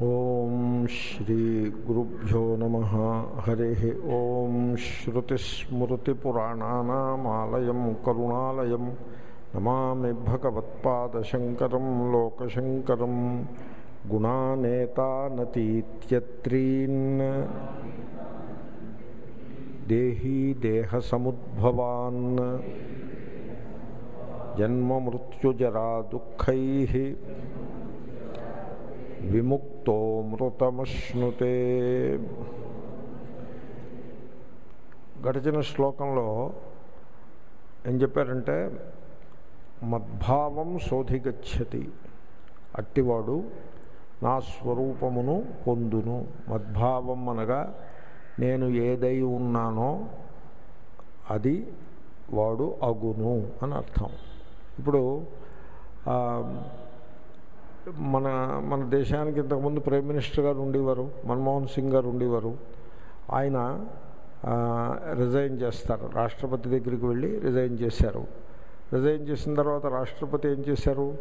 ఓం శ్రీ గురుభ్యో నమ హరి ఓం శ్రుతిస్మృతిపురాణానామాలయం కరుణాలయం నమామి భగవత్పాదశంకరం లోకశంకరం గుణానేతానతీత్యత్రీన్ దేహీ దేహసముద్భవాన్ జన్మమృత్యుజరా దుఃఖై విముక్తో మృతమశ్నుతే గడిచిన శ్లోకంలో ఏం చెప్పారంటే మద్భావం శోధిగచ్చతి. అట్టివాడు నా స్వరూపమును పొందును. మద్భావం అనగా నేను ఏదై ఉన్నానో అది వాడు అగును అని అర్థం. ఇప్పుడు మన మన దేశానికి ఇంతకుముందు ప్రైమ్ మినిస్టర్ గారు ఉండేవారు మన్మోహన్ సింగ్ గారు ఉండేవారు. ఆయన రిజైన్ చేస్తారు. రాష్ట్రపతి దగ్గరికి వెళ్ళి రిజైన్ చేశారు. రిజైన్ చేసిన తర్వాత రాష్ట్రపతి ఏం చేశారు?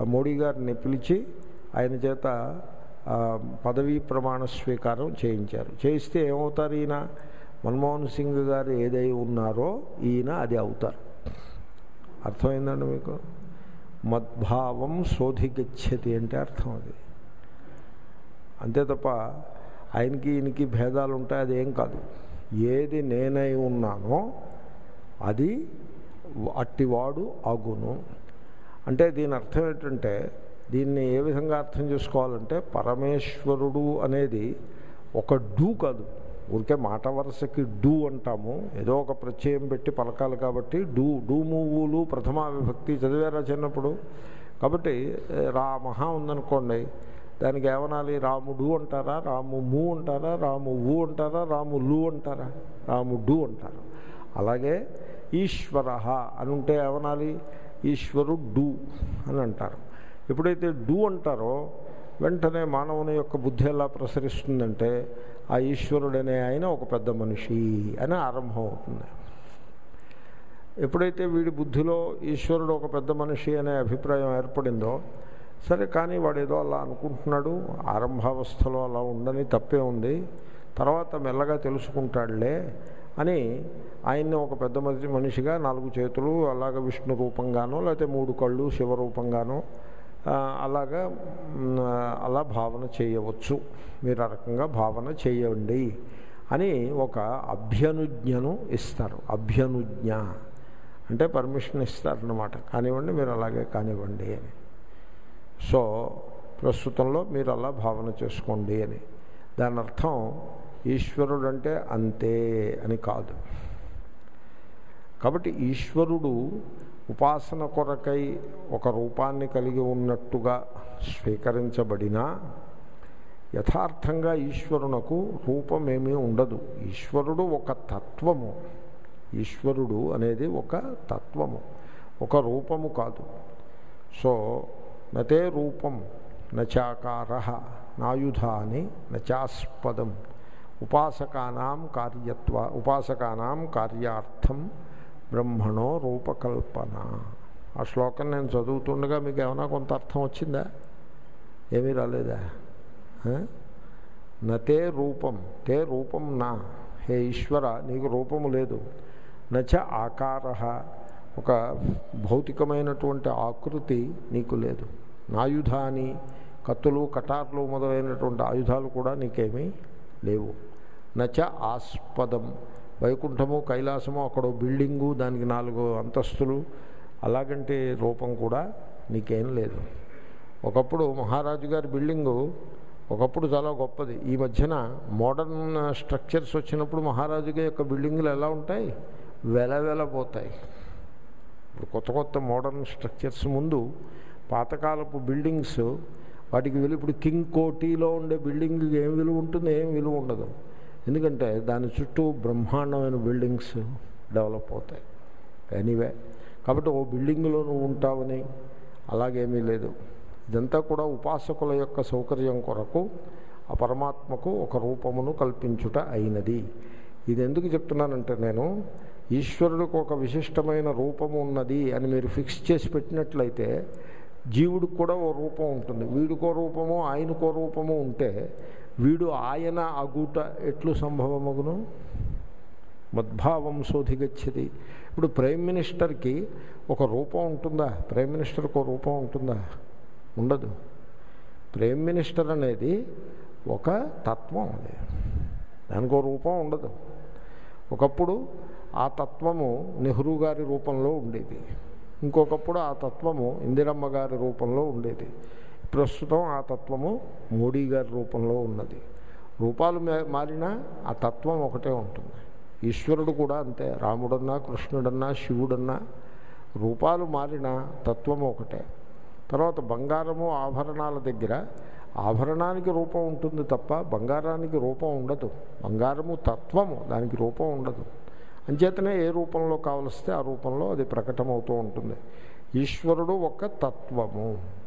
మోడీ గారిని పిలిచి ఆయన చేత పదవీ ప్రమాణ స్వీకారం చేయించారు. చేయిస్తే ఏమవుతారు ఈయన? మన్మోహన్ సింగ్ గారు ఏదై ఉన్నారో ఈయన అది అవుతారు. అర్థమైందండి మీకు? మద్భావం శోధిగచ్చతి అంటే అర్థం అది. అంతే తప్ప ఆయనకి ఈయనకి భేదాలు ఉంటాయి అదేం కాదు. ఏది నేనై ఉన్నానో అది అట్టివాడు అగును. అంటే దీని అర్థం ఏంటంటే దీన్ని ఏ విధంగా అర్థం చేసుకోవాలంటే పరమేశ్వరుడు అనేది ఒక డూ కాదు. ఊరికే మాట వరుసకి డూ అంటాము. ఏదో ఒక ప్రత్యయం పెట్టి పలకాలి కాబట్టి డూ డూ మూవులు ప్రథమా విభక్తి చదివారా చిన్నప్పుడు? కాబట్టి రామహ ఉందనుకోండి దానికి ఏమనాలి? రాముడు అంటారా? రాము మూ అంటారా? రాము ఊ అంటారా? రాము లు అంటారా? రాముడు అంటారు. అలాగే ఈశ్వర అని ఉంటే ఏమనాలి ఈశ్వరుడు అని అంటారు. ఎప్పుడైతే డూ అంటారో వెంటనే మానవుని యొక్క బుద్ధి ఎలా ప్రసరిస్తుందంటే ఆ ఈశ్వరుడనే ఆయన ఒక పెద్ద మనిషి అని ఆరంభం అవుతుంది ఎప్పుడైతే వీడి బుద్ధిలో ఈశ్వరుడు ఒక పెద్ద మనిషి అనే అభిప్రాయం ఏర్పడిందో సరే కానీ వాడు ఏదో అలా అనుకుంటున్నాడు ఆరంభావస్థలో అలా ఉండని తప్పే ఉంది తర్వాత మెల్లగా తెలుసుకుంటాడులే అని ఆయన్ని ఒక పెద్ద మనిషిగా నాలుగు చేతులు అలాగ విష్ణు రూపంగానో లేకపోతే మూడు కళ్ళు శివరూపంగానో అలాగా అలా భావన చేయవచ్చు. మీరు ఆ రకంగా భావన చేయండి అని ఒక అభ్యనుజ్ఞను ఇస్తారు. అభ్యనుజ్ఞ అంటే పర్మిషన్ ఇస్తారనమాట కానివ్వండి మీరు అలాగే కానివ్వండి అని. సో ప్రస్తుతంలో మీరు అలా భావన చేసుకోండి అని. దాని అర్థం ఈశ్వరుడు అంటే అంతే అని కాదు. కాబట్టి ఈశ్వరుడు ఉపాసన కొరకై ఒక రూపాన్ని కలిగి ఉన్నట్టుగా స్వీకరించబడినా యథార్థంగా ఈశ్వరునకు రూపమేమీ ఉండదు. ఈశ్వరుడు ఒక తత్వము. ఈశ్వరుడు అనేది ఒక తత్వము. ఒక రూపము కాదు. సో నతే రూపం నచాకార నాయుధాని నచాస్పదం ఉపాసకానాం కార్యత్వ ఉపాసకానాం కార్యార్థం బ్రహ్మణో రూపకల్పన. ఆ శ్లోకం నేను చదువుతుండగా మీకు ఏమైనా కొంత అర్థం వచ్చిందా? ఏమీ రాలేదా? నతే రూపం. తే రూపం నా. హే ఈశ్వర నీకు రూపము లేదు. నచ ఆకార. ఒక భౌతికమైనటువంటి ఆకృతి నీకు లేదు. నాయుధాని కత్తులు కటార్లు మొదలైనటువంటి ఆయుధాలు కూడా నీకేమీ లేవు. నచ ఆస్పదం. వైకుంఠము కైలాసము అక్కడ బిల్డింగు దానికి నాలుగు అంతస్తులు అలాగంటే రూపం కూడా నీకేం లేదు. ఒకప్పుడు మహారాజు గారి బిల్డింగు ఒకప్పుడు చాలా గొప్పది. ఈ మధ్యన మోడర్న్ స్ట్రక్చర్స్ వచ్చినప్పుడు మహారాజు గారి యొక్క బిల్డింగులు ఎలా ఉంటాయి? వెలవెలబోతాయి ఇప్పుడు కొత్త కొత్త మోడర్న్ స్ట్రక్చర్స్ ముందు పాతకాలపు బిల్డింగ్స్ వాటికి వెళ్ళి ఇప్పుడు కింగ్ కోటీలో ఉండే బిల్డింగ్ ఏం విలువ ఉంటుంది ఏం విలువ ఉండదు. ఎందుకంటే దాని చుట్టూ బ్రహ్మాండమైన బిల్డింగ్స్ డెవలప్ అవుతాయి. ఎనీవే. కాబట్టి ఓ బిల్డింగ్లో నువ్వు ఉంటావని అలాగేమీ లేదు. ఇదంతా కూడా ఉపాసకుల యొక్క సౌకర్యం కొరకు ఆ పరమాత్మకు ఒక రూపమును కల్పించుట అయినది. ఇది ఎందుకు చెప్తున్నానంటే నేను ఈశ్వరుడికి ఒక విశిష్టమైన రూపము ఉన్నది అని మీరు ఫిక్స్ చేసి పెట్టినట్లయితే జీవుడికి కూడా ఓ రూపం ఉంటుంది. వీడికో రూపము ఆయనకో రూపము ఉంటే వీడు ఆయన అగుట ఎట్లు సంభవమగును? మద్భావం శోధిగచ్చది. ఇప్పుడు ప్రైమ్ మినిస్టర్కి ఒక రూపం ఉంటుందా? ప్రైమ్ మినిస్టర్కి ఒక రూపం ఉంటుందా? ఉండదు. ప్రైమ్ మినిస్టర్ అనేది ఒక తత్వం అది. దానికి ఒక రూపం ఉండదు. ఒకప్పుడు ఆ తత్వము నెహ్రూ గారి రూపంలో ఉండేది. ఇంకొకప్పుడు ఆ తత్వము ఇందిరమ్మ గారి రూపంలో ఉండేది. ప్రస్తుతం ఆ తత్వము మోడీ గారి రూపంలో ఉన్నది. రూపాలు మారినా ఆ తత్వం ఒకటే ఉంటుంది. ఈశ్వరుడు కూడా అంతే. రాముడన్నా కృష్ణుడన్నా శివుడన్నా రూపాలు మారిన తత్వం ఒకటే. తర్వాత బంగారము ఆభరణాల దగ్గర ఆభరణానికి రూపం ఉంటుంది తప్ప బంగారానికి రూపం ఉండదు. బంగారము తత్వము దానికి రూపం ఉండదు. అంచేతనే ఏ రూపంలో కావలిస్తే ఆ రూపంలో అది ప్రకటమవుతూ ఉంటుంది. ఈశ్వరుడు ఒక తత్వము.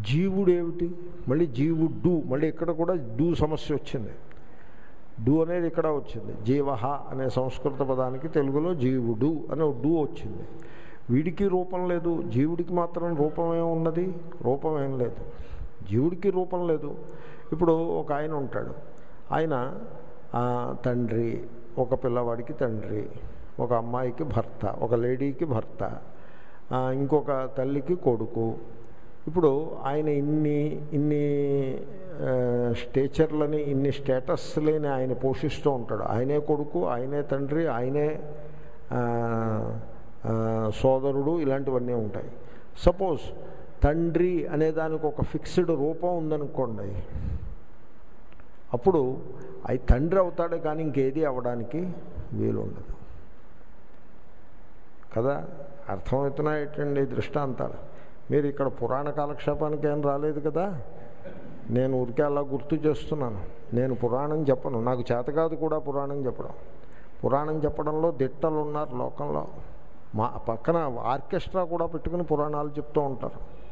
జీవుడేమిటి? మళ్ళీ జీవుడు మళ్ళీ ఇక్కడ కూడా డూ సమస్య వచ్చింది. డు అనేది ఇక్కడ వచ్చింది. జీవహ అనే సంస్కృత పదానికి తెలుగులో జీవుడు అనే డూ వచ్చింది. వీడికి రూపం లేదు. జీవుడికి మాత్రం రూపమే ఉన్నది? రూపమేం లేదు. జీవుడికి రూపం లేదు. ఇప్పుడు ఒక ఆయన ఉంటాడు. ఆయన తండ్రి ఒక పిల్లవాడికి తండ్రి ఒక అమ్మాయికి భర్త ఒక లేడీకి భర్త ఇంకొక తల్లికి కొడుకు ఇప్పుడు ఆయన ఇన్ని ఇన్ని స్టేచర్లని ఇన్ని స్టేటస్లని ఆయన పోషిస్తూ ఉంటాడు. ఆయనే కొడుకు ఆయనే తండ్రి ఆయనే సోదరుడు ఇలాంటివన్నీ ఉంటాయి. సపోజ్ తండ్రి అనే దానికి ఒక ఫిక్స్డ్ రూపం ఉందనుకోండి. అప్పుడు అవి తండ్రి అవుతాడు కానీ ఇంకేది అవ్వడానికి వీలుండదు. కదా? అర్థమవుతున్నాయేటండి దృష్టాంతాలు? మీరు ఇక్కడ పురాణ కాలక్షేపానికి ఏం రాలేదు కదా? నేను ఊరికే అలా గుర్తు చేస్తున్నాను. నేను పురాణం చెప్పను. నాకు చేత కాదు కూడా పురాణం చెప్పడం. పురాణం చెప్పడంలో దిట్టలు ఉన్నారు లోకంలో. మా పక్కన ఆర్కెస్ట్రా కూడా పెట్టుకుని పురాణాలు చెప్తూ ఉంటారు.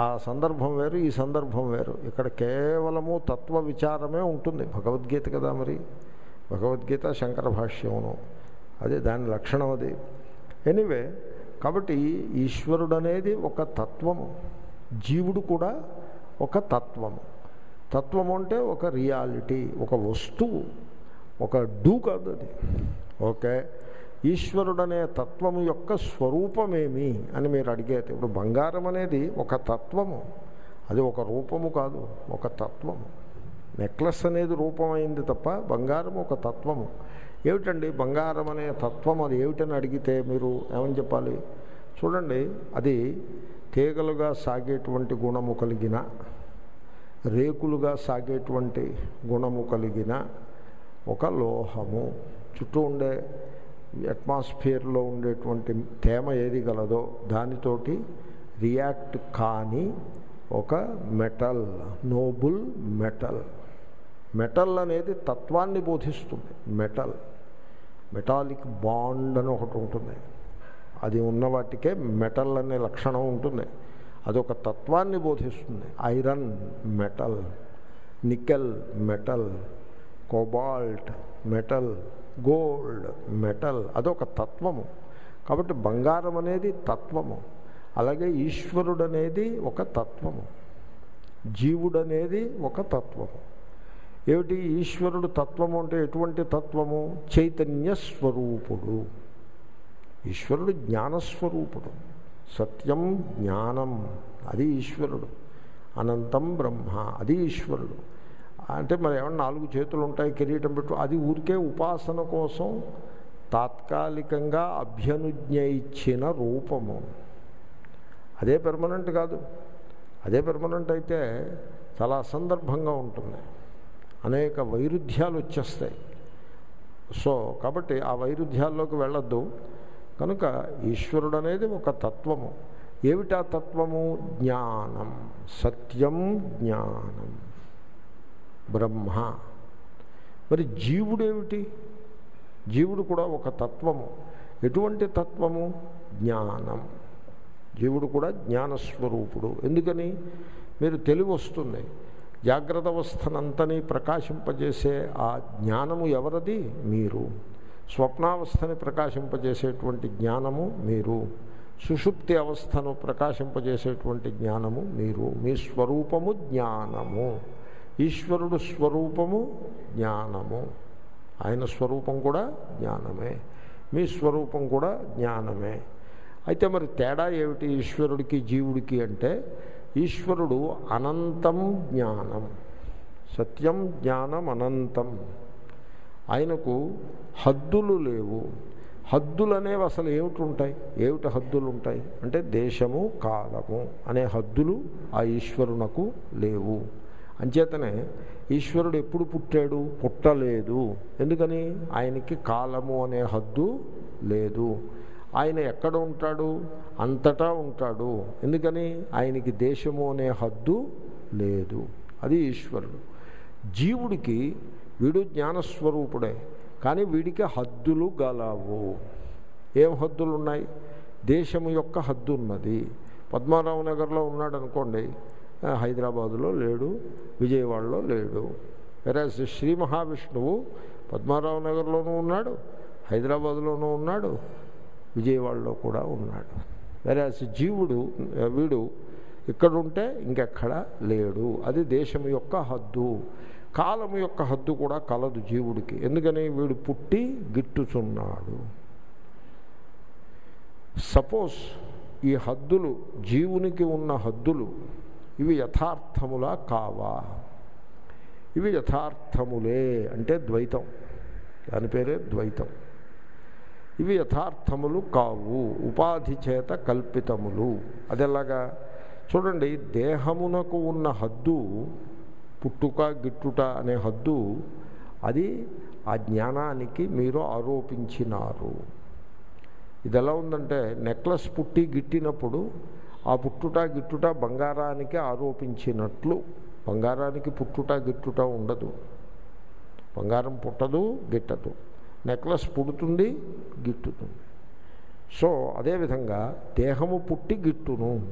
ఆ సందర్భం వేరు ఈ సందర్భం వేరు. ఇక్కడ కేవలము తత్వ విచారమే ఉంటుంది. భగవద్గీత కదా మరి? భగవద్గీత శంకర భాష్యమును. అదే దాని లక్షణం అది. ఎనీవే కాబట్టి ఈశ్వరుడు అనేది ఒక తత్వము జీవుడు కూడా ఒక తత్వము. తత్వము అంటే ఒక రియాలిటీ ఒక వస్తువు ఒక డూ కాదు అది. ఓకే? ఈశ్వరుడనే తత్వము యొక్క స్వరూపమేమి అని మీరు అడిగేది. ఇప్పుడు బంగారం అనేది ఒక తత్వము అది ఒక రూపము కాదు ఒక తత్వము. నెక్లెస్ అనేది రూపమైంది తప్ప బంగారం ఒక తత్వము. ఏమిటండి బంగారం అనే తత్వం అది ఏమిటని అడిగితే మీరు ఏమని చెప్పాలి? చూడండి అది తీగలుగా సాగేటువంటి గుణము కలిగిన రేకులుగా సాగేటువంటి గుణము కలిగిన ఒక లోహము. చుట్టూ ఉండే అట్మాస్ఫియర్లో ఉండేటువంటి తేమ ఏది గలదో దానితోటి రియాక్ట్ కాని ఒక మెటల్ నోబుల్ మెటల్. మెటల్ అనేది తత్వాన్ని బోధిస్తుంది. మెటల్. మెటాలిక్ బాండ్ అని ఒకటి ఉంటుంది. అది ఉన్న వాటికే మెటల్ అనే లక్షణం ఉంటుంది. అదొక తత్వాన్ని బోధిస్తుంది. Iron metal nickel metal cobalt metal gold metal అదొక తత్వము. కాబట్టి బంగారం అనేది తత్వము. అలాగే ఈశ్వరుడు అనేది ఒక తత్వము. జీవుడనేది ఒక తత్వము. ఏమిటి? ఈశ్వరుడు తత్వము అంటే ఎటువంటి తత్వము? చైతన్య స్వరూపుడు. ఈశ్వరుడు జ్ఞానస్వరూపుడు. సత్యం జ్ఞానం. అది ఈశ్వరుడు. అనంతం బ్రహ్మ. అది ఈశ్వరుడు. అంటే మరి ఏమన్నా నాలుగు చేతులు ఉంటాయి కిరీటం పెట్టు అది ఊరికే ఉపాసన కోసం తాత్కాలికంగా అభ్యనుజ్ఞ ఇచ్చిన రూపము. అదే పెర్మనెంట్ కాదు. అదే పెర్మనెంట్ అయితే చాలా అసందర్భంగా ఉంటుంది. అనేక వైరుధ్యాలు వచ్చేస్తాయి సో కాబట్టి ఆ వైరుధ్యాల్లోకి వెళ్ళొద్దు. కనుక ఈశ్వరుడు అనేది ఒక తత్వము. ఏమిటా తత్వము? జ్ఞానం. సత్యం జ్ఞానం. బ్రహ్మ. మరి జీవుడేమిటి? జీవుడు కూడా ఒక తత్వము. ఎటువంటి తత్వము? జ్ఞానం. జీవుడు కూడా జ్ఞానస్వరూపుడు. ఎందుకని? మీరు తెలివి వస్తుంది జాగ్రత్త అవస్థనంతని ప్రకాశింపజేసే ఆ జ్ఞానము ఎవరది? మీరు. స్వప్నావస్థని ప్రకాశింపజేసేటువంటి జ్ఞానము మీరు. సుషుప్తి అవస్థను ప్రకాశింపజేసేటువంటి జ్ఞానము మీరు. మీ స్వరూపము జ్ఞానము. ఈశ్వరుడు స్వరూపము జ్ఞానము. ఆయన స్వరూపం కూడా జ్ఞానమే. మీ స్వరూపం కూడా జ్ఞానమే. అయితే మరి తేడా ఏమిటి? ఈశ్వరుడికి జీవుడికి అంటే ఈశ్వరుడు అనంతం జ్ఞానం. సత్యం జ్ఞానం అనంతం. ఆయనకు హద్దులు లేవు. హద్దులు అనేవి అసలు ఏమిటి ఉంటాయి? ఏమిటి హద్దులు ఉంటాయి? అంటే దేశము కాలము అనే హద్దులు ఆ ఈశ్వరునకు లేవు. అంచేతనే ఈశ్వరుడు ఎప్పుడు పుట్టాడు? పుట్టలేదు. ఎందుకని? ఆయనకి కాలము అనే హద్దు లేదు. ఆయన ఎక్కడ ఉంటాడు? అంతటా ఉంటాడు. ఎందుకని? ఆయనకి దేశము అనే హద్దు లేదు. అది ఈశ్వరుడు. జీవుడికి వీడు జ్ఞానస్వరూపుడే కానీ వీడికి హద్దులు గలవు. ఏం హద్దులు ఉన్నాయి దేశము యొక్క హద్దు ఉన్నది పద్మారావు నగర్లో ఉన్నాడు అనుకోండి హైదరాబాదులో లేడు విజయవాడలో లేడు. వెరాజ్ శ్రీ మహావిష్ణువు పద్మారావు నగర్లోనూ ఉన్నాడు హైదరాబాదులోనూ ఉన్నాడు. విజయవాడలో కూడా ఉన్నాడు. వెరాజ్ జీవుడు వీడు ఇక్కడుంటే ఇంకెక్కడ లేడు. అది దేశం యొక్క హద్దు. కాలం యొక్క హద్దు కూడా కలదు జీవుడికి. ఎందుకని? వీడు పుట్టి గిట్టుచున్నాడు. సపోజ్ ఈ హద్దులు జీవునికి ఉన్న హద్దులు ఇవి యథార్థములా కావా? ఇవి యథార్థములే అంటే ద్వైతం. దాని పేరే ద్వైతం. ఇవి యథార్థములు కావు. ఉపాధి చేత కల్పితములు. అదెలాగా? చూడండి దేహమునకు ఉన్న హద్దు పుట్టుక గిట్టుట అనే హద్దు అది ఆ జ్ఞానానికి మీరు ఆరోపించినారు. ఇది ఎలా ఉందంటే నెక్లెస్ పుట్టి గిట్టినప్పుడు ఆ పుట్టుట గిట్టుట బంగారానికి ఆరోపించినట్లు బంగారానికి పుట్టుట గిట్టుట ఉండదు. బంగారం పుట్టదు గిట్టదు. నెక్లెస్ పుడుతుంది గిట్టుతుంది. సో అదేవిధంగా దేహము పుట్టి గిట్టును.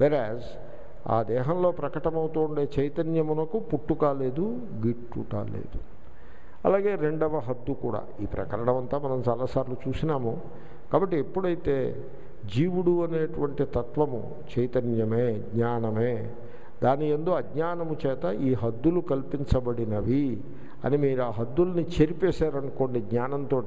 వెరాజ్ ఆ దేహంలో ప్రకటమవుతూ ఉండే చైతన్యమునకు పుట్టుక లేదు గిట్టుట లేదు. అలాగే రెండవ హద్దు కూడా. ఈ ప్రకరణం అంతా మనం చాలాసార్లు చూసినాము. కాబట్టి ఎప్పుడైతే జీవుడు అనేటువంటి తత్వము చైతన్యమే జ్ఞానమే దాని ఎందు అజ్ఞానము చేత ఈ హద్దులు కల్పించబడినవి అని మీరు ఆ హద్దుల్ని చెరిపేశారనుకోండి జ్ఞానంతో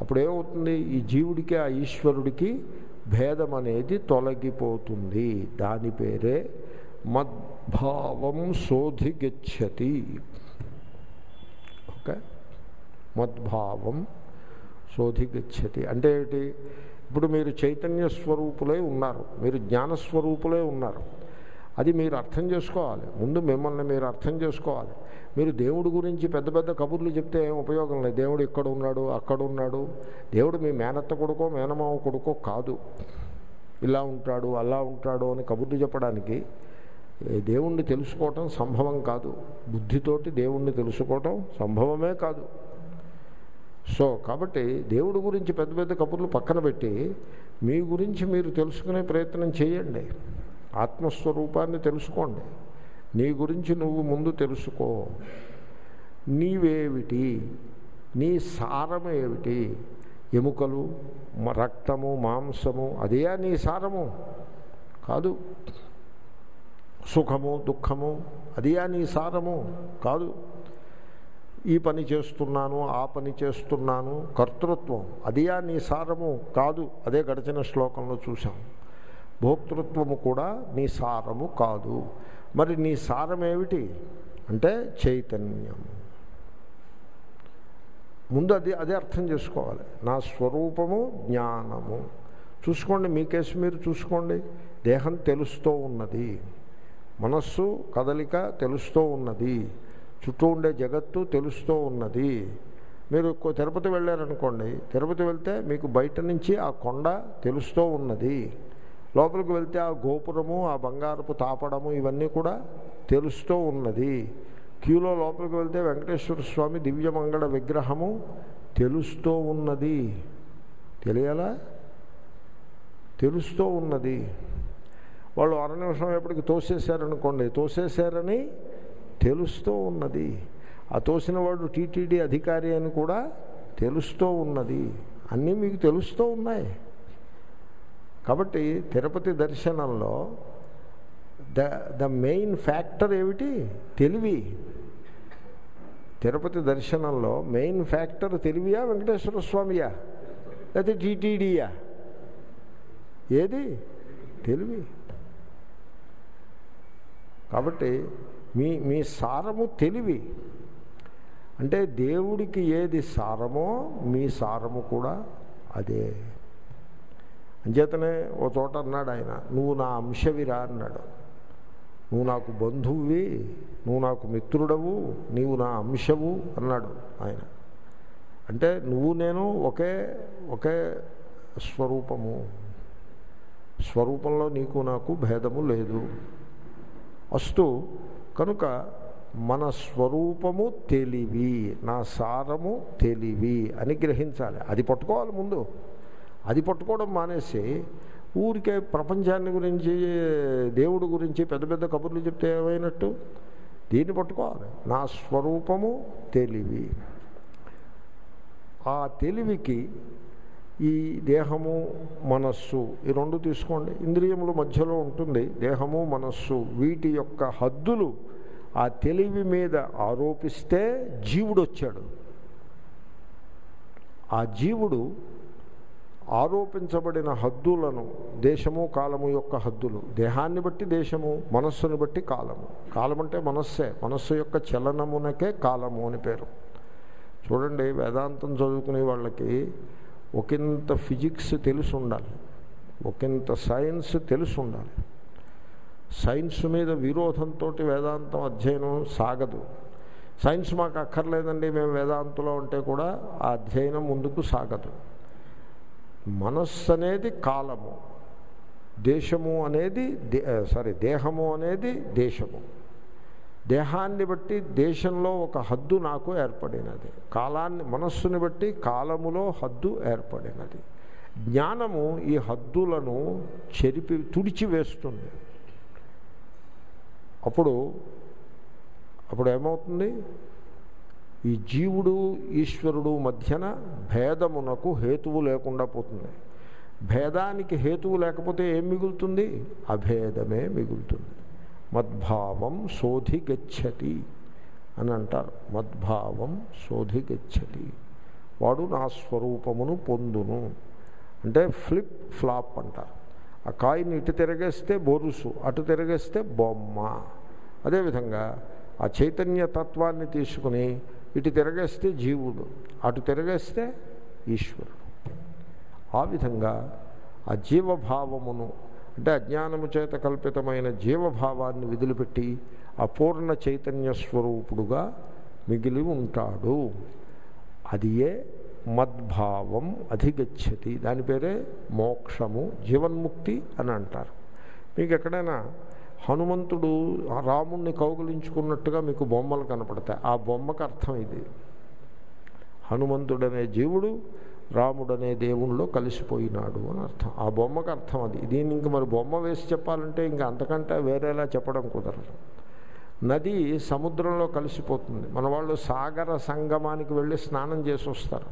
అప్పుడు ఏమవుతుంది ఈ జీవుడికి ఆ ఈశ్వరుడికి భేదం అనేది తొలగిపోతుంది. దాని పేరే మద్భావం శోధిగచ్చతి. ఓకే? మద్భావం శోధిగచ్చతి. అంటే ఏంటి ఇప్పుడు మీరు చైతన్య స్వరూపులై ఉన్నారు. మీరు జ్ఞానస్వరూపులే ఉన్నారు. అది మీరు అర్థం చేసుకోవాలి. ముందు మిమ్మల్ని మీరు అర్థం చేసుకోవాలి. మీరు దేవుడి గురించి పెద్ద పెద్ద కబుర్లు చెప్తే ఏం ఉపయోగం లేదు. దేవుడు ఇక్కడ ఉన్నాడు? అక్కడ ఉన్నాడు. దేవుడు మీ మేనత్త కొడుకో మేనమావ కొడుకో కాదు. ఇలా ఉంటాడు అలా ఉంటాడు అని కబుర్లు చెప్పడానికి దేవుణ్ణి తెలుసుకోవటం సంభవం కాదు. బుద్ధితోటి దేవుణ్ణి తెలుసుకోవటం సంభవమే కాదు. సో కాబట్టి దేవుడి గురించి పెద్ద పెద్ద కబుర్లు పక్కన పెట్టి మీ గురించి మీరు తెలుసుకునే ప్రయత్నం చేయండి. ఆత్మస్వరూపాన్ని తెలుసుకోండి. నీ గురించి నువ్వు ముందు తెలుసుకో. నీవేమిటి? నీ సారం ఏమిటి? ఎముకలు రక్తము మాంసము అదే నీ సారము. కాదు. సుఖము దుఃఖము అదే నీ సారము. కాదు. ఈ పని చేస్తున్నాను ఆ పని చేస్తున్నాను. కర్తృత్వం అదియా నీ సారము. కాదు. అదే గడిచిన శ్లోకంలో చూసాం భోక్తృత్వము కూడా నీ సారము కాదు. మరి నీ సారం ఏమిటి అంటే చైతన్యం. ముందు అది అదే అర్థం చేసుకోవాలి. నా స్వరూపము జ్ఞానము. చూసుకోండి మీ కేసు మీరు చూసుకోండి. దేహం తెలుస్తూ ఉన్నది. మనస్సు కదలిక తెలుస్తూ ఉన్నది. చుట్టూ ఉండే జగత్తు తెలుస్తూ ఉన్నది. మీరు తిరుపతి వెళ్ళారనుకోండి. తిరుపతి వెళ్తే మీకు బయట నుంచి ఆ కొండ తెలుస్తూ ఉన్నది. లోపలికి వెళ్తే ఆ గోపురము ఆ బంగారపు తాపడము ఇవన్నీ కూడా తెలుస్తూ ఉన్నది. క్యూలో లోపలికి వెళ్తే వెంకటేశ్వర స్వామి దివ్యమంగళ విగ్రహము తెలుస్తూ ఉన్నది. తెలియాలా? తెలుస్తూ ఉన్నది. వాళ్ళు అర నిమిషం ఎప్పటికి తోసేశారనుకోండి తోసేశారని తెలుస్తూ ఉన్నది. ఆ తోసిన వాడు టీటీడీ అధికారి అని కూడా తెలుస్తూ ఉన్నది. అన్నీ మీకు తెలుస్తూ ఉన్నాయి. కాబట్టి తిరుపతి దర్శనంలో ద ద మెయిన్ ఫ్యాక్టర్ ఏమిటి? తెలివి. తిరుపతి దర్శనంలో మెయిన్ ఫ్యాక్టర్ తెలివియా వెంకటేశ్వర స్వామియా? లేకపోతే టీటీడీయా? ఏది? తెలివి. కాబట్టి మీ మీ సారము తెలివి. అంటే దేవుడికి ఏది సారమో మీ సారము కూడా అదే. అంచేతనే ఓ చోట అన్నాడు ఆయన నువ్వు నా అంశవిరా అన్నాడు. నువ్వు నాకు బంధువువి నువ్వు నాకు మిత్రుడవు నీవు నా అంశవు అన్నాడు ఆయన. అంటే నువ్వు నేను ఒకే ఒకే స్వరూపము. స్వరూపంలో నీకు నాకు భేదము లేదు. అస్తు కనుక మన స్వరూపము తెలివి నా సారము తెలివి అని గ్రహించాలి. అది పట్టుకోవాలి ముందు. అది పట్టుకోవడం మానేసి ఊరికే ప్రపంచాన్ని గురించి దేవుడి గురించి పెద్ద పెద్ద కబుర్లు చెప్తే ఏమైనట్టు? దీన్ని పట్టుకోవాలి. నా స్వరూపము తెలివి. ఆ తెలివికి ఈ దేహము మనస్సు ఈ రెండు తీసుకోండి. ఇంద్రియముల మధ్యలో ఉంటుంది. దేహము మనస్సు వీటి యొక్క హద్దులు ఆ తెలివి మీద ఆరోపిస్తే జీవుడు వచ్చాడు ఆ జీవుడు ఆరోపించబడిన హద్దులను దేశము కాలము యొక్క హద్దులు. దేహాన్ని బట్టి దేశము మనస్సును బట్టి కాలము. కాలం అంటే మనస్సే. మనస్సు యొక్క చలనమునకే కాలము అని పేరు. చూడండి వేదాంతం చదువుకునే వాళ్ళకి ఒకంత ఫిజిక్స్ తెలిసి ఉండాలి ఒకంత సైన్స్ తెలిసి ఉండాలి సైన్స్ మీద విరోధంతో వేదాంతం అధ్యయనం సాగదు. సైన్స్ మాకు అక్కర్లేదండి మేము వేదాంతులో ఉంటే కూడా ఆ అధ్యయనం ముందుకు సాగదు. మనస్సు అనేది కాలము. దేశము అనేది సారీ దేహము అనేది దేశము. దేహాన్ని బట్టి దేశంలో ఒక హద్దు నాకు ఏర్పడినది. కాలాన్ని మనస్సుని బట్టి కాలములో హద్దు ఏర్పడినది. జ్ఞానము ఈ హద్దులను చెరిపి తుడిచివేస్తుంది. అప్పుడు అప్పుడు ఏమవుతుంది? ఈ జీవుడు ఈశ్వరుడు మధ్యన భేదమునకు హేతువు లేకుండా పోతుంది. భేదానికి హేతువు లేకపోతే ఏం మిగులుతుంది? అభేదమే మిగులుతుంది. మద్భావం శోధి గచ్చతి అని అంటారు. మద్భావం శోధి గచ్చతి వాడు నా స్వరూపమును పొందును. అంటే ఫ్లిప్ ఫ్లాప్ అంటారు. ఆ కాయిని ఇటు తిరగేస్తే బొరుసు అటు తిరగేస్తే బొమ్మ. అదేవిధంగా ఆ చైతన్య తత్వాన్ని తీసుకుని ఇటు తిరగేస్తే జీవుడు అటు తిరగేస్తే ఈశ్వరుడు. ఆ విధంగా ఆ జీవభావమును అంటే అజ్ఞానము చేత కల్పితమైన జీవభావాన్ని విదిలిపెట్టి అపూర్ణ చైతన్య స్వరూపుడుగా మిగిలి ఉంటాడు. అది ఏ? మద్భావం అధిగచ్చతి. దాని పేరే మోక్షము జీవన్ముక్తి అని అంటారు. మీకు ఎక్కడైనా హనుమంతుడు రాముణ్ణి కౌగులించుకున్నట్టుగా మీకు బొమ్మలు కనపడతాయి. ఆ బొమ్మకు అర్థం ఇది. హనుమంతుడనే జీవుడు రాముడనే దేవుణ్ణిలో కలిసిపోయినాడు అని అర్థం. ఆ బొమ్మకు అర్థం అది. దీన్ని ఇంక మరి బొమ్మ వేసి చెప్పాలంటే ఇంకా అంతకంటే వేరేలా చెప్పడం కుదరదు. నది సముద్రంలో కలిసిపోతుంది. మన వాళ్ళు సాగర సంగమానికి వెళ్ళి స్నానం చేసి వస్తారు.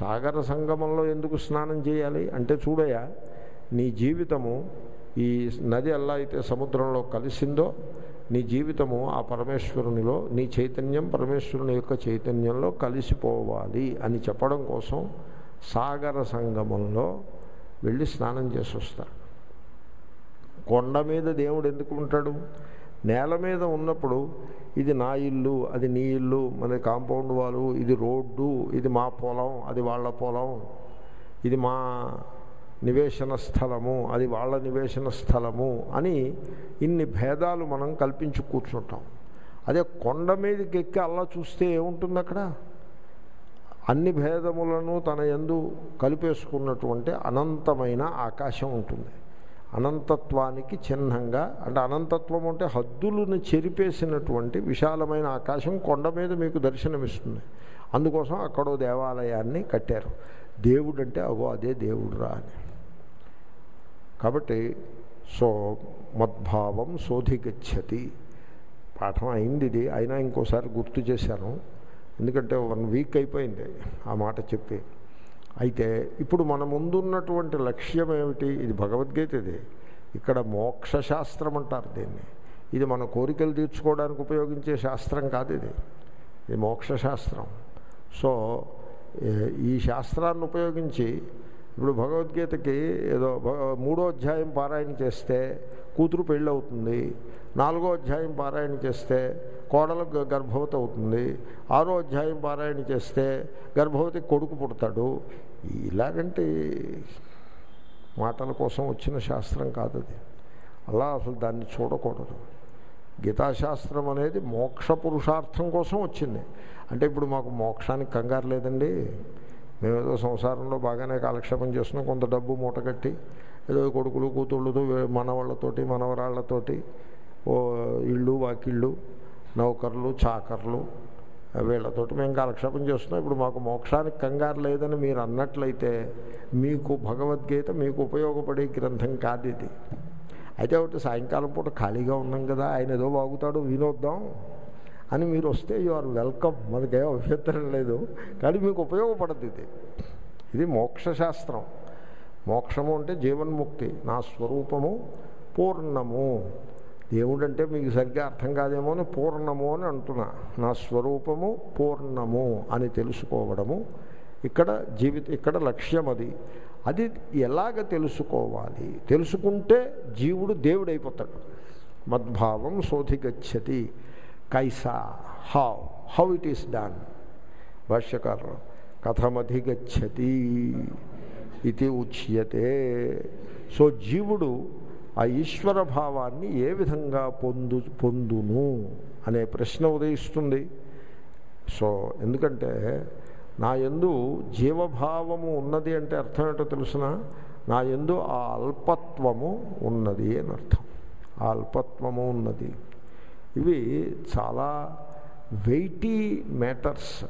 సాగర సంగమంలో ఎందుకు స్నానం చేయాలి? అంటే చూడయా నీ జీవితము ఈ నది ఎలా అయితే సముద్రంలో కలిసిందో నీ జీవితము ఆ పరమేశ్వరునిలో నీ చైతన్యం పరమేశ్వరుని యొక్క చైతన్యంలో కలిసిపోవాలి అని చెప్పడం కోసం సాగర సంగమంలో వెళ్ళి స్నానం చేసి వస్తారు. కొండ మీద దేవుడు ఎందుకు ఉంటాడు? నేల మీద ఉన్నప్పుడు ఇది నా ఇల్లు అది నీ ఇల్లు మన కాంపౌండ్ వాళ్ళు ఇది రోడ్డు ఇది మా పొలం అది వాళ్ళ పొలం ఇది మా నివేశన స్థలము అది వాళ్ళ నివేశన స్థలము అని ఇన్ని భేదాలు మనం కల్పించి కూర్చుంటాం. అదే కొండ మీదకి ఎక్కి అలా చూస్తే ఏముంటుంది అక్కడ? అన్ని భేదములను తన ఎందు కలిపేసుకున్నటువంటి అనంతమైన ఆకాశం ఉంటుంది. అనంతత్వానికి చిహ్నంగా అంటే అనంతత్వం అంటే హద్దులను చెరిపేసినటువంటి విశాలమైన ఆకాశం కొండ మీద మీకు దర్శనమిస్తుంది. అందుకోసం అక్కడో దేవాలయాన్ని కట్టారు. దేవుడు అంటే అగో అదే దేవుడు రా అని. కాబట్టి సో మద్భావం శోధిగచ్చతి. పాఠం అయింది ఇది. అయినా ఇంకోసారి గుర్తు చేశాను. ఎందుకంటే వన్ వీక్ అయిపోయింది ఆ మాట చెప్పి. అయితే ఇప్పుడు మన ముందున్నటువంటి లక్ష్యం ఏమిటి? ఇది భగవద్గీత ఇది. ఇక్కడ మోక్ష శాస్త్రం అంటారు దీన్ని. ఇది మన కోరికలు తీర్చుకోవడానికి ఉపయోగించే శాస్త్రం కాదు ఇది. ఇది మోక్ష శాస్త్రం సో ఈ శాస్త్రాన్ని ఉపయోగించి ఇప్పుడు భగవద్గీతకి ఏదో మూడో అధ్యాయం పారాయణ చేస్తే కూతురు పెళ్ళి అవుతుంది నాలుగో అధ్యాయం పారాయణ చేస్తే కోడలు గ- గర్భవతి అవుతుంది ఆరో అధ్యాయం పారాయణ చేస్తే గర్భవతి కొడుకు పుడతాడు. ఇలాగంటి మాటల కోసం వచ్చిన శాస్త్రం కాదు అది అలా అసలు దాన్ని చూడకూడదు. గీతాశాస్త్రం అనేది మోక్ష పురుషార్థం కోసం వచ్చింది. అంటే ఇప్పుడు మాకు మోక్షానికి కంగారు లేదండి. మేము ఏదో సంసారంలో బాగానే కాలక్షేపం చేస్తున్నాం. కొంత డబ్బు మూటగట్టి ఏదో కొడుకులు కూతుళ్ళతో మనవాళ్ళతోటి మనవరాళ్ళతోటి ఓ ఇళ్ళు వాకిళ్ళు నౌకర్లు చాకర్లు వీళ్ళతోటి మేము కాలక్షేపం చేస్తున్నాం. ఇప్పుడు మాకు మోక్షానికి కంగారు లేదని మీరు అన్నట్లయితే మీకు భగవద్గీత మీకు ఉపయోగపడే గ్రంథం కాదు ఇది. అయితే ఒకటి సాయంకాలం పూట ఖాళీగా ఉన్నాం కదా ఆయన ఏదో వాగుతాడు వినోద్దాం. అని మీరు వస్తే యు ఆర్ వెల్కమ్ మనకేం అభ్యంతరం లేదు. కానీ మీకు ఉపయోగపడదు ఇది. ఇది మోక్షశాస్త్రం. మోక్షము అంటే జీవన్ముక్తి. నా స్వరూపము పూర్ణము. దేవుడంటే మీకు సరిగ్గా అర్థం కాదేమో అని పూర్ణము అని అంటున్నా. నా స్వరూపము పూర్ణము అని తెలుసుకోవడము. ఇక్కడ జీవిత ఇక్కడ లక్ష్యం అది. అది ఎలాగ తెలుసుకోవాలి? తెలుసుకుంటే జీవుడు దేవుడైపోతాడు. మద్భావం శోధిగచ్చతి. కైసా how how it is done? భాష్యకారులు కథమధిగచ్చతి ఇది ఉచ్యతే. సో జీవుడు ఆ ఈశ్వర భావాన్ని ఏ విధంగా పొందు పొందును అనే ప్రశ్న ఉదయిస్తుంది. సో ఎందుకంటే నా యందు జీవభావము ఉన్నది అంటే అర్థం ఏంటో తెలుసిన? నా యందు ఆ అల్పత్వము ఉన్నది అని అర్థం. ఆ అల్పత్వము ఉన్నది. ఇవి చాలా వెయిటీ మ్యాటర్స్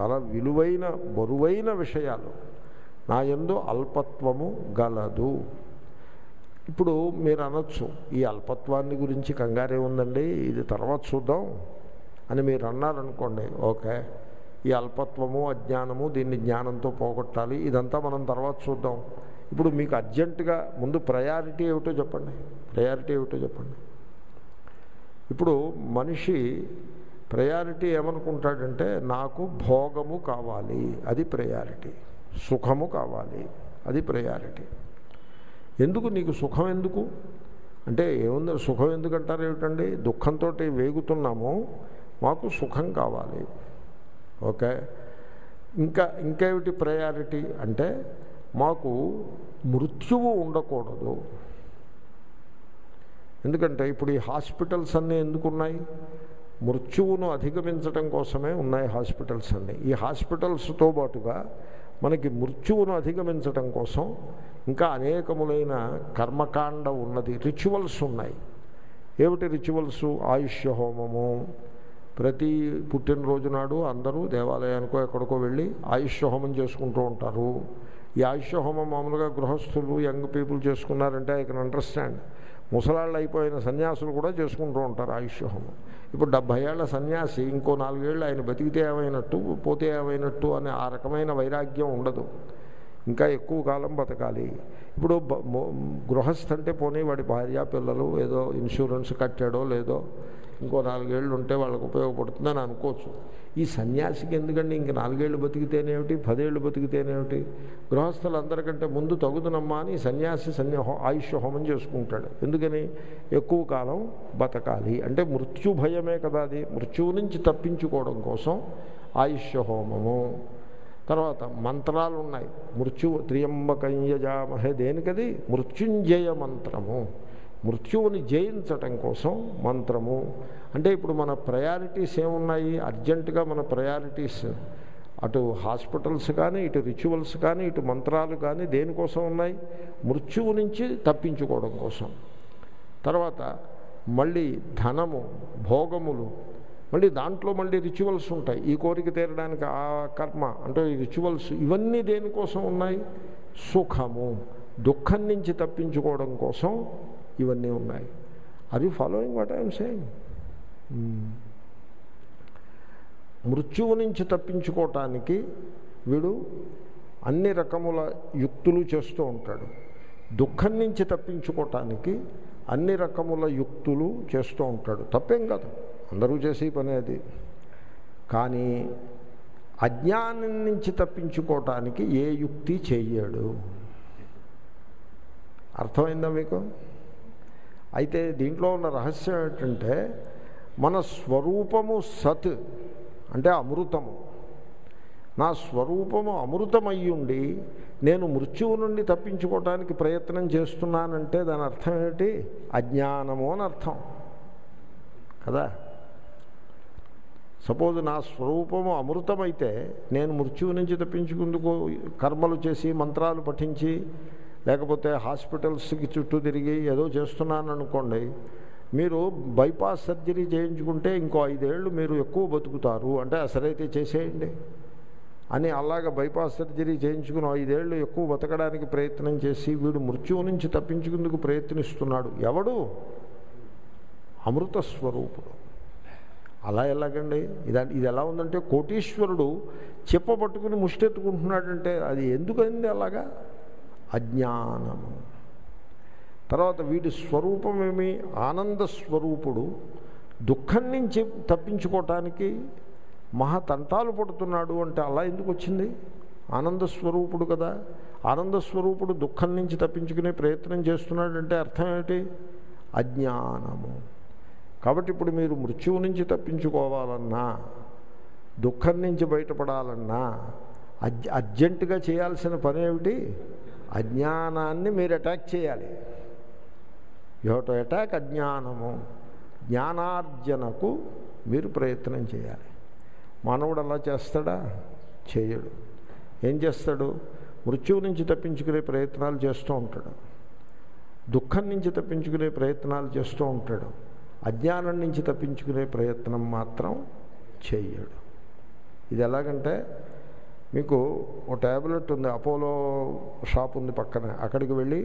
చాలా విలువైన బరువైన విషయాలు. నా ఎందు అల్పత్వము గలదు. ఇప్పుడు మీరు అనొచ్చు ఈ అల్పత్వాన్ని గురించి కంగారే ఉందండి ఇది తర్వాత చూద్దాం అని మీరు అన్నారనుకోండి ఓకే. ఈ అల్పత్వము అజ్ఞానము దీన్ని జ్ఞానంతో పోగొట్టాలి ఇదంతా మనం తర్వాత చూద్దాం. ఇప్పుడు మీకు అర్జెంటుగా ముందు ప్రయారిటీ ఏమిటో చెప్పండి. ప్రయారిటీ ఏమిటో చెప్పండి. ఇప్పుడు మనిషి ప్రయారిటీ ఏమనుకుంటాడంటే నాకు భోగము కావాలి అది ప్రయారిటీ. సుఖము కావాలి అది ప్రయారిటీ. ఎందుకు నీకు సుఖం ఎందుకు? అంటే ఏముంది సుఖం ఎందుకంటారు ఏమిటండి? దుఃఖంతో వేగుతున్నాము మాకు సుఖం కావాలి. ఓకే? ఇంకా ఇంకేమిటి ప్రయారిటీ? అంటే మాకు మృత్యువు ఉండకూడదు. ఎందుకంటే ఇప్పుడు ఈ హాస్పిటల్స్ అన్నీ ఎందుకున్నాయి? మృత్యువును అధిగమించడం కోసమే ఉన్నాయి హాస్పిటల్స్ అన్నీ. ఈ హాస్పిటల్స్తో పాటుగా మనకి మృత్యువును అధిగమించడం కోసం ఇంకా అనేకములైన కర్మకాండ ఉన్నది రిచువల్స్ ఉన్నాయి. ఏమిటి రిచువల్స్? ఆయుష్య హోమము. ప్రతి పుట్టినరోజు నాడు అందరూ దేవాలయానికో ఎక్కడికో వెళ్ళి ఆయుష్య హోమం చేసుకుంటూ ఉంటారు. ఈ ఆయుష్య హోమం మామూలుగా గృహస్థులు యంగ్ పీపుల్ చేసుకున్నారంటే ఐ కెన్ అండర్స్టాండ్. ముసలాళ్ళు అయిపోయిన సన్యాసులు కూడా చేసుకుంటూ ఉంటారు ఆయుష్య హోమం ఇప్పుడు డెబ్భై ఏళ్ళ సన్యాసి ఇంకో నాలుగేళ్ళు ఆయన బతికితే ఏమైనట్టు పోతే ఏమైనట్టు అనే ఆ రకమైన వైరాగ్యం ఉండదు. ఇంకా ఎక్కువ కాలం బతకాలి. ఇప్పుడు గృహస్థంటే గృహస్థ అంటే పోనీ వాడి భార్య పిల్లలు ఏదో ఇన్సూరెన్స్ కట్టాడో లేదో ఇంకో నాలుగేళ్ళు ఉంటే వాళ్ళకి ఉపయోగపడుతుందని అనుకోవచ్చు. ఈ సన్యాసికి ఎందుకంటే ఇంక నాలుగేళ్ళు బతికితేనేమిటి పదేళ్ళు బతికితేనేమిటి? గృహస్థులందరికంటే ముందు తగుదునమ్మా అని సన్యాసి సన్యా హో- ఆయుష్య హోమం చేసుకుంటాడు. ఎందుకని? ఎక్కువ కాలం బతకాలి. అంటే మృత్యు భయమే కదా అది. మృత్యువు నుంచి తప్పించుకోవడం కోసం ఆయుష్య హోమము. తర్వాత మంత్రాలు ఉన్నాయి మృత్యు త్రియంబకయ్యజామహే దేనికది? మృత్యుంజయ మంత్రము. మృత్యువుని జయించటం కోసం మంత్రము. అంటే ఇప్పుడు మన ప్రయారిటీస్ ఏమున్నాయి? అర్జెంటుగా మన ప్రయారిటీస్ అటు హాస్పిటల్స్ కానీ ఇటు రిచువల్స్ కానీ ఇటు మంత్రాలు కానీ దేనికోసం ఉన్నాయి? మృత్యువు నుంచి తప్పించుకోవడం కోసం. తర్వాత మళ్ళీ ధనము భోగములు. మళ్ళీ దాంట్లో మళ్ళీ రిచువల్స్ ఉంటాయి. ఈ కోరిక తీరడానికి ఆ కర్మ అంటే ఈ రిచువల్స్ ఇవన్నీ దేనికోసం ఉన్నాయి? సుఖము. దుఃఖం నుంచి తప్పించుకోవడం కోసం ఇవన్నీ ఉన్నాయి. అది ఫాలోయింగ్ వాట్ ఐఎమ్ సేయింగ్ మృత్యువు నుంచి తప్పించుకోవటానికి వీడు అన్ని రకముల యుక్తులు చేస్తూ ఉంటాడు. దుఃఖం నుంచి తప్పించుకోవటానికి అన్ని రకముల యుక్తులు చేస్తూ ఉంటాడు. తప్పేం కాదు. అందరూ చేసే పని అది. కానీ అజ్ఞానం నుంచి తప్పించుకోవటానికి ఏ యుక్తి చెయ్యడు అర్థమైందా మీకు? అయితే దీంట్లో ఉన్న రహస్యం ఏంటంటే మన స్వరూపము సత్ అంటే అమృతము. నా స్వరూపము అమృతమయ్యుండి నేను మృత్యువు నుండి తప్పించుకోవటానికి ప్రయత్నం చేస్తున్నానంటే దాని అర్థం ఏమిటి? అజ్ఞానము అని అర్థం. కదా? సపోజ్ నా స్వరూపము అమృతమైతే నేను మృత్యువు నుంచి తప్పించుకుందుకు కర్మలు చేసి మంత్రాలు పఠించి లేకపోతే హాస్పిటల్స్కి చుట్టూ తిరిగి ఏదో చేస్తున్నాను అనుకోండి మీరు బైపాస్ సర్జరీ చేయించుకుంటే ఇంకో ఐదేళ్ళు మీరు ఎక్కువ బతుకుతారు. అంటే అసలైతే చేసేయండి. అని అలాగ బైపాస్ సర్జరీ చేయించుకుని ఐదేళ్ళు ఎక్కువ బతకడానికి ప్రయత్నం చేసి వీడు మృత్యువు నుంచి తప్పించుకుందుకు ప్రయత్నిస్తున్నాడు. ఎవడు? అమృత స్వరూపుడు అలా ఎలాగండి? ఇది ఇది ఎలా ఉందంటే కోటీశ్వరుడు చెప్ప పట్టుకుని ముష్టెత్తుకుంటున్నాడంటే అది ఎందుకైంది అలాగా? అజ్ఞానము. తర్వాత వీడి స్వరూపమేమి? ఆనంద స్వరూపుడు దుఃఖం నుంచి తప్పించుకోవటానికి మహా తంటాలు పడుతున్నాడు అంటే అలా ఎందుకు వచ్చింది? ఆనంద స్వరూపుడు కదా. ఆనంద స్వరూపుడు దుఃఖం నుంచి తప్పించుకునే ప్రయత్నం చేస్తున్నాడంటే అర్థం ఏమిటి? అజ్ఞానము. కాబట్టి ఇప్పుడు మీరు మృత్యువు నుంచి తప్పించుకోవాలన్నా దుఃఖం నుంచి బయటపడాలన్నా అర్జెంటుగా చేయాల్సిన పని ఏమిటి? అజ్ఞానాన్ని మీరు అటాక్ చేయాలి. యూ టు అటాక్ అజ్ఞానము. జ్ఞానార్జనకు మీరు ప్రయత్నం చేయాలి. మానవుడు అలా చేస్తాడా? చేయడు. ఏం చేస్తాడు? మృత్యువు నుంచి తప్పించుకునే ప్రయత్నాలు చేస్తూ ఉంటాడు. దుఃఖం నుంచి తప్పించుకునే ప్రయత్నాలు చేస్తూ ఉంటాడు. అజ్ఞానం నుంచి తప్పించుకునే ప్రయత్నం మాత్రం చేయడు. ఇది ఎలాగంటే మీకు ఓ ట్యాబ్లెట్ ఉంది అపోలో షాప్ ఉంది పక్కన. అక్కడికి వెళ్ళి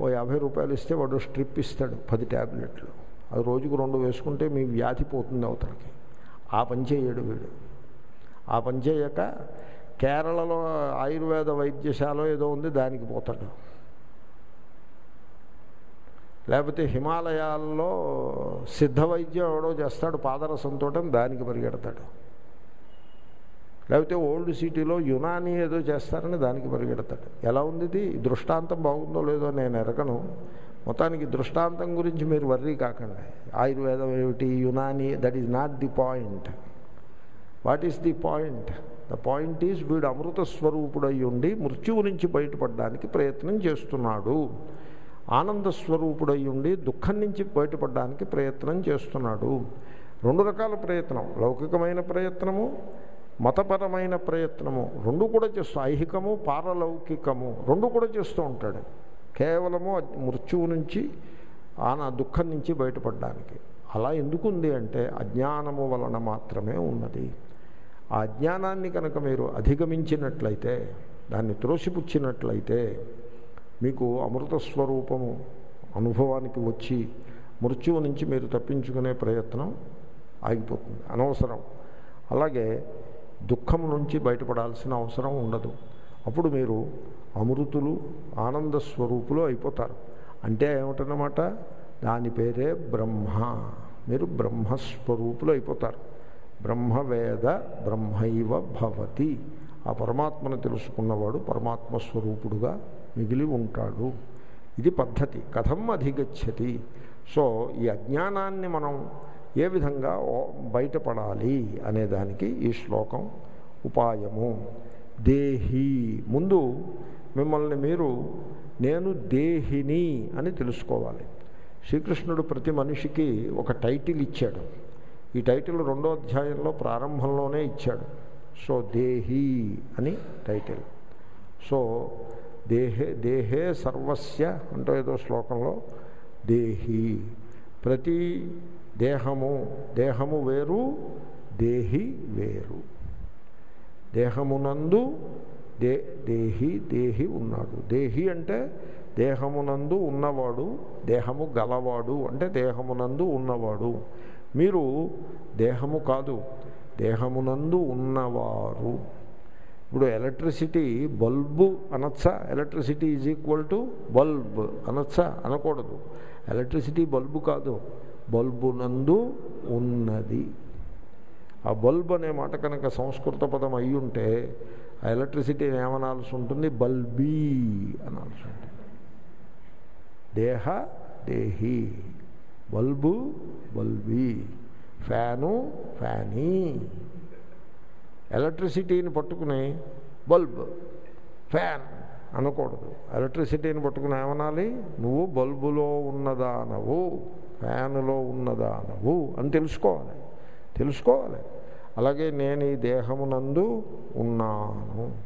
ఓ యాభై రూపాయలు ఇస్తే వాడు స్ట్రిప్ ఇస్తాడు పది ట్యాబ్లెట్లు అది రోజుకు రెండు వేసుకుంటే మీ వ్యాధి పోతుంది అవతలకి. ఆ పని చేయడు వీడు. ఆ పని చేయక కేరళలో ఆయుర్వేద వైద్యశాల ఏదో ఉంది దానికి పోతాడు. లేకపోతే హిమాలయాల్లో సిద్ధ వైద్యం ఎవడో చేస్తాడు పాదరసంతో దానికి పరిగెడతాడు. లేకపోతే ఓల్డ్ సిటీలో యునాని ఏదో చేస్తారని దానికి పరిగెడతాడు. ఎలా ఉంది ఇది? దృష్టాంతం బాగుందో లేదో నేను ఎరగను. మొత్తానికి దృష్టాంతం గురించి మీరు వర్రీ కాకండి. ఆయుర్వేదం ఏమిటి? Unani that is not the point what is the point the point is వీడు అమృత స్వరూపుడై ఉండి మృత్యువు నుంచి బయటపడడానికి ప్రయత్నం చేస్తున్నాడు. ఆనంద స్వరూపుడై ఉండి దుఃఖం నుంచి బయటపడడానికి ప్రయత్నం చేస్తున్నాడు. రెండు రకాల ప్రయత్నం. లౌకికమైన ప్రయత్నము మతపరమైన ప్రయత్నము రెండు కూడా చేస్తూ ఐహికము పారలౌకికము రెండు కూడా చేస్తూ ఉంటాడు. కేవలము మృత్యువు నుంచి ఆన దుఃఖం నుంచి బయటపడడానికి. అలా ఎందుకుంది అంటే అజ్ఞానము వలన మాత్రమే ఉన్నది. ఆ అజ్ఞానాన్ని కనుక మీరు అధిగమించినట్లయితే దాన్ని త్రోసిపుచ్చినట్లయితే మీకు అమృత స్వరూపము అనుభవానికి వచ్చి మృత్యువు నుంచి మీరు తప్పించుకునే ప్రయత్నం ఆగిపోతుంది అనవసరం. అలాగే దుఃఖం నుంచి బయటపడాల్సిన అవసరం ఉండదు. అప్పుడు మీరు అమృతులు ఆనంద స్వరూపులు అయిపోతారు. అంటే ఏమిటన్నమాట? దాని పేరే బ్రహ్మ. మీరు బ్రహ్మస్వరూపులు అయిపోతారు. బ్రహ్మవేద బ్రహ్మైవ భవతి. ఆ పరమాత్మను తెలుసుకున్నవాడు పరమాత్మ స్వరూపుడుగా మిగిలి ఉంటాడు. ఇది పద్ధతి. కథం అధిగచ్చతి. సో ఈ అజ్ఞానాన్ని మనం ఏ విధంగా బయటపడాలి అనే దానికి ఈ శ్లోకం ఉపాయము. దేహి. ముందు మిమ్మల్ని మీరు నేను దేహిని అని తెలుసుకోవాలి. శ్రీకృష్ణుడు ప్రతి మనిషికి ఒక టైటిల్ ఇచ్చాడు. ఈ టైటిల్ రెండో అధ్యాయంలో ప్రారంభంలోనే ఇచ్చాడు. సో దేహి అని టైటిల్. సో దేహే దేహే సర్వస్య అంటే ఏదో శ్లోకంలో దేహి. ప్రతి దేహము దేహము వేరు దేహి వేరు. దేహమునందు దే దేహి దేహి ఉన్నాడు. దేహి అంటే దేహమునందు ఉన్నవాడు దేహము గలవాడు అంటే దేహమునందు ఉన్నవాడు. మీరు దేహము కాదు దేహమునందు ఉన్నవారు. ఇప్పుడు ఎలక్ట్రిసిటీ బల్బు అనొచ్చా? Electricity is equal to bulb అనొచ్చా? అనకూడదు. ఎలక్ట్రిసిటీ బల్బు కాదు. బల్బు నందు ఉన్నది. ఆ బల్బ్ అనే మాట కనుక సంస్కృత పదం అయి ఉంటే ఆ ఎలక్ట్రిసిటీని ఏమనాల్సి ఉంటుంది? బల్బీ అనాల్సి ఉంటుంది. దేహ దేహి. బల్బు బల్బీ. ఫ్యాను ఫ్యానీ. ఎలక్ట్రిసిటీని పట్టుకుని బల్బ్ ఫ్యాన్ అనకూడదు. ఎలక్ట్రిసిటీని పట్టుకుని ఏమనాలి? నువ్వు బల్బులో ఉన్నదానవు. ఫ్యానులో ఉన్నదానవు అని తెలుసుకోవాలి. తెలుసుకోవాలి. అలాగే నేను ఈ దేహమునందు ఉన్నాను.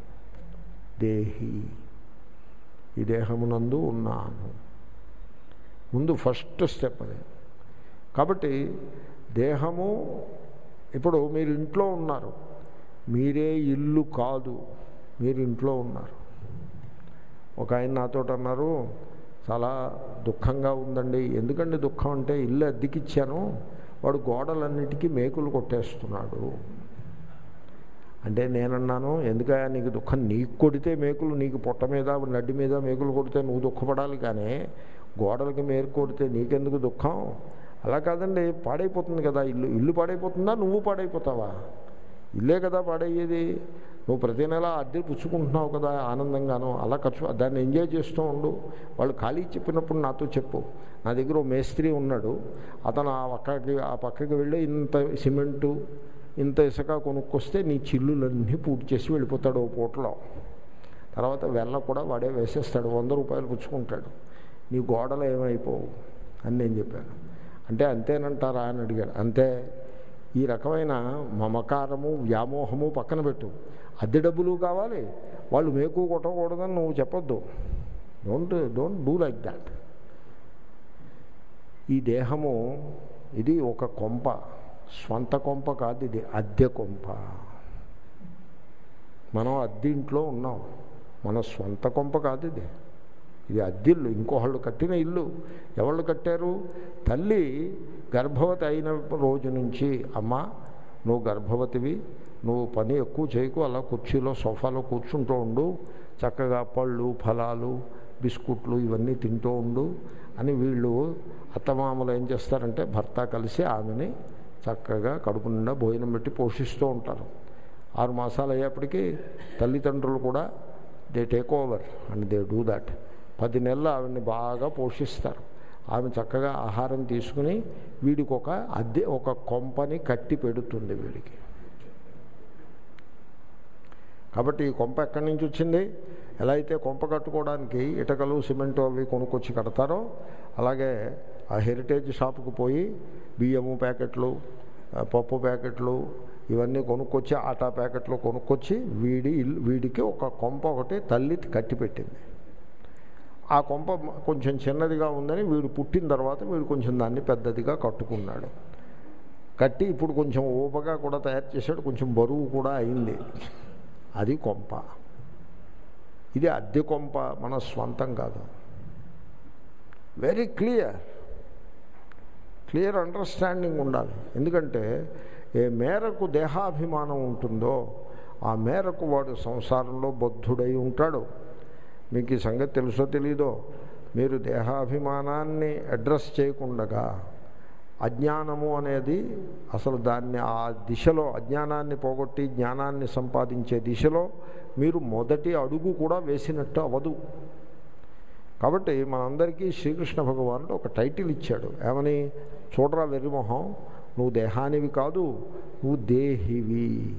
దేహి. ఈ దేహమునందు ఉన్నాను. ముందు ఫస్ట్ స్టెప్ అది. కాబట్టి దేహము ఇప్పుడు మీరు ఇంట్లో ఉన్నారు. మీరే ఇల్లు కాదు. మీరు ఇంట్లో ఉన్నారు. ఒక ఆయన నాతో అన్నారు చాలా దుఃఖంగా ఉందండి. ఎందుకండి దుఃఖం అంటే ఇల్లు అద్దెకిచ్చాను వాడు గోడలన్నిటికీ మేకులు కొట్టేస్తున్నాడు. అంటే నేనన్నాను ఎందుకయ్యా నీకు దుఃఖం? నీకు కొడితే మేకులు నీకు పొట్ట మీద నడ్డి మీద మేకులు కొడితే నువ్వు దుఃఖపడాలి కానీ గోడలకి మేకు కొడితే నీకెందుకు దుఃఖం? అలా కాదండి పాడైపోతుంది కదా ఇల్లు. ఇల్లు పాడైపోతుందా? నువ్వు పాడైపోతావా? ఇల్లే కదా పాడయ్యేది. నువ్వు ప్రతి నెల అద్దె పుచ్చుకుంటున్నావు కదా ఆనందంగాను అలా ఖర్చు దాన్ని ఎంజాయ్ చేస్తూ ఉండు. వాళ్ళు ఖాళీ చెప్పినప్పుడు నాతో చెప్పు. నా దగ్గర ఓ మేస్త్రి ఉన్నాడు. అతను ఆ పక్కకి ఆ పక్కకి వెళ్ళి ఇంత సిమెంటు ఇంత ఇసుక కొనుక్కొస్తే నీ చిల్లులన్నీ పూర్తి చేసి వెళ్ళిపోతాడు ఓ పూటలో. తర్వాత వెళ్ళ కూడా వాడే వేసేస్తాడు వంద రూపాయలు పుచ్చుకుంటాడు. నీ గోడలు ఏమైపోవు అని నేను చెప్పాను. అంటే అంతేనంటారా అని అడిగాడు. అంతే ఈ రకమైన మమకారము వ్యామోహము పక్కన పెట్టు. అద్దె డబ్బులు కావాలి. వాళ్ళు మేకు కొట్టకూడదని నువ్వు చెప్పొద్దు. Don't don't do like that ఈ దేహము ఇది ఒక కొంప. స్వంత కొంప కాదు ఇది అద్దె కొంప. మనం అద్దెంట్లో ఉన్నాం. మన స్వంత కొంప కాదు ఇది. ఇది అద్దిల్లు ఇంకోహళ్ళు కట్టిన ఇల్లు. ఎవళ్ళు కట్టారు? తల్లి గర్భవతి అయిన రోజు నుంచి అమ్మ నువ్వు గర్భవతివి నువ్వు పని ఎక్కువ చేయకు అలా కుర్చీలో సోఫాలో కూర్చుంటూ ఉండు. చక్కగా పళ్ళు ఫలాలు బిస్కుట్లు ఇవన్నీ తింటూ ఉండు అని వీళ్ళు అత్తమామలు ఏం చేస్తారంటే భర్త కలిసి ఆమెని చక్కగా కడుపు నిండా భోజనం పెట్టి పోషిస్తూ ఉంటారు. ఆరు మాసాలు అయ్యేప్పటికీ తల్లిదండ్రులు కూడా they take over and they do that పది నెలలు ఆమెని బాగా పోషిస్తారు. ఆమె చక్కగా ఆహారం తీసుకుని వీడికి ఒక అద్దె ఒక కొంపని కట్టి పెడుతుంది వీడికి. కాబట్టి ఈ కొంప ఎక్కడి నుంచి వచ్చింది? ఎలా అయితే కొంప కట్టుకోవడానికి ఇటకలు సిమెంటు అవి కొనుక్కొచ్చి కడతారో అలాగే ఆ హెరిటేజ్ షాపుకు పోయి బియ్యము ప్యాకెట్లు పప్పు ప్యాకెట్లు ఇవన్నీ కొనుక్కొచ్చి ఆటా ప్యాకెట్లు కొనుక్కొచ్చి వీడి వీడికి ఒక కొంప ఒకటి తల్లి కట్టి పెట్టింది ఆ కొంప కొంచెం చిన్నదిగా ఉందని వీడు పుట్టిన తర్వాత వీడు కొంచెం దాన్ని పెద్దదిగా కట్టుకున్నాడు. కట్టి ఇప్పుడు కొంచెం ఊపగా కూడా తయారు చేశాడు కొంచెం బరువు కూడా అయింది. అది కొంప. ఇది అద్దె కొంప మన స్వంతం కాదు. వెరీ క్లియర్ క్లియర్ అండర్స్టాండింగ్ ఉండాలి. ఎందుకంటే ఏ మేరకు దేహాభిమానం ఉంటుందో ఆ మేరకు వాడు సంసారంలో బద్ధుడై ఉంటాడు. మీకు ఈ సంగతి తెలుసో తెలీదో మీరు దేహాభిమానాన్ని అడ్రస్ చేయకుండగా అజ్ఞానము అనేది అసలు దాన్ని ఆ దిశలో అజ్ఞానాన్ని పోగొట్టి జ్ఞానాన్ని సంపాదించే దిశలో మీరు మొదటి అడుగు కూడా వేసినట్టు అవదు కాబట్టి మనందరికీ శ్రీకృష్ణ భగవానుడు ఒక టైటిల్ ఇచ్చాడు. ఏమని? చూడరా వెర్రిమొహం నువ్వు దేహానివి కాదు నువ్వు దేహివి.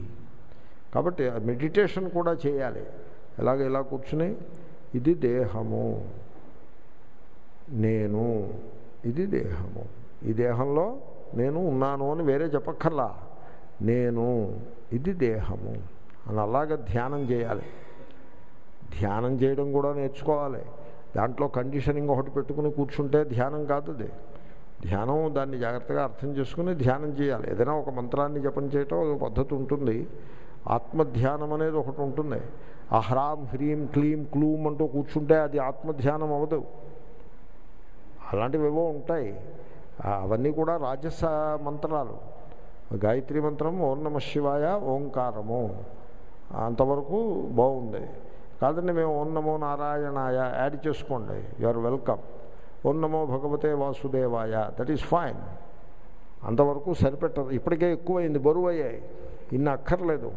కాబట్టి మెడిటేషన్ కూడా చేయాలి. ఎలాగ ఇలా కూర్చుని? ఇది దేహము నేను ఇది దేహము. ఈ దేహంలో నేను ఉన్నాను అని వేరే చెప్పక్కర్లా. నేను ఇది దేహము. అని అలాగ ధ్యానం చేయాలి. ధ్యానం చేయడం కూడా నేర్చుకోవాలి. దాంట్లో కండిషనింగ్ ఒకటి పెట్టుకుని కూర్చుంటే ధ్యానం కాదు అది ధ్యానం దాన్ని జాగ్రత్తగా అర్థం చేసుకుని ధ్యానం చేయాలి. ఏదైనా ఒక మంత్రాన్ని జపం చేయటం ఒక పద్ధతి ఉంటుంది. ఆత్మధ్యానం అనేది ఒకటి ఉంటుంది. అహ్రాం హ్రీం క్లీం క్లూమ్ అంటూ కూర్చుంటే అది ఆత్మధ్యానం అవ్వదు. అలాంటివి ఏవో ఉంటాయి. అవన్నీ కూడా రాజస మంత్రాలు. గాయత్రి మంత్రం ఓం నమ శివాయ ఓంకారము. అంతవరకు బాగుంది. కాదండి మేము ఓం నమో నారాయణాయ యాడ్ చేసుకోండి. You are welcome. ఓం నమో భగవతే వాసుదేవాయ దట్ ఈస్ ఫైన్. అంతవరకు సరిపెట్టదు ఇప్పటికే ఎక్కువైంది బరువు అయ్యాయి ఇన్ని అక్కర్లేదు.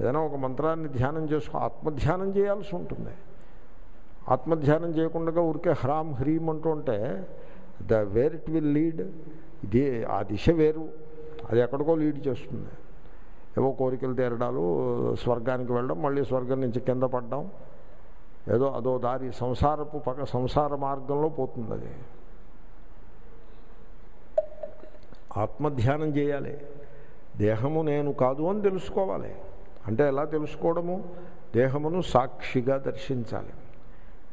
ఏదైనా ఒక మంత్రాన్ని ధ్యానం చేసుకో ఆత్మధ్యానం చేయాల్సి ఉంటుంది. ఆత్మధ్యానం చేయకుండా ఊరికే హ్రామ్ హ్రీం అంటూ ఉంటే the where it will lead. ఇది ఆ దిశ వేరు. అది ఎక్కడికో లీడ్ చేస్తుంది. ఏవో కోరికలు తీరడాలు స్వర్గానికి వెళ్ళడం మళ్ళీ స్వర్గం నుంచి కింద పడ్డం. ఏదో అదో దారి సంసారపు పక్క సంసార మార్గంలో పోతుంది అది. ఆత్మధ్యానం చేయాలి. దేహము నేను కాదు అని తెలుసుకోవాలి. అంటే ఎలా తెలుసుకోవడము? దేహమును సాక్షిగా దర్శించాలి.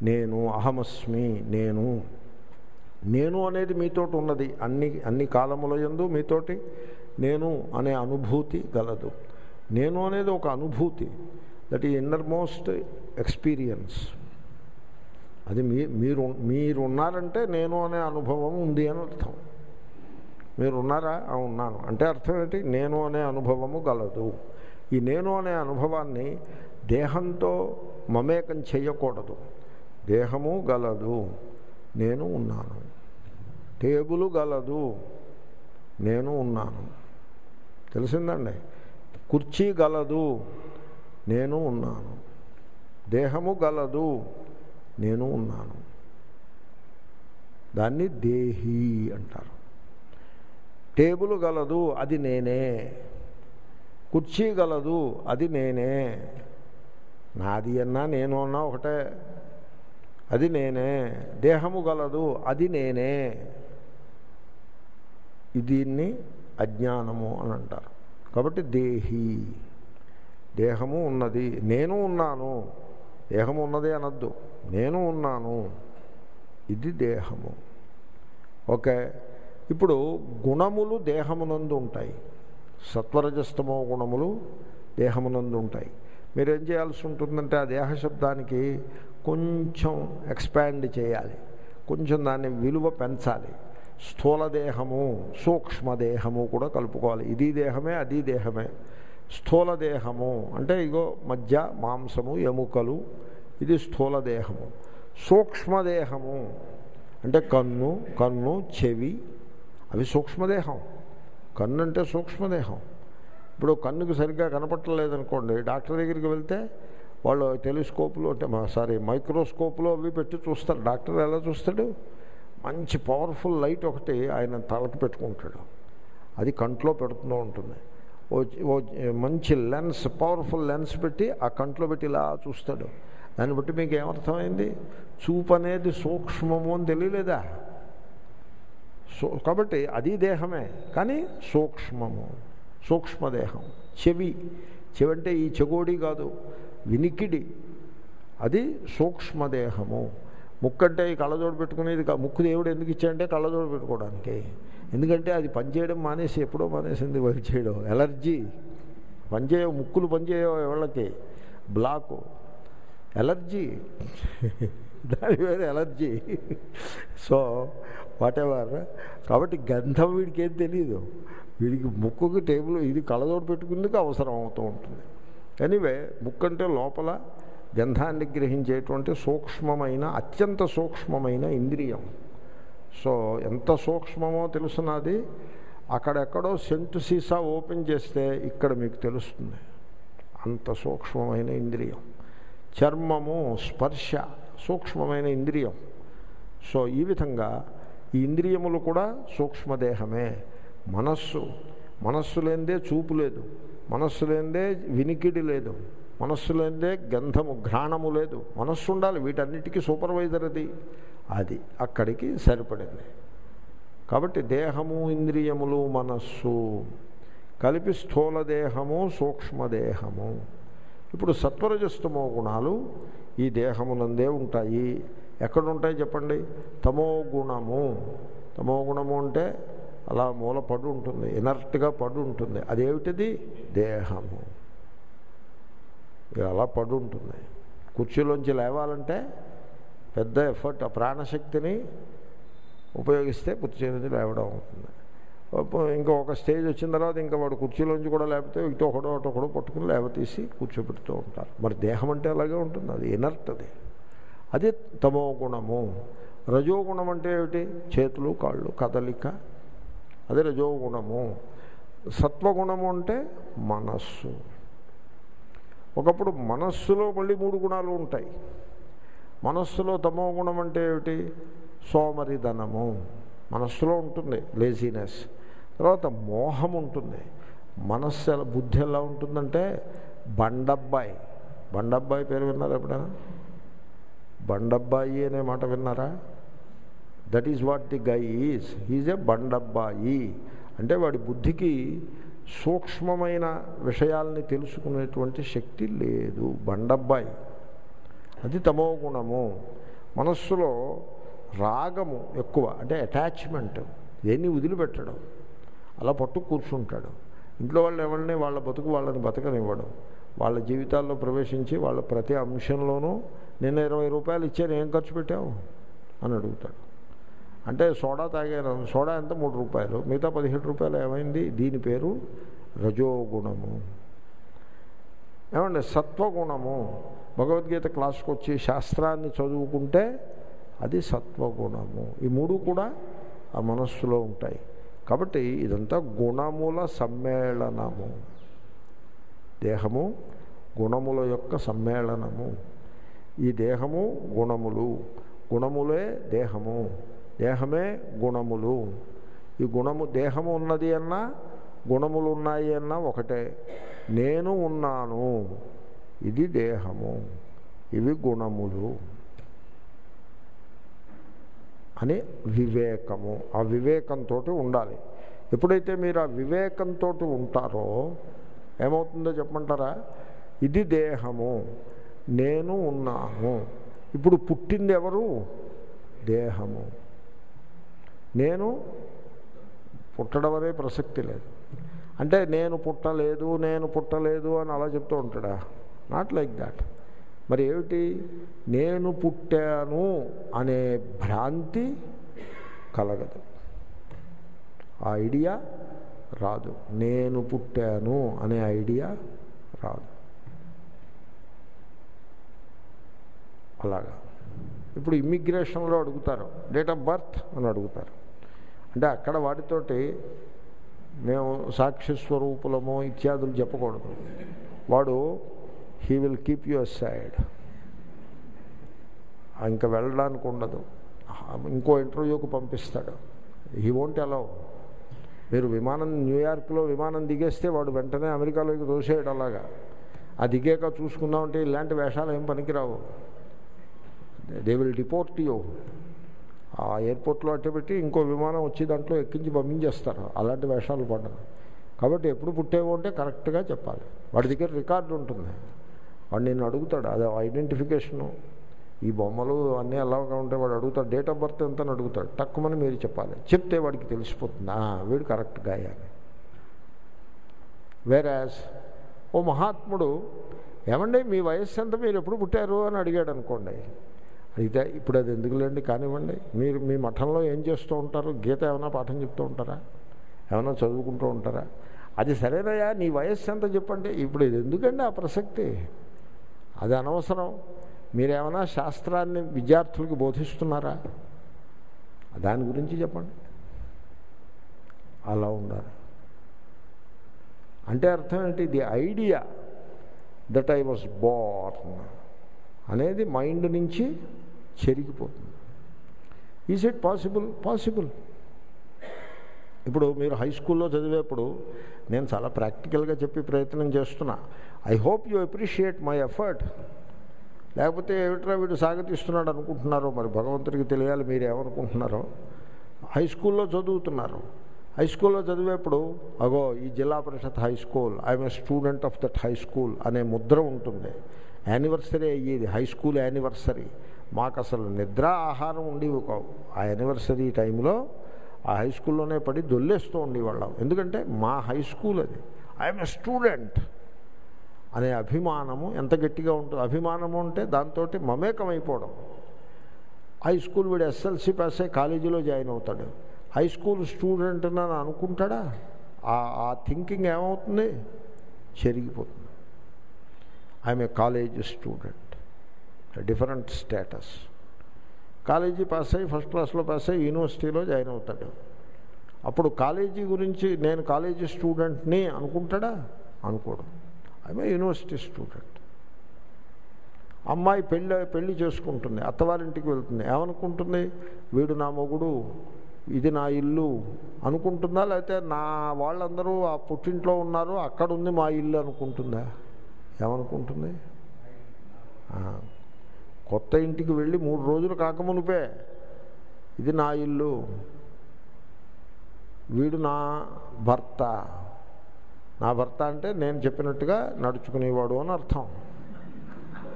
నేను అహమస్మి నేను నేను అనేది మీతోటి ఉన్నది. అన్ని అన్ని కాలముల యందు మీతోటి నేను అనే అనుభూతి గలదు. నేను అనేది ఒక అనుభూతి. దట్ ఈ ఇన్నర్ మోస్ట్ ఎక్స్పీరియన్స్. అది మీ మీరు మీరు ఉన్నారంటే నేను అనే అనుభవం ఉంది అని అర్థం. మీరు ఉన్నారా ఉన్నాను. అంటే అర్థం ఏంటి? నేను అనే అనుభవము గలదు. ఈ నేను అనే అనుభవాన్ని దేహంతో మమేకం చేయకూడదు. దేహము గలదు. నేను ఉన్నాను. టేబుల్ గలదు. నేను ఉన్నాను. తెలిసిందండి? కుర్చీ గలదు. నేను ఉన్నాను. దేహము గలదు. నేను ఉన్నాను. దాన్ని దేహి అంటారు. టేబుల్ గలదు. అది నేనే. కుర్చీ గలదు. అది నేనే. నాది అన్నా నేను అన్నా ఒకటే. అది నేనే. దేహము గలదు అది నేనే. దీన్ని అజ్ఞానము అని అంటారు. కాబట్టి దేహి. దేహము ఉన్నది. నేను ఉన్నాను. దేహము ఉన్నది అనద్దు. నేను ఉన్నాను. ఇది దేహము. ఓకే. ఇప్పుడు గుణములు దేహమునందు ఉంటాయి. సత్వరజస్తమో గుణములు దేహమునందు ఉంటాయి. మీరేం చేయాల్సి ఉంటుందంటే ఆ దేహ శబ్దానికి కొంచెం ఎక్స్పాండ్ చేయాలి. కొంచెం దాన్ని విలువ పెంచాలి. స్థూల దేహము సూక్ష్మదేహము కూడా కలుపుకోవాలి. ఇది దేహమే అది దేహమే. స్థూల దేహము అంటే ఇగో మధ్య మాంసము ఎముకలు ఇది స్థూల దేహము. సూక్ష్మదేహము అంటే కన్ను కన్ను చెవి అవి సూక్ష్మదేహం కన్ను అంటే సూక్ష్మదేహం ఇప్పుడు కన్నుకు సరిగ్గా కనపట్టలేదనుకోండి డాక్టర్ దగ్గరికి వెళ్తే వాళ్ళు టెలిస్కోప్లో అంటే సారీ మైక్రోస్కోప్లో అవి పెట్టి చూస్తారు డాక్టర్ ఎలా చూస్తాడు? మంచి పవర్ఫుల్ లైట్ ఒకటి ఆయన తలకి పెట్టుకుంటాడు. అది కంట్లో పెడుతూ ఉంటుంది. ఓ ఓ మంచి లెన్స్ పవర్ఫుల్ లెన్స్ పెట్టి ఆ కంట్లో పెట్టి ఇలా చూస్తాడు. దాన్ని బట్టి మీకు ఏమర్థమైంది? చూపు అనేది సూక్ష్మము అని తెలియలేదా? సో కాబట్టి అది దేహమే కానీ సూక్ష్మము సూక్ష్మదేహం చెవి. చెవి అంటే ఈ చెగోడి కాదు. వినికిడి. అది సూక్ష్మదేహము. ముక్కు అంటే ఈ కళ్ళజోడు పెట్టుకునేది ముక్కు దేవుడు ఎందుకు ఇచ్చాడంటే కళ్ళజోడు పెట్టుకోవడానికి. ఎందుకంటే అది పనిచేయడం మానేసి ఎప్పుడో మానేసింది పని చేయడం. ఎలర్జీ. పనిచేయ ముక్కులు పనిచేయవు ఎవళ్ళకి బ్లాకు. ఎలర్జీ. దాని మీద ఎలర్జీ. So whatever. కాబట్టి గంధం వీడికి ఏం తెలియదు వీడికి ముక్కుకి టేబుల్ ఇది కళ్ళజోడు పెట్టుకుందుకు అవసరం అవుతూ ఉంటుంది. ఎనివే బుక్ అంటే లోపల గంధాన్ని గ్రహించేటువంటి సూక్ష్మమైన అత్యంత సూక్ష్మమైన ఇంద్రియం. సో ఎంత సూక్ష్మమో తెలుసున్నది అక్కడెక్కడో సెంటు సీసా ఓపెన్ చేస్తే ఇక్కడ మీకు తెలుస్తుంది. అంత సూక్ష్మమైన ఇంద్రియం. చర్మము స్పర్శ సూక్ష్మమైన ఇంద్రియం. సో ఈ విధంగా ఈ ఇంద్రియములు కూడా సూక్ష్మదేహమే. మనస్సు మనస్సు లేనిదే చూపు లేదు. మనస్సు లేదే వినికిడి లేదు. మనస్సు లేదే గంధము ఘ్రాణము లేదు. మనస్సు ఉండాలి వీటన్నిటికీ సూపర్వైజర్ అది. అది అక్కడికి సరిపడింది. కాబట్టి దేహము ఇంద్రియములు మనస్సు కలిపి స్థూల దేహము సూక్ష్మదేహము ఇప్పుడు సత్వరజస్తమో గుణాలు ఈ దేహమునందే ఉంటాయి. ఎక్కడ ఉంటాయి చెప్పండి? తమో గుణము. తమో గుణము అంటే అలా మూల పడు ఉంటుంది ఇనర్ట్గా పడు ఉంటుంది. అదేమిటిది? దేహము. అలా పడు ఉంటుంది. కుర్చీలోంచి లేవాలంటే పెద్ద ఎఫర్ట్ ఆ ప్రాణశక్తిని ఉపయోగిస్తే కుర్చీ నుంచి లేవడం అవుతుంది. ఇంకా ఒక స్టేజ్ వచ్చిన తర్వాత ఇంకా వాడు కుర్చీలోంచి కూడా లేకపోతే ఇటు ఒకడో అటు ఒకడో పట్టుకుని లేవతీసి కూర్చోబెడుతూ ఉంటారు. మరి దేహం అంటే అలాగే ఉంటుంది. అది ఇనర్ట్ అది. అది తమో గుణము రజోగుణం అంటే ఏమిటి? చేతులు కాళ్ళు కదలిక అదే రజోగుణము సత్వగుణము అంటే మనస్సు. ఒకప్పుడు మనస్సులో మళ్ళీ మూడు గుణాలు ఉంటాయి. మనస్సులో తమో గుణం అంటే ఏమిటి? సోమరిధనము. మనస్సులో ఉంటుంది లేజినెస్. తర్వాత మోహం ఉంటుంది. మనస్సు ఎలా బుద్ధి ఎలా ఉంటుందంటే బండబ్బాయి. బండబ్బాయి పేరు విన్నారా ఎప్పుడైనా? బండబ్బాయి అనే మాట విన్నారా? That is what the guy is is a బండబ్బాయి అంటే వాడి బుద్ధికి సూక్ష్మమైన విషయాల్ని తెలుసుకునేటువంటి శక్తి లేదు. బండబ్బాయి అది తమో గుణము. మనస్సులో రాగము ఎక్కువ. అంటే అటాచ్మెంట్ దేన్ని వదిలిపెట్టడం. అలా పట్టు కూర్చుంటాడు. ఇంట్లో వాళ్ళు ఎవరిని వాళ్ళ బతుకు వాళ్ళని బతకనివ్వడం. వాళ్ళ జీవితాల్లో ప్రవేశించి వాళ్ళ ప్రతి అంశంలోనూ నిన్న ఇరవై రూపాయలు ఇచ్చాను ఏం ఖర్చు పెట్టావు? అని అడుగుతాడు. అంటే సోడా తాగాను. సోడా ఎంత? మూడు రూపాయలు. మిగతా పదిహేడు రూపాయలు ఏమైంది? దీని పేరు రజోగుణము. ఏమండి? సత్వగుణము. భగవద్గీత క్లాస్కి వచ్చి శాస్త్రాన్ని చదువుకుంటే అది సత్వగుణము. ఈ మూడు కూడా ఆ మనస్సులో ఉంటాయి. కాబట్టి ఇదంతా గుణముల సమ్మేళనము. దేహము గుణముల యొక్క సమ్మేళనము. ఈ దేహము గుణములు. గుణములే దేహము. దేహమే గుణములు. ఈ గుణము దేహము ఉన్నది అన్నా గుణములు ఉన్నాయి అన్నా ఒకటే. నేను ఉన్నాను ఇది దేహము ఇవి గుణములు అని వివేకము. ఆ వివేకంతో ఉండాలి. ఎప్పుడైతే మీరు ఆ వివేకంతో ఉంటారో ఏమవుతుందో చెప్పమంటారా? ఇది దేహము నేను ఉన్నాను. ఇప్పుడు పుట్టింది ఎవరు? దేహము. నేను పుట్టడం అనే ప్రసక్తి లేదు. అంటే నేను పుట్టలేదు నేను పుట్టలేదు అని అలా చెప్తూ ఉంటాడా? నాట్ లైక్ దాట్ మరి ఏమిటి? నేను పుట్టాను అనే భ్రాంతి కలగదు. ఆ ఐడియా రాదు. నేను పుట్టాను అనే ఐడియా రాదు. అలాగా. ఇప్పుడు ఇమ్మిగ్రేషన్లో అడుగుతారు. డేట్ ఆఫ్ బర్త్ అని అడుగుతారు. అంటే అక్కడ వాటితోటి మేము సాక్షి స్వరూపులము ఇత్యాదులు చెప్పకూడదు. వాడు he will keep your side ఇంకా వెళ్ళడానికి ఉండదు. ఇంకో ఇంటర్వ్యూకి పంపిస్తాడు. హీ వోంట్ అలౌ మీరు విమానం న్యూయార్క్లో విమానం దిగేస్తే వాడు వెంటనే అమెరికాలోకి దోసేయడం అలాగా. ఆ దిగాక చూసుకుందామంటే ఇలాంటి వేషాలు ఏం పనికిరావు. దే విల్ డిపోర్ట్ యూ ఆ ఎయిర్పోర్ట్లో అట్టబెట్టి ఇంకో విమానం వచ్చి దాంట్లో ఎక్కించి పంపించేస్తారు. అలాంటి వేషాలు పడ్డాను కాబట్టి ఎప్పుడు పుట్టేవో అంటే కరెక్ట్గా చెప్పాలి. వాడి దగ్గర రికార్డు ఉంటుంది. వాడు నేను అడుగుతాడు. అది ఐడెంటిఫికేషను. ఈ బొమ్మలు అన్నీ ఎలాగా ఉంటే వాడు అడుగుతాడు. డేట్ ఆఫ్ బర్త్ ఎంత అని అడుగుతాడు. తక్కువని మీరు చెప్పాలి. చెప్తే వాడికి తెలిసిపోతుంది. వీడు కరెక్ట్గా అయ్యాలి వేరాజ్ ఓ మహాత్ముడు ఏమండి మీ వయస్సు ఎంత? మీరు ఎప్పుడు పుట్టారు? అని అడిగాడు అనుకోండి. అడిగితే ఇప్పుడు అది ఎందుకులేండి? కానివ్వండి. మీరు మీ మఠంలో ఏం చేస్తూ ఉంటారు? గీత ఏమైనా పాఠం చెప్తూ ఉంటారా? ఏమైనా చదువుకుంటూ ఉంటారా? అది సరేనయ్యా నీ వయస్సు ఎంత చెప్పండి. ఇప్పుడు ఇది ఎందుకండి ఆ ప్రసక్తి? అది అనవసరం. మీరేమైనా శాస్త్రాన్ని విద్యార్థులకు బోధిస్తున్నారా? దాని గురించి చెప్పండి. అలా ఉండాలి. అంటే అర్థం ఏంటి? The idea that I was born. అనేది మైండ్ నుంచి చెరిగిపోతుంది. ఈజ్ ఇట్ పాసిబుల్ పాసిబుల్ ఇప్పుడు మీరు హై స్కూల్లో చదివేప్పుడు నేను చాలా ప్రాక్టికల్గా చెప్పి ప్రయత్నం చేస్తున్నా. I hope you appreciate my effort లేకపోతే ఏమిట్రా వీడు సాగతిస్తున్నాడు అనుకుంటున్నారో మరి భగవంతుడికి తెలియాలి మీరు ఏమనుకుంటున్నారో. హై స్కూల్లో చదువుతున్నారు. హై స్కూల్లో చదివేప్పుడు అగో ఈ జిల్లా పరిషత్ high school I'm a student of that high school అనే ముద్ర ఉంటుంది. యానివర్సరీ అయ్యేది హై స్కూల్ యానివర్సరీ. మాకు అసలు నిద్ర ఆహారం ఉండేవి కావు. ఆ యానివర్సరీ టైంలో ఆ హై స్కూల్లోనే పడి దొల్లేస్తూ ఉండేవాళ్ళం. ఎందుకంటే మా హై స్కూల్ అది. ఐఎమ్ ఎ స్టూడెంట్ అనే అభిమానము ఎంత గట్టిగా ఉంటుంది. అభిమానము అంటే దాంతో మమేకమైపోవడం. హై స్కూల్ వీడు ఎస్ఎల్సి పాస్ అయ్యి కాలేజీలో జాయిన్ అవుతాడు. హై స్కూల్ స్టూడెంట్ అని అనుకుంటాడా? ఆ థింకింగ్ ఏమవుతుంది? చెరిగిపోతుంది. I'm a college student. Different status college pass అయ్యి ఫస్ట్ క్లాస్లో పాస్ అయ్యి యూనివర్సిటీలో జాయిన్ అవుతాడు. అప్పుడు కాలేజీ గురించి నేను కాలేజీ స్టూడెంట్ని అనుకుంటాడా? అనుకోడు. ఆమె యూనివర్సిటీ స్టూడెంట్. అమ్మాయి పెళ్ళి పెళ్ళి చేసుకుంటుంది. అత్తవారింటికి వెళ్తుంది. ఏమనుకుంటుంది? వీడు నా మొగుడు ఇది నా ఇల్లు అనుకుంటుందా? లేకపోతే నా వాళ్ళందరూ ఆ పుట్టింట్లో ఉన్నారు అక్కడ ఉంది మా ఇల్లు అనుకుంటుందా? ఏమనుకుంటుంది? కొత్త ఇంటికి వెళ్ళి మూడు రోజులు కాకమునిపే ఇది నా ఇల్లు వీడు నా భర్త. నా భర్త అంటే నేను చెప్పినట్టుగా నడుచుకునేవాడు అని అర్థం.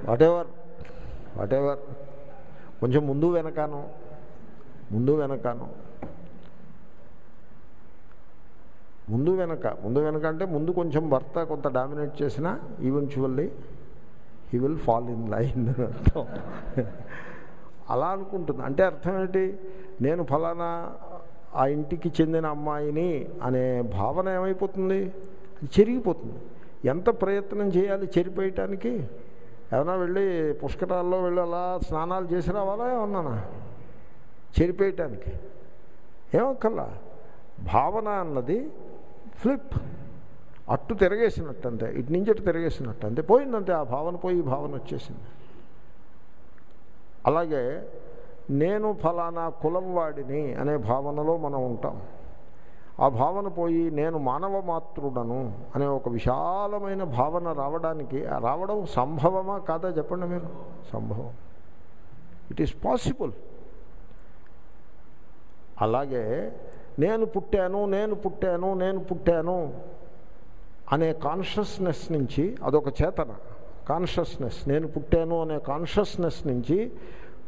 వాటెవర్ వాటెవర్ కొంచెం ముందు వెనకాను ముందు వెనకాను. ముందు వెనక ముందు వెనక అంటే ముందు కొంచెం భర్త కొంత డామినేట్ చేసినా eventually he will fall in line అర్థం. అలా అనుకుంటుంది. అంటే అర్థం ఏంటి? నేను ఫలానా ఆ ఇంటికి చెందిన అమ్మాయిని అనే భావన ఏమైపోతుంది? అది చెరిగిపోతుంది. ఎంత ప్రయత్నం చేయాలి చెరిపోయటానికి? ఏమైనా వెళ్ళి పుష్కరాల్లో వెళ్ళి అలా స్నానాలు చేసి రావాలా ఏమన్నానా? చెరిపేయటానికి. ఏమక్కల్లా భావన అన్నది ఫ్లిప్. అట్టు తిరగేసినట్టు అంతే ఇటు నుంచి అటు తిరగేసినట్టు అంతే పోయిందంతే ఆ భావన పోయి ఈ భావన వచ్చేసింది. అలాగే నేను ఫలానా కులం వాడిని అనే భావనలో మనం ఉంటాం. ఆ భావన పోయి నేను మానవ మాతృడను అనే ఒక విశాలమైన భావన రావడానికి రావడం సంభవమా కాదా చెప్పండి మీరు? సంభవం. ఇట్ ఈస్ పాసిబుల్ అలాగే నేను పుట్టాను నేను పుట్టాను నేను పుట్టాను అనే కాన్షియస్నెస్ నుంచి అదొక చేతన. కాన్షియస్నెస్ నేను పుట్టాను అనే కాన్షియస్నెస్ నుంచి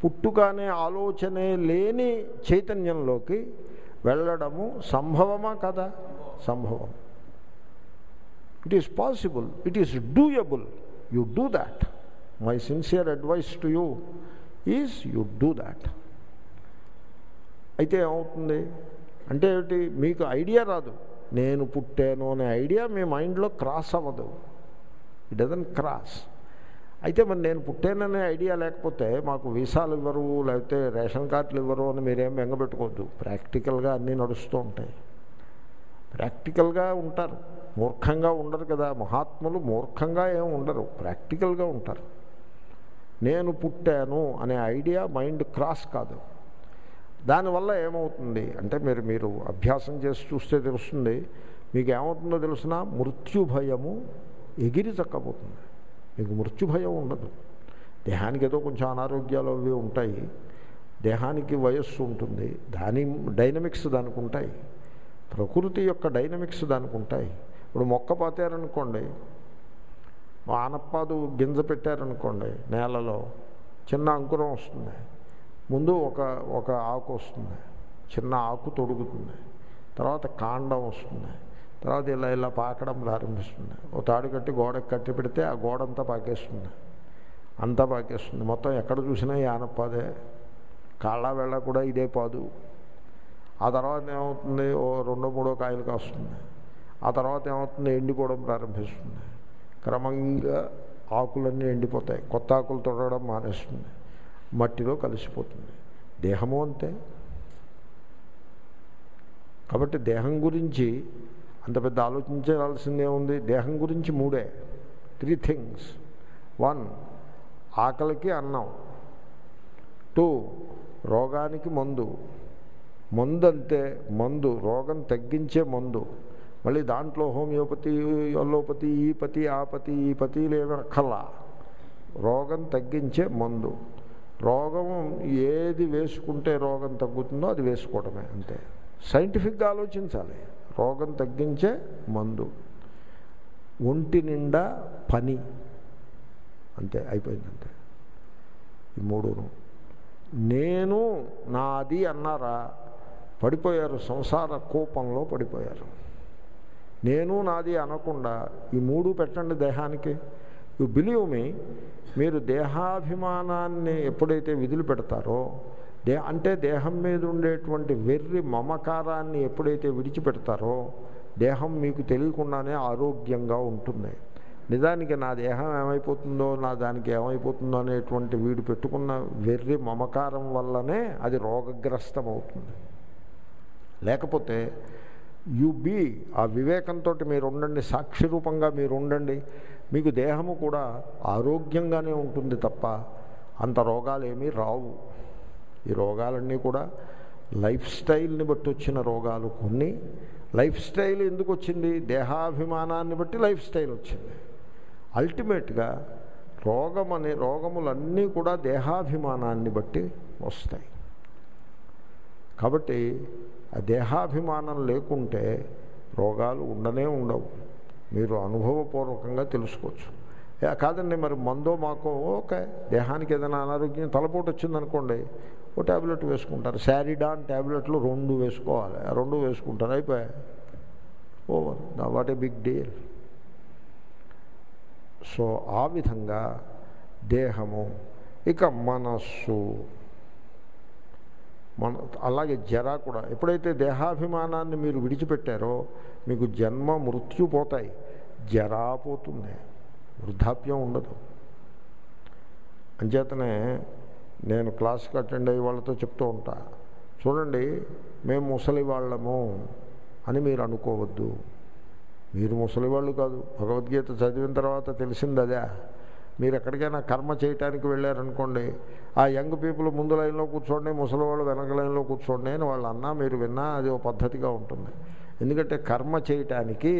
పుట్టుకనే ఆలోచనే లేని చైతన్యంలోకి వెళ్ళడము సంభవమా కదా? సంభవం. It is possible it is doable you do that my sincere advice to you is you do that అయితే ఏమవుతుంది? అంటే ఏమిటి మీకు ఐడియా రాదు. నేను పుట్టాను అనే ఐడియా మీ మైండ్లో క్రాస్ అవ్వదు. ఇట్ డజన్ క్రాస్ అయితే మరి నేను పుట్టాననే ఐడియా లేకపోతే మాకు వీసాలు ఇవ్వరు లేకపోతే రేషన్ కార్డులు ఇవ్వరు అని మీరేం బెంగపెట్టుకోవద్దు ప్రాక్టికల్గా అన్నీ నడుస్తూ ఉంటాయి. ప్రాక్టికల్గా ఉంటారు. మూర్ఖంగా ఉండరు కదా. మహాత్ములు మూర్ఖంగా ఏం ఉండరు. ప్రాక్టికల్గా ఉంటారు. నేను పుట్టాను అనే ఐడియా మైండ్ క్రాస్ కాదు. దానివల్ల ఏమవుతుంది? అంటే మీరు మీరు అభ్యాసం చేసి చూస్తే తెలుస్తుంది. మీకు ఏమవుతుందో తెలిసిన మృత్యు భయము ఎగిరి చక్కబోతుంది. మీకు మృత్యు భయం ఉండదు. దేహానికి ఏదో కొంచెం అనారోగ్యాలు అవి ఉంటాయి. దేహానికి వయస్సు ఉంటుంది. దాని డైనమిక్స్ దానికి ఉంటాయి. ప్రకృతి యొక్క డైనమిక్స్ దానికి ఉంటాయి. ఇప్పుడు మొక్క పాతారనుకోండి ఆనప్పాదు గింజ పెట్టారనుకోండి నేలలో చిన్న అంకురం వస్తుంది. ముందు ఒక ఒక ఆకు వస్తుంది. చిన్న ఆకు తొడుగుతుంది. తర్వాత కాండం వస్తుంది. తర్వాత ఇలా ఇలా పాకడం ప్రారంభిస్తుంది. ఓ తాడు కట్టి గోడకి కట్టి పెడితే ఆ గోడ అంతా పాకేస్తుంది. అంతా పాకేస్తుంది. మొత్తం ఎక్కడ చూసినా యానప్పదే కాళ్ళ వెళ్ళ కూడా ఇదే పాదు. ఆ తర్వాత ఏమవుతుంది? ఓ రెండో మూడో కాయలు కాస్తుంది. ఆ తర్వాత ఏమవుతుంది? ఎండిపోవడం ప్రారంభిస్తుంది. క్రమంగా ఆకులన్నీ ఎండిపోతాయి. కొత్త ఆకులు తొడడం మానేస్తుంది. మట్టిలో కలిసిపోతుంది. దేహము అంతే. కాబట్టి దేహం గురించి అంత పెద్ద ఆలోచించాల్సిందే ఉంది. దేహం గురించి మూడే. త్రీ థింగ్స్ వన్ ఆకలికి అన్నం. టూ రోగానికి మందు. మందు అంతే మందు రోగం తగ్గించే మందు. మళ్ళీ దాంట్లో హోమియోపతి అల్లోపతి ఈ పతి ఆ పతి ఈ పతి ఏమి కళ. రోగం తగ్గించే మందు. రోగం ఏది వేసుకుంటే రోగం తగ్గుతుందో అది వేసుకోవడమే అంతే. సైంటిఫిక్గా ఆలోచించాలి. రోగం తగ్గించే మందు. ఒంటి నిండా పని. అంతే అయిపోయింది అంతే ఈ మూడును. నేను నాది అన్నారా పడిపోయారు సంసార కోపంలో పడిపోయారు. నేను నాది అనకుండా ఈ మూడు పెట్టండి దేహానికి. యు బిలీవ్ మీ మీరు దేహాభిమానాన్ని ఎప్పుడైతే విధులు పెడతారో దే అంటే దేహం మీద ఉండేటువంటి వెర్రి మమకారాన్ని ఎప్పుడైతే విడిచిపెడతారో దేహం మీకు తెలియకుండానే ఆరోగ్యంగా ఉంటుంది. నిజానికి నా దేహం ఏమైపోతుందో నా దానికి ఏమైపోతుందో అనేటువంటి వీడు పెట్టుకున్న వెర్రి మమకారం వల్లనే అది రోగగ్రస్తం అవుతుంది లేకపోతే యు బీ. ఆ వివేకంతో మీరు ఉండండి సాక్షి రూపంగా మీరు ఉండండి మీకు దేహము కూడా ఆరోగ్యంగానే ఉంటుంది తప్ప అంత రోగాలు ఏమీ రావు. ఈ రోగాలన్నీ కూడా లైఫ్ స్టైల్ని బట్టి వచ్చిన రోగాలు కొన్ని. లైఫ్ స్టైల్ ఎందుకు వచ్చింది? దేహాభిమానాన్ని బట్టి లైఫ్ స్టైల్ వచ్చింది. అల్టిమేట్గా రోగం అనే రోగములన్నీ కూడా దేహాభిమానాన్ని బట్టి వస్తాయి. కాబట్టి దేహాభిమానం లేకుంటే రోగాలు ఉండనే ఉండవు. మీరు అనుభవపూర్వకంగా తెలుసుకోవచ్చు. ఏ, కాదండి మరి మందో మాకో ఓకే దేహానికి ఏదైనా అనారోగ్యం తలపోటు వచ్చిందనుకోండి ఓ ట్యాబ్లెట్ వేసుకుంటారు. శారీడాన్ ట్యాబ్లెట్లు రెండు వేసుకోవాలి. రెండు వేసుకుంటారు. అయిపోయాయి over. What a big deal so ఆ విధంగా దేహము ఇక మనస్సు మన అలాగే జర కూడా. ఎప్పుడైతే దేహాభిమానాన్ని మీరు విడిచిపెట్టారో మీకు జన్మ మృత్యు పోతాయి. జరా పోతుంది. వృద్ధాప్యం ఉండదు. అంచేతనే నేను క్లాస్కి అటెండ్ అయ్యే వాళ్ళతో చెప్తూ ఉంటా. చూడండి మేము ముసలి వాళ్ళము అని మీరు అనుకోవద్దు. మీరు ముసలి వాళ్ళు కాదు. భగవద్గీత చదివిన తర్వాత తెలిసింది అదే మీరు ఎక్కడికైనా కర్మ చేయటానికి వెళ్ళారనుకోండి ఆ యంగ్ పీపుల్ ముందు లైన్లో కూర్చోండి ముసలివాళ్ళు వెనక లైన్లో కూర్చోండి అని వాళ్ళు అన్నా మీరు విన్నా అది ఒక పద్ధతిగా ఉంటుంది. ఎందుకంటే కర్మ చేయటానికి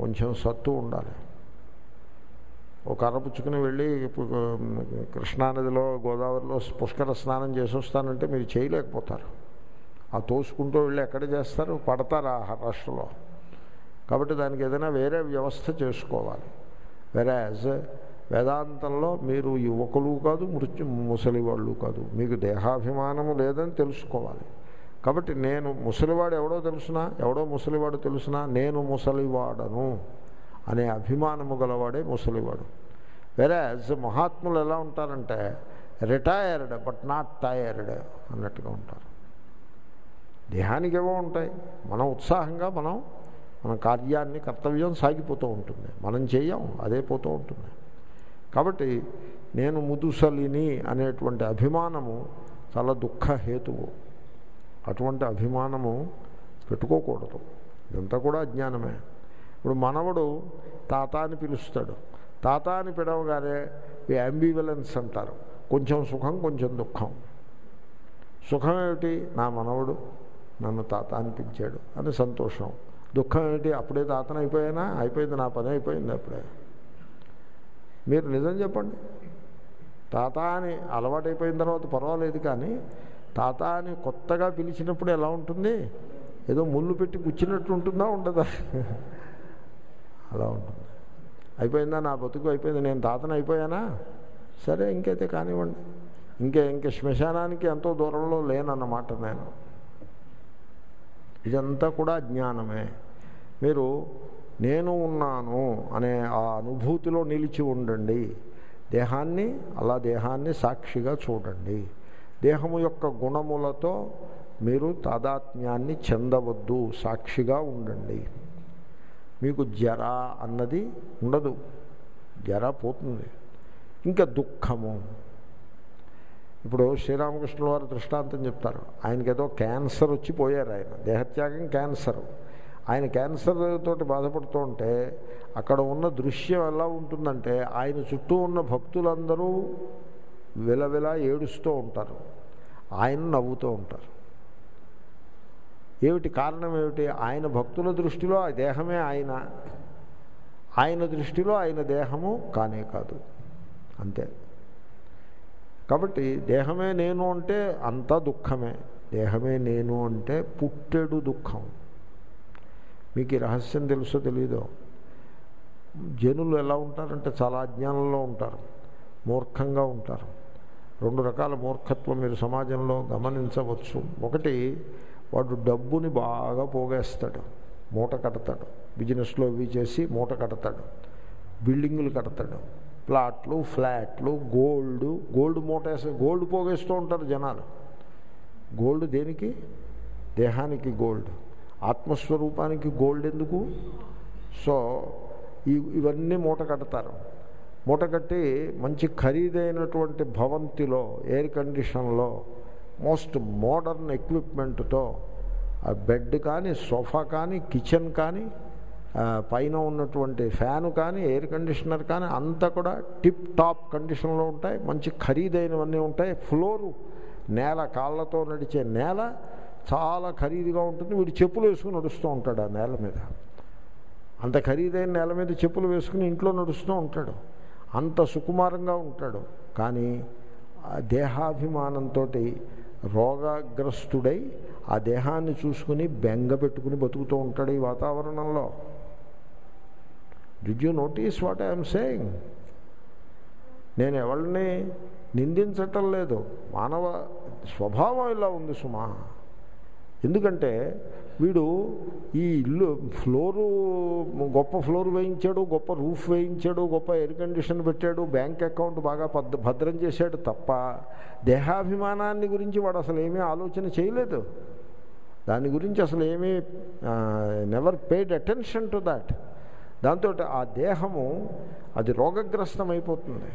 కొంచెం సత్తు ఉండాలి. ఒక కర్ర పుచ్చుకుని వెళ్ళి కృష్ణానదిలో గోదావరిలో పుష్కర స్నానం చేసి వస్తానంటే మీరు చేయలేకపోతారు. ఆ తోసుకుంటూ వెళ్ళి ఎక్కడ చేస్తారు? పడతారు ఆ రాష్ట్రంలో కాబట్టి దానికి ఏదైనా వేరే వ్యవస్థ చేసుకోవాలి. వెరాజ్ వేదాంతంలో మీరు యువకులు కాదు మృత్యు ముసలివాళ్ళు కాదు. మీకు దేహాభిమానము లేదని తెలుసుకోవాలి. కాబట్టి నేను ముసలివాడు ఎవడో తెలుసునా? ఎవడో ముసలివాడు తెలుసునా? నేను ముసలివాడను అనే అభిమానము గలవాడే ముసలివాడు. వెరాజ్ మహాత్ములు ఎలా ఉంటారంటే రిటైర్డ్ బట్ నాట్ టైర్డ్ అన్నట్టుగా ఉంటారు. దేహానికి ఏవో ఉంటాయి. మనం ఉత్సాహంగా మనం మన కార్యాన్ని కర్తవ్యం సాగిపోతూ ఉంటుంది. మనం చేయం అదే పోతూ ఉంటుంది. కాబట్టి నేను ముదుసలిని అనేటువంటి అభిమానము చాలా దుఃఖహేతువు అటువంటి అభిమానము పెట్టుకోకూడదు. ఇదంతా కూడా అజ్ఞానమే. ఇప్పుడు మనవడు తాత అని పిలుస్తాడు. తాత అని పిలవగానే ఈ అంబివలెన్స్ అంటారు. కొంచెం సుఖం కొంచెం దుఃఖం. సుఖం ఏమిటి? నా మనవడు నన్ను తాత అనిపించాడు. అని సంతోషం. దుఃఖం ఏమిటి? అప్పుడే తాతను అయిపోయానా అయిపోయింది నా పని అయిపోయింది అప్పుడే. మీరు నిజం చెప్పండి. తాత అని అలవాటైపోయిన తర్వాత పర్వాలేదు కానీ తాత అని కొత్తగా పిలిచినప్పుడు ఎలా ఉంటుంది? ఏదో ముళ్ళు పెట్టి కూర్చున్నట్టు ఉంటుందా ఉండదా? అలా ఉంటుంది. అయిపోయిందా? నా బతుకు అయిపోయింది. నేను తాతను అయిపోయానా? సరే ఇంకైతే కానివ్వండి. ఇంకే ఇంక శ్మశానానికి ఎంతో దూరంలో లేనన్నమాట నేను. ఇదంతా కూడా జ్ఞానమే. మీరు నేను ఉన్నాను అనే ఆ అనుభూతిలో నిలిచి ఉండండి. దేహాన్ని అలా దేహాన్ని సాక్షిగా చూడండి. దేహము యొక్క గుణములతో మీరు తాదాత్మ్యాన్ని చెందవద్దు సాక్షిగా ఉండండి. మీకు జర అన్నది ఉండదు. జర పోతుంది. ఇంకా దుఃఖము. ఇప్పుడు శ్రీరామకృష్ణుల వారు దృష్టాంతం చెప్తారు. ఆయనకి ఏదో క్యాన్సర్ వచ్చి పోయారు ఆయన. దేహత్యాగం క్యాన్సర్. ఆయన క్యాన్సర్ తోటి బాధపడుతూ ఉంటే అక్కడ ఉన్న దృశ్యం ఎలా ఉంటుందంటే ఆయన చుట్టూ ఉన్న భక్తులందరూ విలవిల ఏడుస్తూ ఉంటారు. ఆయన నవ్వుతూ ఉంటారు. ఏమిటి కారణం ఏమిటి? ఆయన భక్తుల దృష్టిలో ఆ దేహమే ఆయన. ఆయన దృష్టిలో ఆయన దేహము కానే కాదు. అంతే. కాబట్టి దేహమే నేను అంటే అంతా దుఃఖమే. దేహమే నేను అంటే పుట్టెడు దుఃఖం. మీకు ఈ రహస్యం తెలుసో తెలీదో? జనులు ఎలా ఉంటారంటే చాలా అజ్ఞానంలో ఉంటారు మూర్ఖంగా ఉంటారు. రెండు రకాల మూర్ఖత్వం మీరు సమాజంలో గమనించవచ్చు. ఒకటి వాడు డబ్బుని బాగా పోగేస్తాడు మూట కడతాడు. బిజినెస్లో ఇవి చేసి మూట కడతాడు బిల్డింగులు కడతాడు. ప్లాట్లు ఫ్లాట్లు గోల్డ్ గోల్డ్ మూట గోల్డ్ పోగేస్తూ ఉంటారు జనాలు. గోల్డ్ దేనికి? దేహానికి గోల్డ్. ఆత్మస్వరూపానికి గోల్డ్ ఎందుకు? సో ఇవన్నీ మూట కడతారు. మూట కట్టి మంచి ఖరీదైనటువంటి భవంతిలో ఎయిర్ కండిషన్లో మోస్ట్ మోడర్న్ ఎక్విప్మెంట్తో ఆ బెడ్ కానీ సోఫా కానీ కిచెన్ కానీ పైన ఉన్నటువంటి ఫ్యాను కానీ ఎయిర్ కండిషనర్ కానీ అంతా కూడా టిప్ టాప్ కండిషన్లో ఉంటాయి. మంచి ఖరీదైనవన్నీ ఉంటాయి. ఫ్లోరు నేల కాళ్ళతో నడిచే నేల చాలా ఖరీదుగా ఉంటుంది. వీడు చెప్పులు వేసుకుని నడుస్తూ ఉంటాడు ఆ నేల మీద. అంత ఖరీదైన నేల మీద చెప్పులు వేసుకుని ఇంట్లో నడుస్తూ ఉంటాడు. అంత సుకుమారంగా ఉంటాడు. కానీ ఆ దేహాభిమానంతో రోగగ్రస్తుడై ఆ దేహాన్ని చూసుకుని బెంగ పెట్టుకుని బతుకుతూ ఉంటాడు ఈ వాతావరణంలో. Did you notice what I'm saying నేను ఎవరిని నిందించటం లేదు. మానవ స్వభావం ఇలా ఉంది సుమా. ఎందుకంటే వీడు ఈ ఇల్లు ఫ్లోరు గొప్ప ఫ్లోర్ వేయించాడు గొప్ప రూఫ్ వేయించాడు గొప్ప ఎయిర్ కండిషన్ పెట్టాడు బ్యాంక్ అకౌంట్ బాగా భద్ర భద్రం చేశాడు తప్ప దేహాభిమానాన్ని గురించి వాడు అసలు ఏమీ ఆలోచన చేయలేదు. దాని గురించి అసలు ఏమీ never paid attention to that దాంతో ఆ దేహము అది రోగగ్రస్తం అయిపోతుంది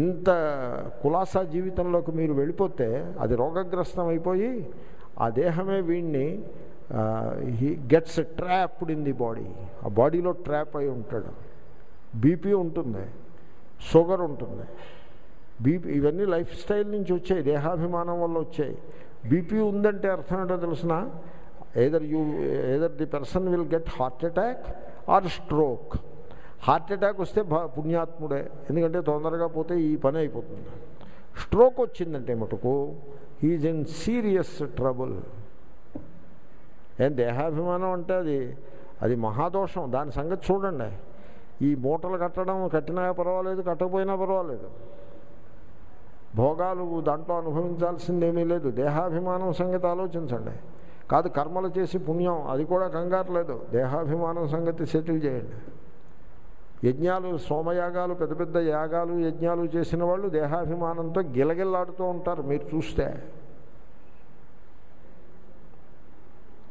ఇంత కులాసా జీవితంలోకి మీరు వెళ్ళిపోతే అది రోగగ్రస్తం అయిపోయి ఆ దేహమే వీడిని he gets trapped in the body. ఆ బాడీలో ట్రాప్ అయి ఉంటాడు. బీపీ ఉంటుంది షుగర్ ఉంటుంది. బీపీ ఇవన్నీ లైఫ్ స్టైల్ నుంచి వచ్చాయి దేహాభిమానం వల్ల వచ్చాయి. బీపీ ఉందంటే అర్థం ఏంటో తెలిసిన? Either you either the person will get heart attack or stroke heart attack వస్తే పుణ్యాత్ముడే. ఎందుకంటే తొందరగా పోతే ఈ పని అయిపోతుంది. స్ట్రోక్ వచ్చిందంటే మటుకు హీజ్ ఇన్ సీరియస్ ట్రబుల్ ఏం దేహాభిమానం అంటే అది అది మహాదోషం. దాని సంగతి చూడండి. ఈ మూటలు కట్టడం కట్టినా పర్వాలేదు కట్టకపోయినా పర్వాలేదు. భోగాలు దాంట్లో అనుభవించాల్సిందేమీ లేదు. దేహాభిమానం సంగతి ఆలోచించండి. కాదు కర్మలు చేసి పుణ్యం అది కూడా కంగారు లేదు. దేహాభిమానం సంగతి సెటిల్ చేయండి. యజ్ఞాలు సోమయాగాలు పెద్ద పెద్ద యాగాలు యజ్ఞాలు చేసిన వాళ్ళు దేహాభిమానంతో గిలగిల్లాడుతూ ఉంటారు మీరు చూస్తే.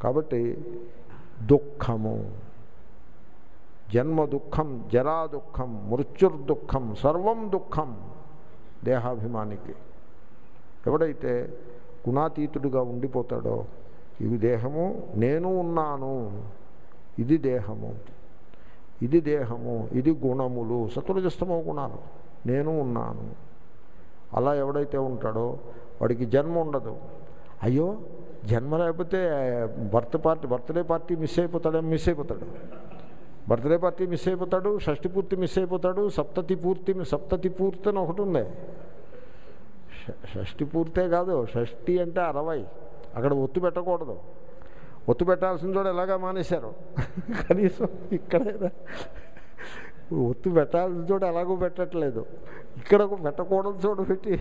కాబట్టి దుఃఖము జన్మ దుఃఖం జరా దుఃఖం మృత్యుర్దుఃఖం సర్వం దుఃఖం దేహాభిమానికి. ఎవడైతే గుణాతీతుడిగా ఉండిపోతాడో ఇవి దేహము నేను ఉన్నాను ఇది దేహము. ఇది దేహము ఇది గుణములు సత్వరజస్తమో గుణాలు. నేను ఉన్నాను. అలా ఎవడైతే ఉంటాడో వాడికి జన్మ ఉండదు. అయ్యో జన్మ లేకపోతే birth party birthday party miss అయిపోతాడేమో miss అయిపోతాడు. బర్త్డే పార్టీ మిస్ అయిపోతాడు షష్టి పూర్తి మిస్ అయిపోతాడు సప్తతి పూర్తి సప్తతి పూర్తి అని ఒకటి ఉంది. షష్టి పూర్తే కాదు షష్టి అంటే అరవై. అక్కడ ఒత్తు పెట్టకూడదు. ఒత్తు పెట్టాల్సిన చోట ఎలాగా మానేశారు? కనీసం ఇక్కడైనా ఒత్తు పెట్టాల్సిన చోట ఎలాగో పెట్టట్లేదు. ఇక్కడ ఒక పెట్టకూడదు చోట పెట్టి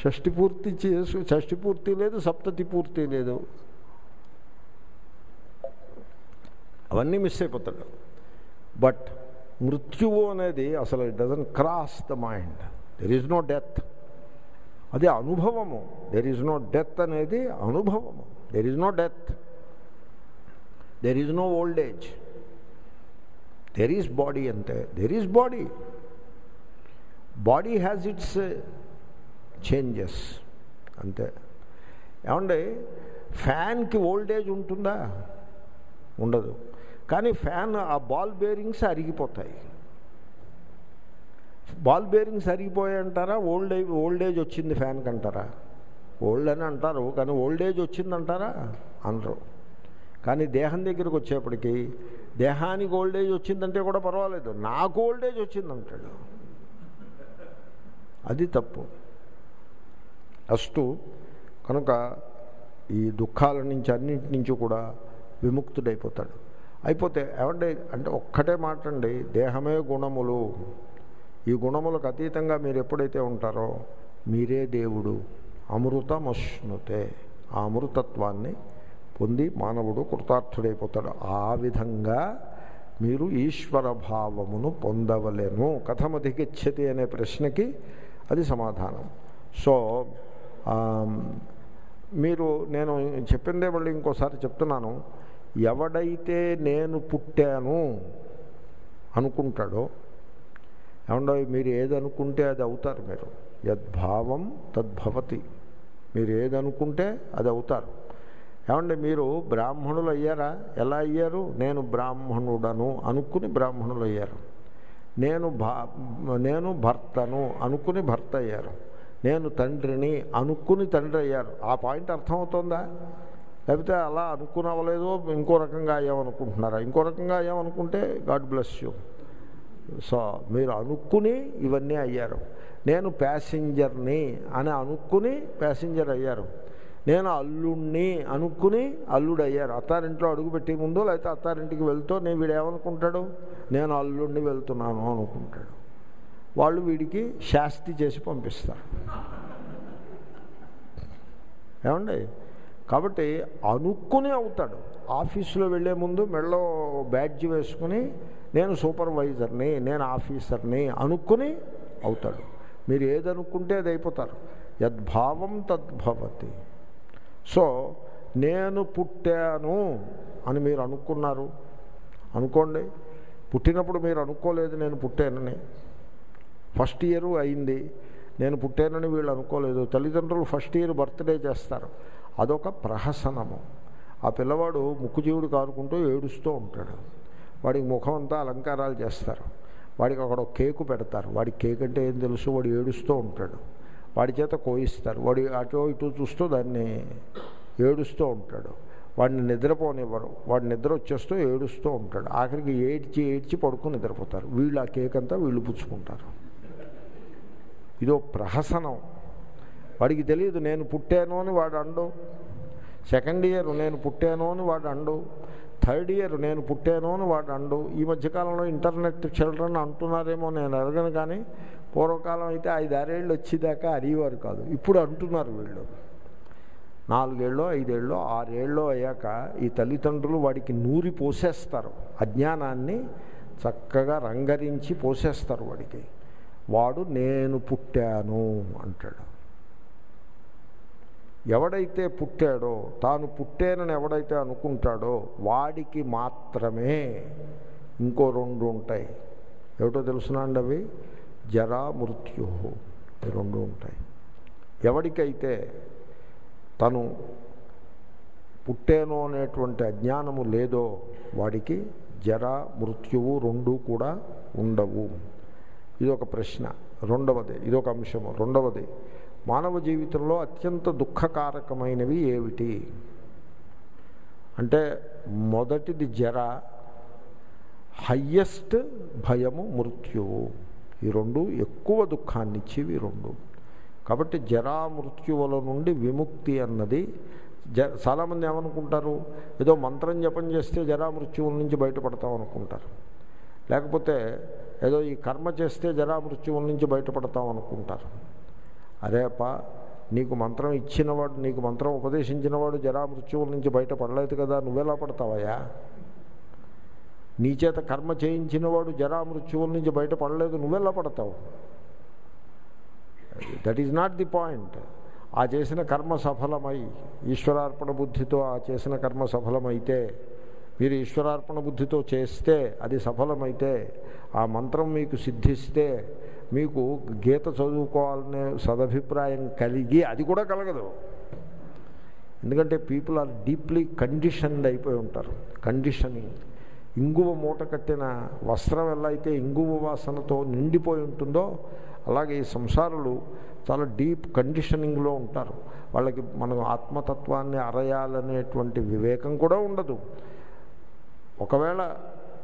షష్టి పూర్తి చేసు షష్టి పూర్తి లేదు సప్తతి పూర్తి లేదు. అవన్నీ మిస్ అయిపోతాడు. బట్ మృత్యువు అనేది అసలు it doesn't cross the mind. There is no death అది అనుభవము. దెర్ ఈజ్ నో డెత్ అనేది అనుభవము. There is no death there is no old age there is body అంతే there is body body has its changes అంతే. ఏమండి? ఫ్యాన్కి old age ఉంటుందా? ఉండదు. కానీ ఫ్యాన్ ఆ బాల్ బేరింగ్స్ అరిగిపోతాయి. బాల్ బేరింగ్స్ అరిగిపోయాయి అంటారా? ఓల్డ్ ఏజ్ ఓల్డ్ ఏజ్ వచ్చింది ఫ్యాన్కి అంటారా? ఓల్డ్ అని అంటారు. కానీ ఓల్డ్ ఏజ్ వచ్చిందంటారా? అనరు. కానీ దేహం దగ్గరికి వచ్చేప్పటికి దేహానికి ఓల్డ్ ఏజ్ వచ్చిందంటే కూడా పర్వాలేదు. నాకు ఓల్డ్ ఏజ్ వచ్చిందంటాడు. అది తప్పు. అస్తు కనుక ఈ దుఃఖాల నుంచి అన్నింటి నుంచి కూడా విముక్తుడైపోతాడు. అయిపోతే ఏమంటే అంటే ఒక్కటే మాట అండి దేహమే గుణములు. ఈ గుణములకు అతీతంగా మీరు ఎప్పుడైతే ఉంటారో మీరే దేవుడు. అమృతమశ్నుతే. ఆ అమృతత్వాన్ని పొంది మానవుడు కృతార్థుడైపోతాడు. ఆ విధంగా మీరు ఈశ్వర భావమును పొందవలేను కథమధిగచ్చతి అనే ప్రశ్నకి అది సమాధానం. సో మీరు నేను చెప్పిందే మళ్ళీ ఇంకోసారి చెప్తున్నాను. ఎవడైతే నేను పుట్టాను అనుకుంటాడో ఏమండో మీరు ఏదనుకుంటే అది అవుతారు మీరు. యద్భావం తద్భవతి. మీరు ఏదనుకుంటే అది అవుతారు. ఏమండి మీరు బ్రాహ్మణులు అయ్యారా ఎలా అయ్యారు? నేను బ్రాహ్మణుడను అనుకుని బ్రాహ్మణులు అయ్యారు నేను భా నేను భర్తను అనుకుని భర్త అయ్యారు నేను తండ్రిని అనుకుని తండ్రి అయ్యారు ఆ పాయింట్ అర్థమవుతుందా? లేకపోతే అలా అనుకునవలేదో ఇంకో రకంగా అయ్యామనుకుంటున్నారా? ఇంకో రకంగా అయ్యామనుకుంటే గాడ్ బ్లెస్ యూ. సో మీరు అనుకుని ఇవన్నీ అయ్యారు. నేను ప్యాసింజర్ని అని అనుకుని ప్యాసింజర్ అయ్యారు. నేను అల్లుణ్ణి అనుకుని అల్లుడు అయ్యారు అత్తారింట్లో అడుగుపెట్టే ముందు లేకపోతే అత్తారింటికి వెళ్తూ నేను వీడు ఏమనుకుంటాడు? నేను అల్లుణ్ణి వెళ్తున్నాను అనుకుంటాడు. వాళ్ళు వీడికి శాస్తి చేసి పంపిస్తారు. ఏమండి? కాబట్టి అనుకుని అవుతాడు. ఆఫీసులో వెళ్ళే ముందు మెడలో బ్యాడ్జ్ వేసుకుని నేను సూపర్వైజర్ని నేను ఆఫీసర్ని అనుకుని అవుతాడు. మీరు ఏదనుకుంటే అది అయిపోతారు. యద్భావం తద్భవతి. సో నేను పుట్టాను అని మీరు అనుకున్నారు. అనుకోండి పుట్టినప్పుడు మీరు అనుకోలేదు నేను పుట్టానని. ఫస్ట్ ఇయర్ అయింది నేను పుట్టానని వీళ్ళు అనుకోలేదు. తల్లిదండ్రులు ఫస్ట్ ఇయర్ బర్త్డే చేస్తారు. అదొక ప్రహసనము. ఆ పిల్లవాడు ముక్కుజీవుడు కారుకుంటూ ఏడుస్తూ ఉంటాడు. వాడికి ముఖం అంతా అలంకారాలు చేస్తారు. వాడికి అక్కడ కేకు పెడతారు. వాడికి కేక్ అంటే ఏం తెలుసు? వాడు ఏడుస్తూ ఉంటాడు. వాడి చేత కోయిస్తారు. వాడు అటు ఇటు చూస్తూ దాన్ని ఏడుస్తూ ఉంటాడు. వాడిని నిద్రపోనివ్వరు. వాడు నిద్ర వచ్చేస్తూ ఏడుస్తూ ఉంటాడు. ఆఖరికి ఏడ్చి ఏడ్చి పడుకుని నిద్రపోతారు. వీళ్ళు ఆ కేక్ అంతా వీళ్ళు పుచ్చుకుంటారు. ఇదో ప్రహసనం. వాడికి తెలియదు నేను పుట్టాను అని వాడు అండు. సెకండ్ ఇయర్ నేను పుట్టాను అని వాడు అండు. థర్డ్ ఇయర్ నేను పుట్టాను అని వాడు అండు. ఈ మధ్యకాలంలో ఇంటర్నెట్ చిల్డ్రన్ అంటున్నారేమో నేను ఎరగను కానీ పూర్వకాలం అయితే ఐదారేళ్ళు వచ్చేదాకా అడిగేవారు కాదు. ఇప్పుడు అంటున్నారు వీళ్ళు. నాలుగేళ్ళు ఐదేళ్ళు ఆరేళ్ళు అయ్యాక ఈ తల్లిదండ్రులు వాడికి నూరి పోసేస్తారు. అజ్ఞానాన్ని చక్కగా రంగరించి పోసేస్తారు వాడికి. వాడు నేను పుట్టాను అంటాడు. ఎవడైతే పుట్టాడో తాను పుట్టానని ఎవడైతే అనుకుంటాడో వాడికి మాత్రమే ఇంకో రెండు ఉంటాయి. ఏమిటో తెలుసునండి అవి? జరా మృత్యు రెండు ఉంటాయి. ఎవడికైతే తను పుట్టేనో అనేటువంటి అజ్ఞానము లేదో వాడికి జర మృత్యువు రెండు కూడా ఉండవు. ఇది ఒక ప్రశ్న. రెండవది ఇది ఒక అంశము. రెండవది మానవ జీవితంలో అత్యంత దుఃఖకారకమైనవి ఏమిటి? అంటే మొదటిది జర హయ్యెస్ట్ భయము మృత్యువు. ఈ రెండు ఎక్కువ దుఃఖాన్ని ఇచ్చేవి రెండు. కాబట్టి జరా మృత్యువుల నుండి విముక్తి అన్నది జ చాలామంది ఏమనుకుంటారు? ఏదో మంత్రం జపం చేస్తే జరా మృత్యువుల నుంచి బయటపడతాం అనుకుంటారు లేకపోతే ఏదో ఈ కర్మ చేస్తే జరా మృత్యువుల నుంచి బయటపడతాం అనుకుంటారు అరేప నీకు మంత్రం ఇచ్చినవాడు నీకు మంత్రం ఉపదేశించినవాడు జరా మృత్యువుల నుంచి బయటపడలేదు కదా నువ్వెలా పడతావయ్యా? నీ చేత కర్మ చేయించినవాడు వాడు మృత్యువుల నుంచి బయటపడలేదు నువ్వెలా పడతావు? That is not the point ఆ చేసిన కర్మ సఫలమై ఈశ్వరార్పణ బుద్ధితో ఆ చేసిన కర్మ సఫలమైతే మీరు ఈశ్వరార్పణ బుద్ధితో చేస్తే అది సఫలమైతే ఆ మంత్రం మీకు సిద్ధిస్తే మీకు గీత చదువుకోవాలనే సదభిప్రాయం కలిగి అది కూడా కలగదు. ఎందుకంటే పీపుల్ ఆర్ డీప్లీ కండిషన్డ్ అయిపోయి ఉంటారు. కండిషనింగ్. ఇంగువ మూట కట్టిన వస్త్రం ఎలా అయితే ఇంగువ వాసనతో నిండిపోయి ఉంటుందో అలాగే ఈ సంసారులు చాలా డీప్ కండిషనింగ్లో ఉంటారు. వాళ్ళకి మనం ఆత్మతత్వాన్ని అరయాలనేటువంటి వివేకం కూడా ఉండదు. ఒకవేళ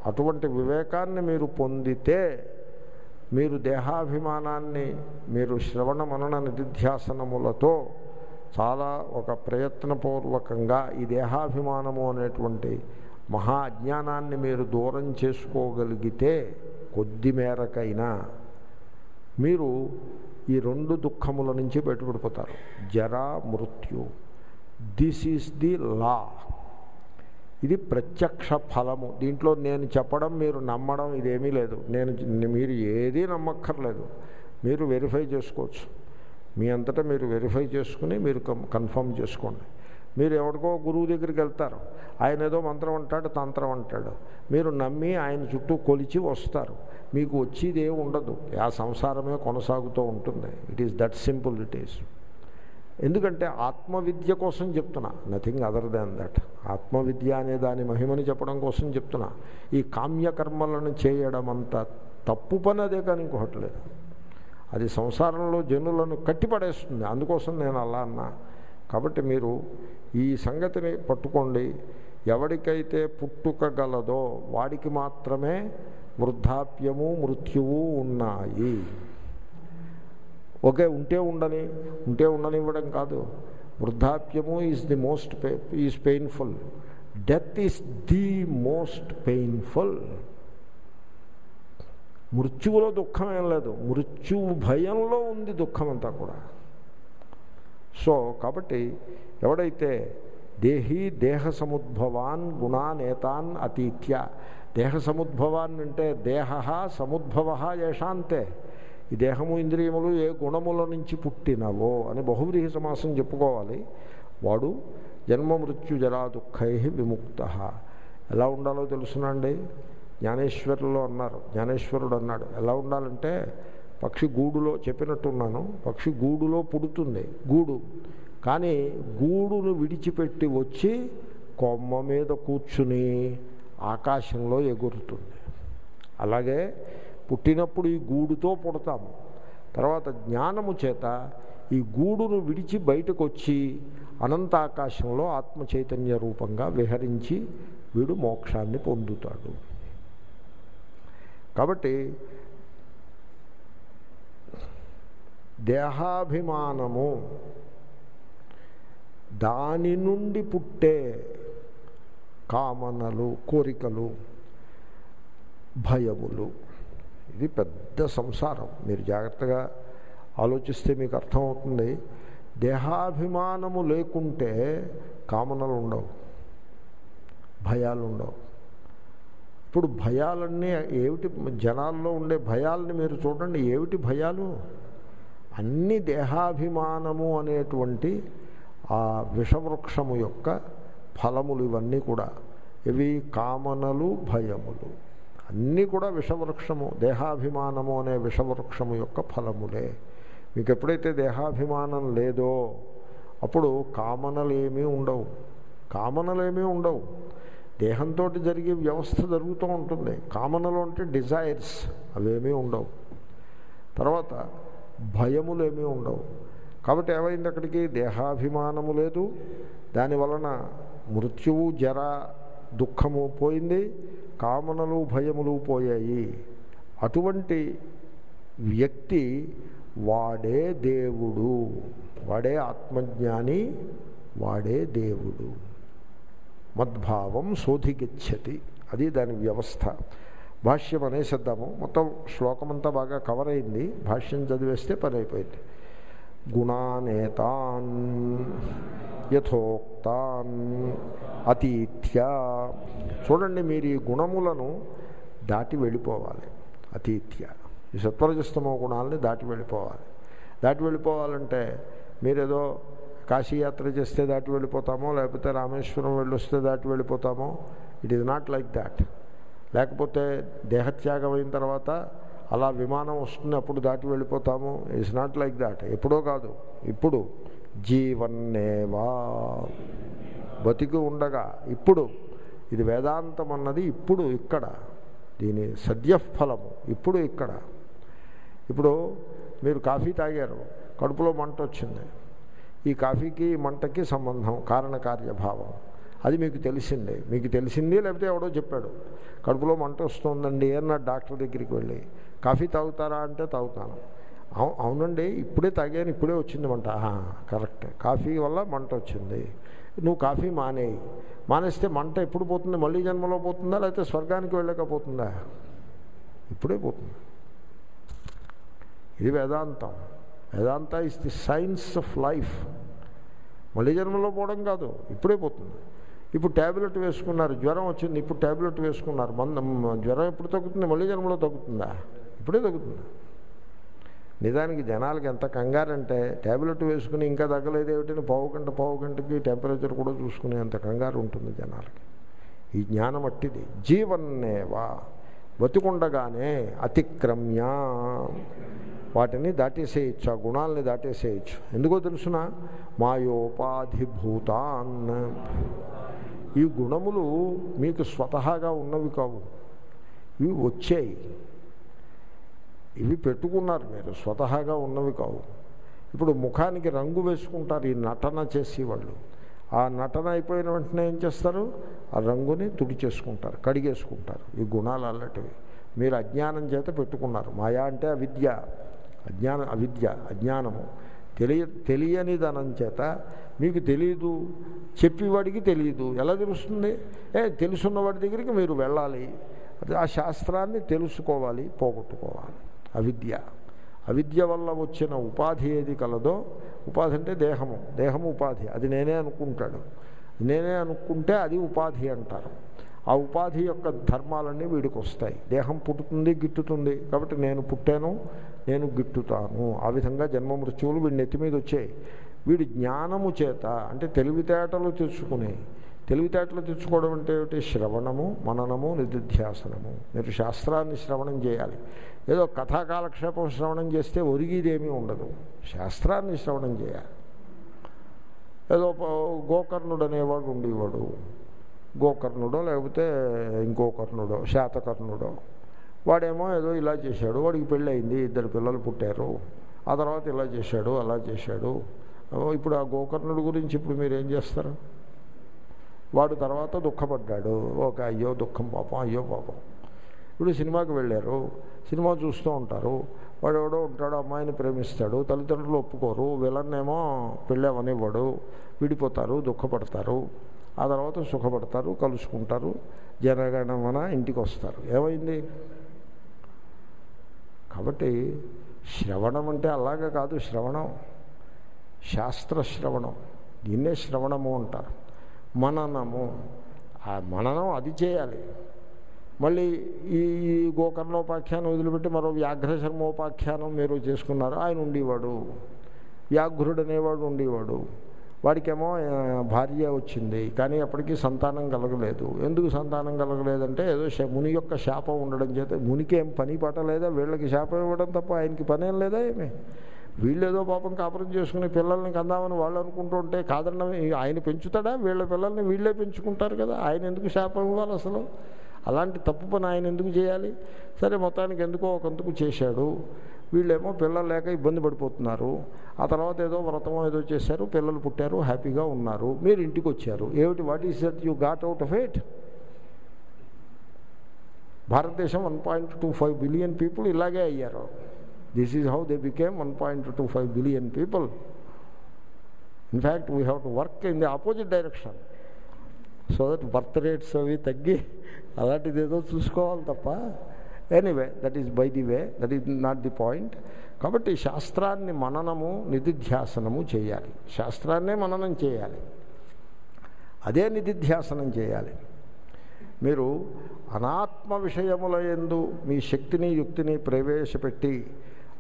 అటువంటి వివేకాన్ని మీరు పొందితే మీరు దేహాభిమానాన్ని మీరు శ్రవణ మనన నిధిధ్యాసనములతో చాలా ఒక ప్రయత్నపూర్వకంగా ఈ దేహాభిమానము అనేటువంటి మహా అజ్ఞానాన్ని మీరు దూరం చేసుకోగలిగితే కొద్ది మేరకైనా మీరు ఈ రెండు దుఃఖముల నుంచి బయటపడిపోతారు. జరా మృత్యు. దిస్ ఈజ్ ది లా ఇది ప్రత్యక్ష ఫలము. దీంట్లో నేను చెప్పడం మీరు నమ్మడం ఇదేమీ లేదు. నేను మీరు ఏదీ నమ్మక్కర్లేదు. మీరు వెరిఫై చేసుకోవచ్చు. మీ అంతటా మీరు వెరిఫై చేసుకుని మీరు కం కన్ఫర్మ్ చేసుకోండి. మీరు ఎవరికో గురువు దగ్గరికి వెళ్తారు. ఆయన ఏదో మంత్రం అంటాడు తంత్రం అంటాడు. మీరు నమ్మి ఆయన చుట్టూ కొలిచి వస్తారు. మీకు వచ్చేది ఏమి ఉండదు. ఆ సంసారమే కొనసాగుతూ ఉంటుంది. It is that simple it is ఎందుకంటే ఆత్మవిద్య కోసం చెప్తున్నా. నథింగ్ అదర్ దాన్ దట్ ఆత్మవిద్య అనే దాని మహిమని చెప్పడం కోసం చెప్తున్నా. ఈ కామ్యకర్మలను చేయడం అంత తప్పు పని అదే కానీ ఇంకొకటి లేదు. అది సంసారంలో జనులను కట్టిపడేస్తుంది. అందుకోసం నేను అలా అన్నా. కాబట్టి మీరు ఈ సంగతిని పట్టుకోండి. ఎవడికైతే పుట్టుక గలదో వాడికి మాత్రమే వృద్ధాప్యము మృత్యువు ఉన్నాయి. ఓకే ఉంటే ఉండని ఉంటే ఉండనివ్వడం కాదు. వృద్ధాప్యము is the most is painful death is the most painful మృత్యువులో దుఃఖం ఏం లేదు. మృత్యువు భయంలో ఉంది దుఃఖం అంతా కూడా. సో కాబట్టి ఎవడైతే దేహి దేహ సముద్భవాన్ గుణానేతాన్ అతీత్య దేహ సముద్భవాన్ అంటే దేహ సముద్భవ యశాంతే ఈ దేహము ఇంద్రియములు ఏ గుణముల నుంచి పుట్టినవో అని బహువ్రీహి సమాసం చెప్పుకోవాలి. వాడు జన్మ మృత్యు జలా దుఃఖై విముక్త. ఎలా ఉండాలో తెలుసునండి? జ్ఞానేశ్వరులో అన్నారు. జ్ఞానేశ్వరుడు అన్నాడు ఎలా ఉండాలంటే పక్షి గూడులో చెప్పినట్టున్నాను పక్షి గూడులో పుడుతుంది గూడు. కానీ గూడును విడిచిపెట్టి వచ్చి కొమ్మ మీద కూర్చుని ఆకాశంలో ఎగురుతుంది. అలాగే పుట్టినప్పుడు ఈ గూడుతో పుడతాము. తర్వాత జ్ఞానము చేత ఈ గూడును విడిచి బయటకు వచ్చి అనంత ఆకాశంలో ఆత్మ చైతన్య రూపంగా విహరించి వీడు మోక్షాన్ని పొందుతాడు. కాబట్టి దేహాభిమానము దాని నుండి పుట్టే కామనలు కోరికలు భయములు. ఇది పెద్ద సంసారం. మీరు జాగ్రత్తగా ఆలోచిస్తే మీకు అర్థమవుతుంది. దేహాభిమానము లేకుంటే కామనలు ఉండవు. భయాలు ఉండవు ఇప్పుడు భయాలన్నీ ఏమిటి? జనాల్లో ఉండే భయాలని మీరు చూడండి. ఏమిటి భయాలు? అన్ని దేహాభిమానము అనేటువంటి ఆ విషవృక్షము యొక్క ఫలములు ఇవన్నీ కూడా. ఇవి కామనలు భయములు. అన్నీ కూడా విషవృక్షము దేహాభిమానము అనే విషవృక్షము యొక్క ఫలములే. మీకు ఎప్పుడైతే దేహాభిమానం లేదో అప్పుడు కామనలు ఏమీ ఉండవు. కామనలు ఏమీ ఉండవు. దేహంతో జరిగే వ్యవస్థ జరుగుతూ ఉంటుంది. కామనలు అంటే డిజైర్స్ అవేమీ ఉండవు. తర్వాత భయములు ఏమీ ఉండవు. కాబట్టి ఏమైంది అక్కడికి? దేహాభిమానము లేదు. దానివలన మృత్యువు జర దుఃఖము పోయింది. కామనలు భయములు పోయాయి. అటువంటి వ్యక్తి వాడే దేవుడు. వాడే ఆత్మజ్ఞాని వాడే దేవుడు. మద్భావం శోధిగచ్చతి. అది దాని వ్యవస్థ. భాష్యం అనేసిద్దాము. మొత్తం శ్లోకమంతా బాగా కవర్ అయింది. భాష్యం చదివేస్తే పని అయిపోయింది. గుణానేతాన్ యథోక్తాన్ అతీత్య చూడండి మీరు ఈ గుణములను దాటి వెళ్ళిపోవాలి. అతీత్య. ఈ సత్వరజస్తమో గుణాలని దాటి వెళ్ళిపోవాలి. దాటి వెళ్ళిపోవాలంటే మీరేదో కాశీయాత్ర చేస్తే దాటి వెళ్ళిపోతామో లేకపోతే రామేశ్వరం వెళ్ళొస్తే దాటి వెళ్ళిపోతామో it is not like that లేకపోతే దేహత్యాగం అయిన తర్వాత అలా విమానం వస్తుంది అప్పుడు దాటి వెళ్ళిపోతాము. ఇట్స్ నాట్ లైక్ దాట్ ఎప్పుడో కాదు. ఇప్పుడు జీవన్నేవా బతికి ఉండగా ఇప్పుడు. ఇది వేదాంతం అన్నది ఇప్పుడు ఇక్కడ. దీని సద్యఫలము ఇప్పుడు ఇక్కడ. ఇప్పుడు మీరు కాఫీ తాగారు. కడుపులో మంట వచ్చింది. ఈ కాఫీకి మంటకి సంబంధం కారణకార్యభావం అది మీకు తెలిసిందే. మీకు తెలిసింది లేకపోతే ఎవడో చెప్పాడు. కడుపులో మంట వస్తుందండి అన్న డాక్టర్ దగ్గరికి వెళ్ళి. కాఫీ తాగుతారా అంటే తాగుతాను. అవు అవునండి ఇప్పుడే తాగాను ఇప్పుడే వచ్చింది మంట. కరెక్ట్. కాఫీ వల్ల మంట వచ్చింది. నువ్వు కాఫీ మానేయి. మానేస్తే మంట ఎప్పుడు పోతుంది? మళ్ళీ జన్మలో పోతుందా? లేకపోతే స్వర్గానికి వెళ్ళకపోతుందా ఇప్పుడే పోతుంది. ఇది వేదాంతం. Vedanta is the science of life మళ్ళీ జన్మలో పోవడం కాదు ఇప్పుడే పోతుంది. ఇప్పుడు ట్యాబ్లెట్ వేసుకున్నారు జ్వరం వచ్చింది ఇప్పుడు ట్యాబ్లెట్ వేసుకున్నారు. మంద జ్వరం ఎప్పుడు తగ్గుతుంది? మళ్ళీ జన్మలో తగ్గుతుందా? ఇప్పుడే తగ్గుతుంది. నిజానికి జనాలకి ఎంత కంగారంటే ట్యాబ్లెట్ వేసుకుని ఇంకా తగ్గలేదు ఏమిటని పావు గంట పావు గంటకి టెంపరేచర్ కూడా చూసుకునే అంత కంగారు ఉంటుంది జనాలకి. ఈ జ్ఞానం అట్టిది. జీవన్నేవా బతికుండగానే అతిక్రమ్య. వాటిని దాటేసేయచ్చు ఆ గుణాలని దాటేసేయచ్చు. ఎందుకో తెలుసిన? మాయోపాధిభూతాన్. ఈ గుణములు మీకు స్వతహాగా ఉన్నవి కావు. ఇవి వచ్చాయి. ఇవి పెట్టుకున్నారు మీరు స్వతహాగా ఉన్నవి కావు. ఇప్పుడు ముఖానికి రంగు వేసుకుంటారు ఈ నటన చేసేవాళ్ళు. ఆ నటన అయిపోయిన వెంటనే ఏం చేస్తారు? ఆ రంగుని తుడిచేసుకుంటారు కడిగేసుకుంటారు. ఈ గుణాలు అల్లటివి. మీరు అజ్ఞానం చేత పెట్టుకున్నారు. మాయా అంటే అవిద్య. అజ్ఞాన అవిద్య అజ్ఞానము. తెలియ తెలియని ధనం చేత మీకు తెలియదు చెప్పేవాడికి తెలియదు ఎలా తెలుస్తుంది? ఏ తెలుసున్నవాడి దగ్గరికి మీరు వెళ్ళాలి. ఆ శాస్త్రాన్ని తెలుసుకోవాలి పోగొట్టుకోవాలి. అవిద్య. అవిద్య వల్ల వచ్చిన ఉపాధి ఏది కలదో ఉపాధి అంటే దేహము. దేహము ఉపాధి. అది నేనే అనుకుంటాడు. నేనే అనుకుంటే అది ఉపాధి అంటారు. ఆ ఉపాధి యొక్క ధర్మాలన్నీ వీడికి వస్తాయి. దేహం పుట్టుతుంది గిట్టుతుంది. కాబట్టి నేను పుట్టాను నేను గిట్టుతాను. ఆ విధంగా జన్మ మృత్యువులు వీడి నెత్తి మీద వచ్చాయి. వీడి జ్ఞానము చేత అంటే తెలివితేటలు తెచ్చుకుని తెలివితేటలు తెచ్చుకోవడం అంటే ఏమిటి? శ్రవణము మననము నిధిధ్యాసనము. మీరు శాస్త్రాన్ని శ్రవణం చేయాలి. ఏదో కథాకాలక్షేపం శ్రవణం చేస్తే ఒరిగిదేమీ ఉండదు. శాస్త్రాన్ని శ్రవణం చేయాలి. ఏదో గోకర్ణుడు అనేవాడు ఉండేవాడు. గోకర్ణుడో లేకపోతే ఇంకో కర్ణుడో శాతకర్ణుడో. వాడేమో ఏదో ఇలా చేశాడు. వాడికి పెళ్ళి అయింది ఇద్దరు పిల్లలు పుట్టారు. ఆ తర్వాత ఇలా చేశాడు అలా చేశాడు. ఇప్పుడు ఆ గోకర్ణుడు గురించి ఇప్పుడు మీరు ఏం చేస్తారు? వాడు తర్వాత దుఃఖపడ్డాడు. ఒక అయ్యో దుఃఖం పాపం అయ్యో పాపం. ఇప్పుడు సినిమాకి వెళ్ళారు. సినిమా చూస్తూ ఉంటారు. వాడు ఎవడో ఉంటాడు అమ్మాయిని ప్రేమిస్తాడు. తల్లిదండ్రులు ఒప్పుకోరు. వీళ్ళన్నేమో పెళ్ళవనివ్వడు. విడిపోతారు దుఃఖపడతారు. ఆ తర్వాత సుఖపడతారు కలుసుకుంటారు. జనగణమన ఇంటికి వస్తారు ఏమైంది? కాబట్టి శ్రవణం అంటే అలాగే కాదు శ్రవణం. శాస్త్రశ్రవణం. దీన్నే శ్రవణము అంటారు. మననము. ఆ మననం అది చేయాలి. మళ్ళీ ఈ గోకర్ణోపాఖ్యానం వదిలిపెట్టి మరో వ్యాఘ్రశర్మోపాఖ్యానం మీరు చేసుకున్నారు ఆయన ఉండేవాడు. వ్యాఘ్రుడు అనేవాడు ఉండేవాడు. వాడికేమో భార్య వచ్చింది కానీ అప్పటికీ సంతానం కలగలేదు. ఎందుకు సంతానం కలగలేదంటే ఏదో ముని యొక్క శాపం ఉండడం చేత మునికి ఏం పని పట్టలేదా వీళ్ళకి శాపం ఇవ్వడం తప్ప ఆయనకి పనేం లేదా ఏమి? వీళ్ళేదో పాపం కాపురం చేసుకుని పిల్లల్ని కందామని వాళ్ళు అనుకుంటుంటే కాదన్న ఆయన పెంచుతాడా? వీళ్ళ పిల్లల్ని వీళ్ళే పెంచుకుంటారు కదా ఆయన ఎందుకు శాపం ఇవ్వాలి అసలు? అలాంటి తప్పు పని ఆయన ఎందుకు చేయాలి? సరే మొత్తానికి ఎందుకో ఒకందుకు చేశాడు. వీళ్ళేమో పిల్లలు లేక ఇబ్బంది పడిపోతున్నారు. ఆ తర్వాత ఏదో వ్రతమో ఏదో చేశారు పిల్లలు పుట్టారు హ్యాపీగా ఉన్నారు. మీరు ఇంటికి వచ్చారు. ఏమిటి what is that you got out of it Bharatadesam one point two five billion people ఇలాగే అయ్యారు. This is how they became one point two five billion people in fact we have to work in the opposite direction so that birth rates అవి తగ్గి అలాంటిది ఏదో చూసుకోవాలి తప్ప. Anyway that is by the way that is not the point కాబట్టి శాస్త్రాన్ని మననము నిధిధ్యాసనము చేయాలి. శాస్త్రాన్నే మననం చేయాలి. అదే నిధిధ్యాసనం చేయాలి. మీరు అనాత్మ విషయముల ఎందు మీ శక్తిని యుక్తిని ప్రవేశపెట్టి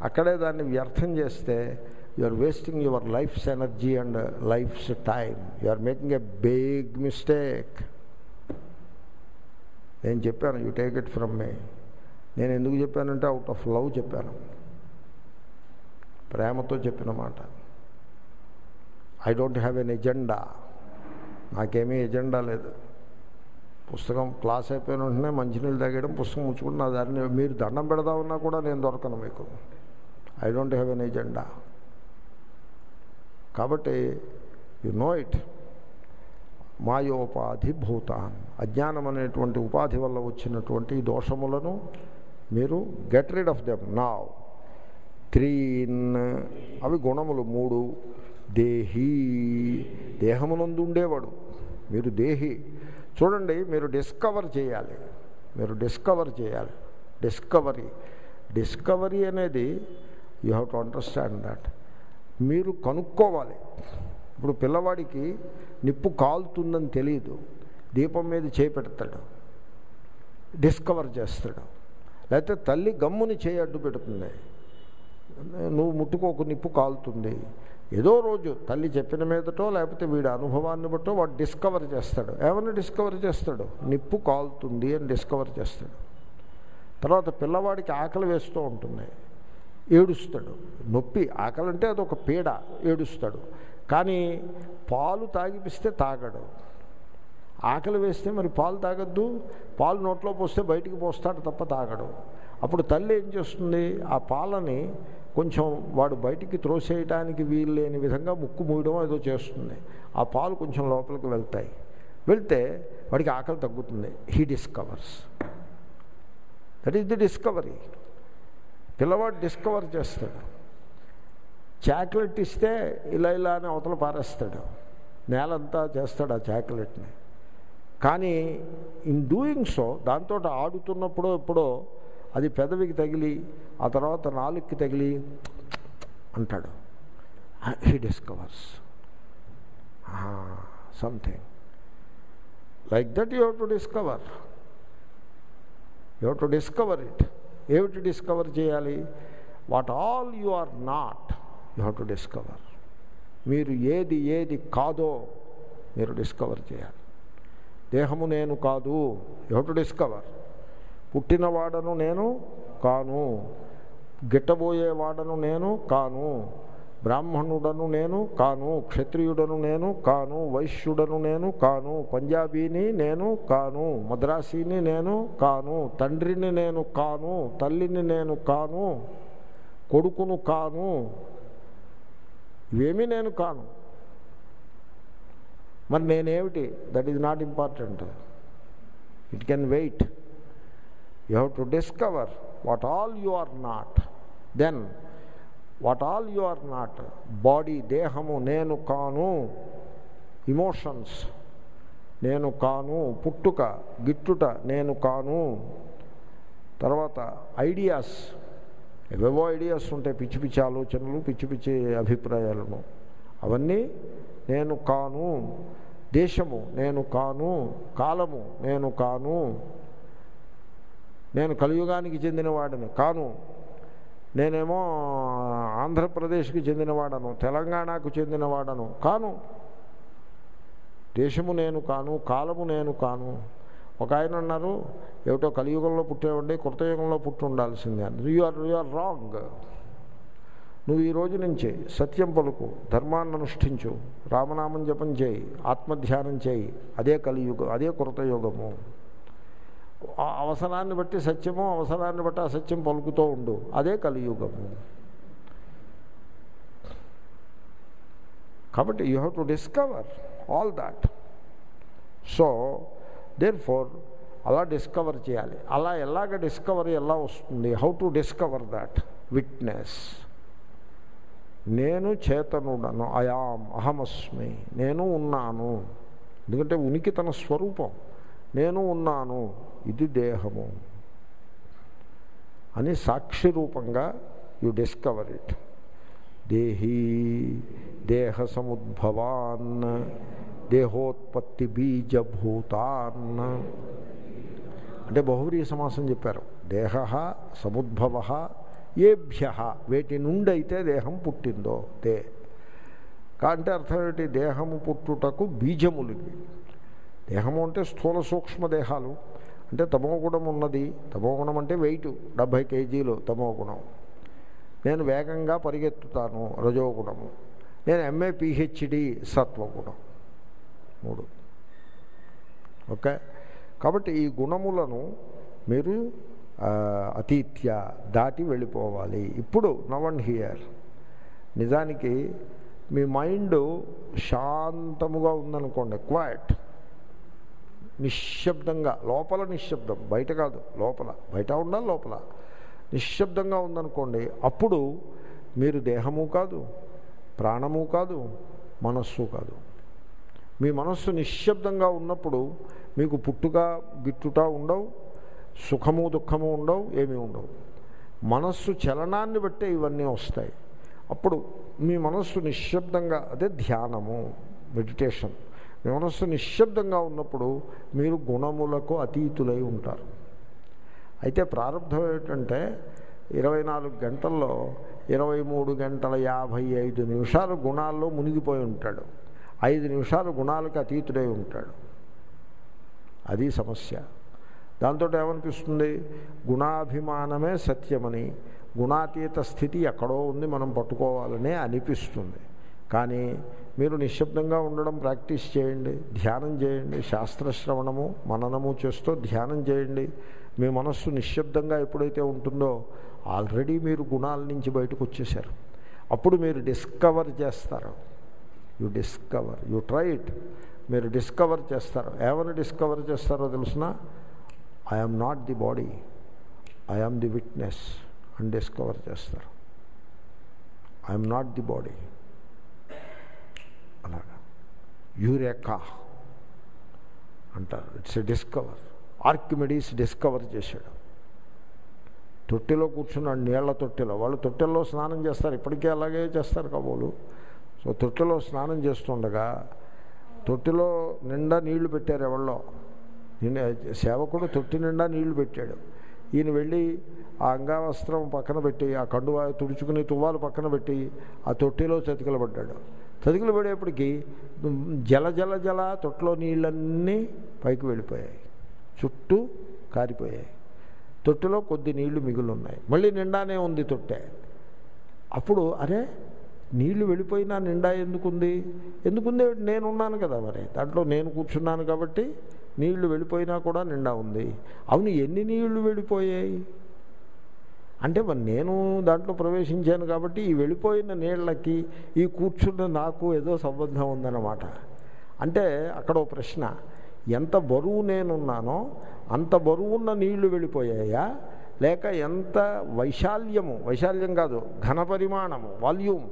అక్కడే దాన్ని వ్యర్థం చేస్తే you are wasting your life's energy and life's time you are making a big mistake నేను చెప్పాను you take it from me నేను ఎందుకు చెప్పానంటే అవుట్ ఆఫ్ లవ్ చెప్పాను. ప్రేమతో చెప్పిన మాట. I don't have an agenda నాకేమీ ఎజెండా లేదు. పుస్తకం క్లాస్ అయిపోయిన వెంటనే మంచినీళ్ళు తాగడం పుస్తకం ఉంచుకుని నా దాన్ని మీరు దండం పెడదామన్నా కూడా నేను దొరకను మీకు. I don't have an agenda. కాబట్టి యు నో ఇట్. మాయోపాధి భూతాన్. అజ్ఞానం అనేటువంటి ఉపాధి వల్ల వచ్చినటువంటి దోషములను మీరు get rid of them now. త్రీన్ అవి గుణములు మూడు. దేహీ దేహమునందు ఉండేవాడు. మీరు దేహి. చూడండి మీరు డిస్కవర్ చేయాలి. మీరు డిస్కవర్ చేయాలి. డిస్కవరీ. డిస్కవరీ అనేది you have to understand that. మీరు కనుక్కోవాలి. ఇప్పుడు పిల్లవాడికి నిప్పు కాలుతుందని తెలియదు దీపం మీద చేపెడతాడు డిస్కవర్ చేస్తాడు. లేకపోతే తల్లి గమ్ముని చేయి అడ్డు పెడుతుంది. నువ్వు ముట్టుకోకు నిప్పు కాలుతుంది. ఏదో రోజు తల్లి చెప్పిన మీదటో లేకపోతే వీడి అనుభవాన్ని బట్టో వాడు డిస్కవర్ చేస్తాడు. ఏమైనా డిస్కవర్ చేస్తాడు? నిప్పు కాలుతుంది అని డిస్కవర్ చేస్తాడు. తర్వాత పిల్లవాడికి ఆకలి వేస్తూ ఉంటుంది. ఏడుస్తాడు. నొప్పి ఆకలి అంటే అదొక పీడ ఏడుస్తాడు. కానీ పాలు తాగిపిస్తే తాగడు. ఆకలి వేస్తే మరి పాలు తాగద్దు. పాలు నోట్లో పోస్తే బయటికి పోస్తాడు తప్ప తాగడు. అప్పుడు తల్లి ఏం చేస్తుంది? ఆ పాలని కొంచెం వాడు బయటికి త్రోసేయటానికి వీలు లేని విధంగా ముక్కు మూయడం ఏదో చేస్తుంది. ఆ పాలు కొంచెం లోపలికి వెళ్తాయి. వెళ్తే వాడికి ఆకలి తగ్గుతుంది. He discovers that is the discovery పిల్లవాడు డిస్కవర్ చేస్తాడు. చాక్లెట్ ఇస్తే ఇలా ఇలా అని అవతల పారేస్తాడు. నేలంతా చేస్తాడు ఆ చాక్లెట్ని. కానీ ఇన్ డూయింగ్ సో దాంతో ఆడుతున్నప్పుడో ఎప్పుడో అది పెదవికి తగిలి ఆ తర్వాత నాలుగుకి తగిలి అంటాడు. He discovers. Something. Like that you have to discover. You have to discover it. ఏమిటి డిస్కవర్ చేయాలి? What all you are not you have to discover. మీరు ఏది ఏది కాదో మీరు డిస్కవర్ చేయాలి. దేహము నేను కాదు యు టు డిస్కవర్. పుట్టినవాడను నేను కాను గిట్టబోయేవాడను నేను కాను. బ్రాహ్మణుడను నేను కాను క్షత్రియుడను నేను కాను వైశ్యుడను నేను కాను పంజాబీని నేను కాను మద్రాసీని నేను కాను తండ్రిని నేను కాను తల్లిని నేను కాను కొడుకును కాను. ఇవేమీ నేను కాను. మరి నేనేమిటి? That is not important it can wait you have to discover what all you are not then what all you are not body దేహము నేను కాను ఇమోషన్స్ నేను కాను పుట్టుక గిట్టుట నేను కాను తర్వాత ఐడియాస్ ఎవేవో ఐడియాస్ ఉంటాయి పిచ్చి పిచ్చి ఆలోచనలు పిచ్చి పిచ్చి అభిప్రాయాలను. అవన్నీ నేను కాను దేశము నేను కాను కాలము నేను కాను నేను కలియుగానికి చెందినవాడిని కాను నేనేమో ఆంధ్రప్రదేశ్కి చెందినవాడను తెలంగాణకు చెందినవాడను కాను. దేశము నేను కాను కాలము నేను కాను. ఒక ఆయన అన్నారు ఏమిటో కలియుగంలో పుట్టేవండి కృతయుగంలో పుట్టి ఉండాల్సిందే అని you are you are wrong నువ్వు ఈ రోజు నుంచి సత్యం పలుకు ధర్మాన్ని అనుష్ఠించు. రామనామం జపం చేయి ఆత్మధ్యానం చేయి. అదే కలియుగం అదే కృతయుగము. అవసరాన్ని బట్టి సత్యము అవసరాన్ని బట్టి అసత్యం పలుకుతూ ఉండు. అదే కలియుగము కాబట్టి you have to discover all that. So therefore అలా డిస్కవర్ చేయాలి. అలా ఎలాగ డిస్కవరీ ఎలా వస్తుంది? How to discover that? Witness. నేను చేతనుడను. అయాం అహమస్మి. నేను ఉన్నాను. ఎందుకంటే ఉనికి తన స్వరూపం. నేను ఉన్నాను. ఇది దేహము. అని సాక్షి రూపంగా యు డిస్కవర్ ఇట్ దేహీ దేహ సముద్భవాన్ దేహోత్పత్తి బీజభూతాన్. అంటే బహువ్రీయ సమాసం చెప్పారు. దేహ సముద్భవ ఏభ్య వేటి నుండి అయితే దేహం పుట్టిందో తే. అంటే అర్థం ఏంటి? దేహము పుట్టుటకు బీజములు దేహము అంటే స్థూల సూక్ష్మ దేహాలు అంటే తమోగుణం ఉన్నది. తమోగుణం అంటే వెయిట్ డెబ్భై కేజీలు తమోగుణం నేను వేగంగా పరిగెత్తుతాను రజోగుణము. నేను ఎంఏ పిహెచ్డి సత్వగుణం. మూడు. ఓకే? కాబట్టి ఈ గుణములను మీరు అతీత్య దాటి వెళ్ళిపోవాలి. ఇప్పుడు నవ్ అండ్ హియర్. నిజానికి మీ మైండ్ శాంతముగా ఉందనుకోండి క్వాయిట్. నిశ్శబ్దంగా లోపల నిశ్శబ్దం బయట కాదు లోపల బయట ఉండాలి లోపల. నిశ్శబ్దంగా ఉందనుకోండి అప్పుడు మీరు దేహము కాదు ప్రాణము కాదు మనస్సు కాదు. మీ మనస్సు నిశ్శబ్దంగా ఉన్నప్పుడు మీకు పుట్టుక గిట్టుట ఉండవు సుఖము దుఃఖము ఉండవు ఏమీ ఉండవు. మనస్సు చలనాన్ని బట్టే ఇవన్నీ వస్తాయి. అప్పుడు మీ మనస్సు నిశ్శబ్దంగా అదే ధ్యానము మెడిటేషన్. మనస్సు నిశ్శబ్దంగా ఉన్నప్పుడు మీరు గుణములకు అతీతులై ఉంటారు. అయితే ప్రారంభం ఏమిటంటే ఇరవై నాలుగు గంటల్లో ఇరవై మూడు గంటల యాభై ఐదు నిమిషాలు గుణాల్లో మునిగిపోయి ఉంటాడు. ఐదు నిమిషాలు గుణాలకు అతీతుడై ఉంటాడు. అది సమస్య. దాంతో ఏమనిపిస్తుంది? గుణాభిమానమే సత్యమని గుణాతీత స్థితి ఎక్కడో ఉంది మనం పట్టుకోవాలనే అనిపిస్తుంది. కానీ మీరు నిశ్శబ్దంగా ఉండడం ప్రాక్టీస్ చేయండి ధ్యానం చేయండి శాస్త్రశ్రవణము మననము చేస్తూ ధ్యానం చేయండి. మీ మనస్సు నిశ్శబ్దంగా ఎప్పుడైతే ఉంటుందో ఆల్రెడీ మీరు గుణాల నుంచి బయటకు వచ్చేసారు అప్పుడు మీరు డిస్కవర్ చేస్తారు. You discover you try it. మీరు డిస్కవర్ చేస్తారు. ఏమని డిస్కవర్ చేస్తారో తెలిసిన? I'm not the body. I'm the witness. అని డిస్కవర్ చేస్తారు. I'm not the body. Eureka అంటారు. It's a discover Archimedes discover చేశాడు. తొట్టెలో కూర్చున్నాడు నీళ్ళ తొట్టెలో. వాళ్ళు తొట్టెల్లో స్నానం చేస్తారు. ఇప్పటికే అలాగే చేస్తారు కాబోలు. సో తొట్టెలో స్నానం చేస్తుండగా తొట్టిలో నిండా నీళ్ళు పెట్టారు ఎవళ్ళో. సేవకుడు తొట్టి నిండా నీళ్ళు పెట్టాడు. ఈయన వెళ్ళి ఆ అంగావస్త్రం పక్కన పెట్టి ఆ కండువా తుడుచుకుని తువ్వాలు పక్కన పెట్టి ఆ తొట్టిలో చతికిల పడ్డాడు పడేప్పటికీ జల జల జల తొట్టులో నీళ్ళన్నీ పైకి వెళ్ళిపోయాయి. చుట్టూ కారిపోయాయి. తొట్టిలో కొద్ది నీళ్ళు మిగులు ఉన్నాయి మళ్ళీ నిండానే ఉంది తొట్టె. అప్పుడు అరే నీళ్ళు వెళ్ళిపోయినా నిండా ఎందుకుంది? ఎందుకుంది? నేనున్నాను కదా మరి. దాంట్లో నేను కూర్చున్నాను కాబట్టి నీళ్ళు వెళ్ళిపోయినా కూడా నిండా ఉంది. అవును ఎన్ని నీళ్ళు వెళ్ళిపోయాయి? అంటే మరి నేను దాంట్లో ప్రవేశించాను కాబట్టి ఈ వెళ్ళిపోయిన నీళ్ళకి ఈ కూర్చున్న నాకు ఏదో సంబంధం ఉందన్నమాట. అంటే అక్కడ ఓ ప్రశ్న. ఎంత బరువు నేనున్నానో అంత బరువున్న నీళ్ళు వెళ్ళిపోయాయా? లేక ఎంత వైశాల్యము వైశాల్యం కాదు ఘన పరిమాణము వాల్యూమ్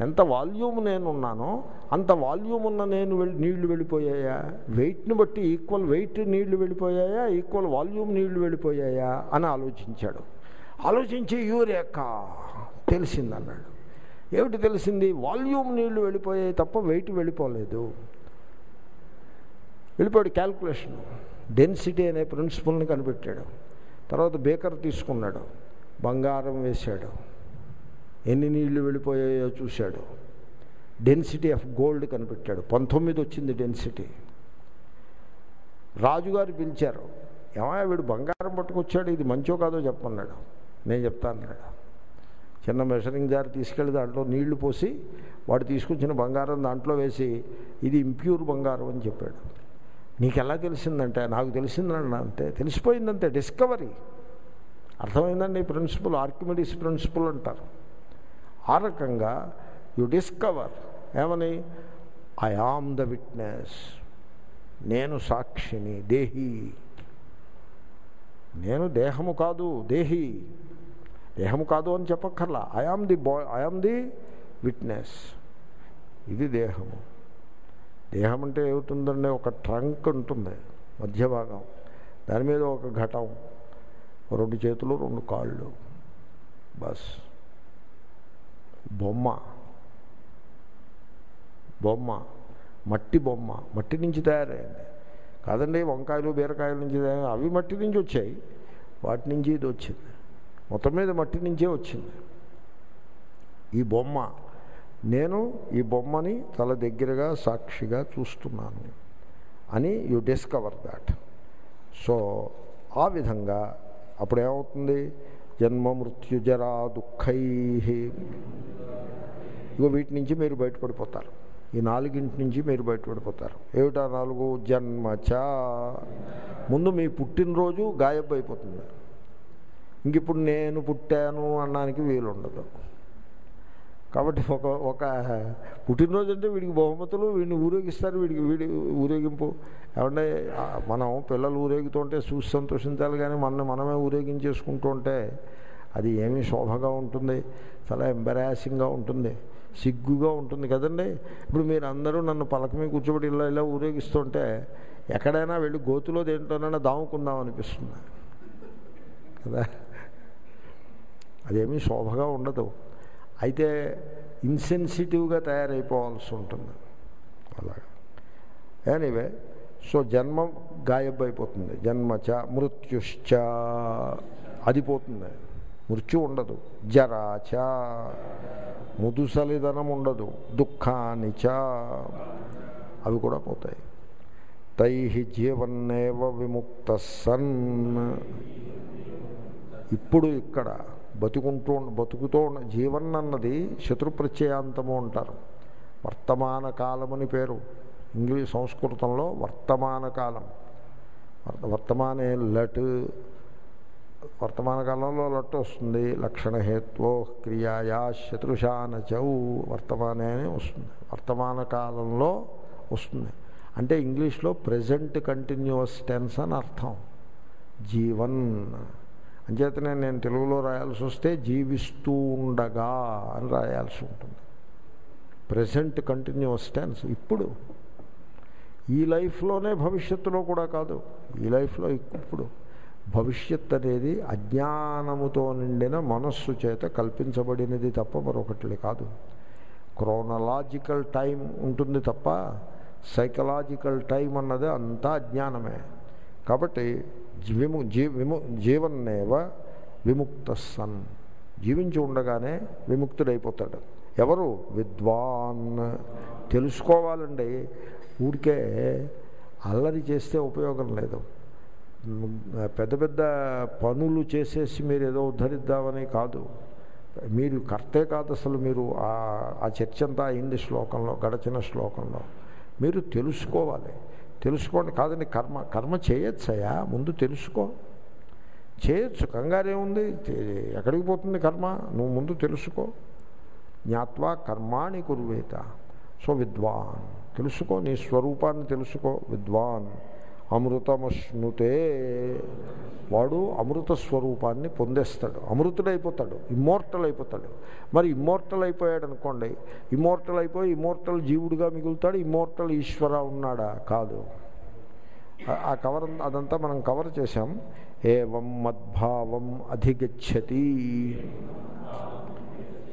ఎంత వాల్యూమ్ నేనున్నానో అంత వాల్యూమ్ ఉన్న నేను వెళ్ళి నీళ్ళు వెళ్ళిపోయాయా? వెయిట్ని బట్టి ఈక్వల్ వెయిట్ నీళ్ళు వెళ్ళిపోయాయా? ఈక్వల్ వాల్యూమ్ నీళ్ళు వెళ్ళిపోయాయా? అని ఆలోచించాడు. ఆలోచించి యూరేక తెలిసిందన్నాడు. ఏమిటి తెలిసింది? వాల్యూమ్ నీళ్ళు వెళ్ళిపోయాయి తప్ప వెయిట్ వెళ్ళిపోలేదు. వెళ్ళిపోయాడు క్యాల్కులేషన్. డెన్సిటీ అనే ప్రిన్సిపల్ని కనిపెట్టాడు. తర్వాత బేకర్ తీసుకున్నాడు. బంగారం వేశాడు. ఎన్ని నీళ్ళు వెళ్ళిపోయాయో చూశాడు. డెన్సిటీ ఆఫ్ గోల్డ్ కనిపెట్టాడు. పంతొమ్మిది వచ్చింది డెన్సిటీ. రాజుగారు పిలిచారు. ఏమయ్య వీడు బంగారం పట్టుకొచ్చాడు? ఇది మంచో కాదో చెప్పన్నాడు నేను చెప్తానన్నాడు చిన్న మెషరింగ్ జార్ తీసుకెళ్ళి దాంట్లో నీళ్ళు పోసి వాడు తీసుకొచ్చిన బంగారం దాంట్లో వేసి ఇది ఇంప్యూర్ బంగారం అని చెప్పాడు. నీకు ఎలా తెలిసిందంటే నాకు తెలిసిందన్న అంతే. తెలిసిపోయిందంతే డిస్కవరీ అర్థమైందండి ప్రిన్సిపల్ ఆర్కిమెడిస్ ప్రిన్సిపల్ అంటారు. ఆ రకంగా యు డిస్కవర్ ఏమని? ఐ ఆమ్ ద విట్నెస్ నేను సాక్షిని దేహి. నేను దేహము కాదు దేహి. దేహము కాదు అని చెప్పక్కర్లా. I am the boy I am the witness ఇది దేహము. దేహం అంటే ఏమిటుందండి ఒక ట్రంక్ ఉంటుంది మధ్య భాగం దాని మీద ఒక ఘటం. రెండు చేతులు రెండు కాళ్ళు. బస్. బొమ్మ. బొమ్మ. మట్టి బొమ్మ. మట్టి నుంచి తయారైంది. కాదండి వంకాయలు బీరకాయల నుంచి తయారు అవి మట్టి నుంచి వచ్చాయి. వాటి నుంచి ఇది వచ్చింది. మొత్తం మీద మట్టి నుంచే వచ్చింది. ఈ బొమ్మ నేను ఈ బొమ్మని తల దగ్గరగా సాక్షిగా చూస్తున్నాను అని యు డిస్కవర్ దాట్ సో ఆ విధంగా అప్పుడేమవుతుంది? జన్మ మృత్యుజరా దుఃఖై ఇగో వీటి నుంచి మీరు బయటపడిపోతారు. ఈ నాలుగింటి నుంచి మీరు బయటపడిపోతారు. ఏమిటా నాలుగు? జన్మచ. ముందు మీ పుట్టినరోజు గాయబ్ అయిపోతుంది. ఇంక ఇప్పుడు నేను పుట్టాను అనడానికి వీలు ఉండదు కాబట్టి ఒక ఒక పుట్టినరోజు అంటే వీడికి బహుమతులు వీడిని ఊరేగిస్తారు వీడికి వీడి ఊరేగింపు. ఏమంటే మనం పిల్లలు ఊరేగుతుంటే చూసి సంతోషించాలి కానీ మన మనమే ఊరేగించేసుకుంటుంటే అది ఏమీ శోభగా ఉంటుంది. చాలా ఎంబరాసింగ్గా ఉంటుంది. సిగ్గుగా ఉంటుంది కదండి. ఇప్పుడు మీరు అందరూ నన్ను పలక మీద కూర్చోబెట్టి ఇలా ఇలా ఊరేగిస్తుంటే ఎక్కడైనా వెళ్ళి గోతులో దేంట్లోనైనా దాముకుందాం అనిపిస్తుంది. కదా? అదేమీ శోభగా ఉండదు. అయితే ఇన్సెన్సిటివ్గా తయారైపోవాల్సి ఉంటుంది. అలాగా. ఎనీవే సో జన్మ గాయబ్ అయిపోతుంది జన్మచ మృత్యుశ్చ అది పోతుంది మృత్యు ఉండదు. జరాచ ముదుసలిదనం ఉండదు. దుఃఖానిచ అవి కూడా పోతాయి. తై జీవన్నేవ విముక్త సన్ ఇప్పుడు ఇక్కడ బతుకుంటూ బతుకుతూ జీవన్ అన్నది శత్రుప్రత్యయాంతము అంటారు. వర్తమాన కాలమని పేరు. ఇంగ్లీష్ సంస్కృతంలో వర్తమాన కాలం. వర్త- వర్తమానే లట్. వర్తమాన కాలంలో లట్ వస్తుంది. లక్షణహేత్వో క్రియాయా శత్రుషానచౌ వర్తమానే అని వస్తుంది. వర్తమాన కాలంలో వస్తుంది. అంటే ఇంగ్లీష్లో ప్రజెంట్ కంటిన్యూస్ టెన్స్ అని అర్థం. జీవన్. అంచేతనే నేను తెలుగులో రాయాల్సి వస్తే జీవిస్తూ ఉండగా అని రాయాల్సి ఉంటుంది. ప్రజెంట్ కంటిన్యూస్ టెన్స్ ఇప్పుడు ఈ లైఫ్లోనే భవిష్యత్తులో కూడా కాదు ఈ లైఫ్లో ఇప్పుడు భవిష్యత్ అనేది అజ్ఞానముతో నిండిన మనస్సు చేత కల్పించబడినది తప్ప మరొకటి కాదు. క్రోనలాజికల్ టైం ఉంటుంది తప్ప సైకలాజికల్ టైం అన్నది అంతా అజ్ఞానమే. కాబట్టి విము జీ విము జీవన్నేవ విముక్త సన్ జీవించి ఉండగానే విముక్తుడైపోతాడు. ఎవరు? విద్వాన్. తెలుసుకోవాలండి. ఊరికే అల్లరి చేస్తే ఉపయోగం లేదు. పెద్ద పెద్ద పనులు చేసేసి మీరు ఏదో ఉద్ధరిద్దామని కాదు. మీరు కర్తే కాదు అసలు మీరు ఆ- చర్చ అంతా అయింది శ్లోకంలో గడచిన శ్లోకంలో. మీరు తెలుసుకోవాలి. తెలుసుకోండి. కాదండి కర్మ కర్మ చేయొచ్చయా ముందు తెలుసుకో. చేయొచ్చు. కంగారేముంది చే- ఎక్కడికి పోతుంది కర్మ? నువ్వు ముందు తెలుసుకో. జ్ఞాత్వా కర్మాణి కురువేత. సో విద్వాన్. తెలుసుకో నీ స్వరూపాన్ని తెలుసుకో. విద్వాన్. అమృతమశ్నుతే. వాడు అమృత స్వరూపాన్ని పొందేస్తాడు. అమృతుడైపోతాడు. ఇమ్మోర్టల్ అయిపోతాడు. మరి ఇమ్మోర్టల్ అయిపోయాడు అనుకోండి ఇమ్మోర్టల్ అయిపోయి ఇమ్మోర్టల్ జీవుడిగా మిగులుతాడు ఇమ్మోర్టల్ ఈశ్వర ఉన్నాడా? కాదు. ఆ- కవర్ అదంతా మనం కవర్ చేశాం. ఏవం మద్భావం అధిగచ్చతి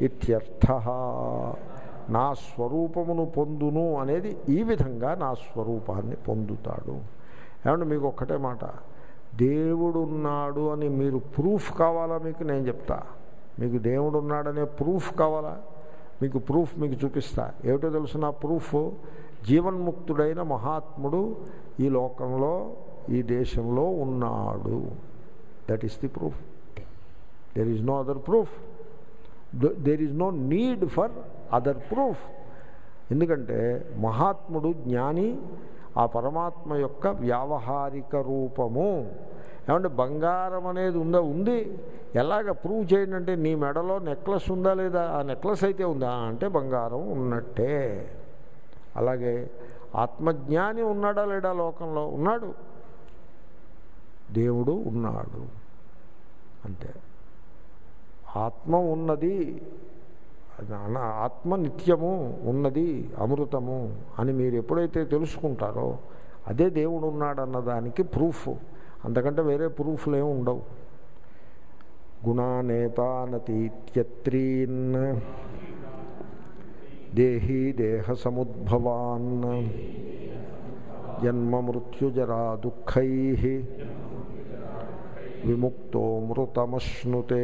ఇత్యర్థ. నా స్వరూపమును పొందును అనేది ఈ విధంగా నా స్వరూపాన్ని పొందుతాడు. ఏమంటే మీకు ఒక్కటే మాట? దేవుడు ఉన్నాడు అని మీరు ప్రూఫ్ కావాలా మీకు? నేను చెప్తా. మీకు దేవుడు ఉన్నాడనే ప్రూఫ్ కావాలా? మీకు ప్రూఫ్ మీకు చూపిస్తా. ఏమిటో తెలుసు నా ప్రూఫ్? జీవన్ముక్తుడైన మహాత్ముడు ఈ లోకంలో ఈ దేశంలో ఉన్నాడు. That is the proof there is no other proof there is no need for other proof ఎందుకంటే మహాత్ముడు జ్ఞాని ఆ పరమాత్మ యొక్క వ్యావహారిక రూపము. ఏమంటే బంగారం అనేది ఉందా? ఉంది. ఎలాగ ప్రూవ్ చేయండి అంటే నీ మెడలో నెక్లెస్ ఉందా లేదా? ఆ నెక్లెస్ అయితే ఉందా. అంటే బంగారం ఉన్నట్టే. అలాగే ఆత్మజ్ఞాని ఉన్నాడా లేడా లోకంలో? ఉన్నాడు. దేవుడు ఉన్నాడు. అంతే. ఆత్మ ఉన్నది ఆత్మ నిత్యము ఉన్నది అమృతము అని మీరు ఎప్పుడైతే తెలుసుకుంటారో అదే దేవుడు ఉన్నాడన్న దానికి ప్రూఫ్ అంతకంటే వేరే ప్రూఫ్లు ఏమి ఉండవు. గుణానేతానతీత్యత్రీన్ దేహీ దేహ సముద్భవాన్ జన్మ మృత్యుజరా దుఃఖై విముక్తో మృతమశ్నుతే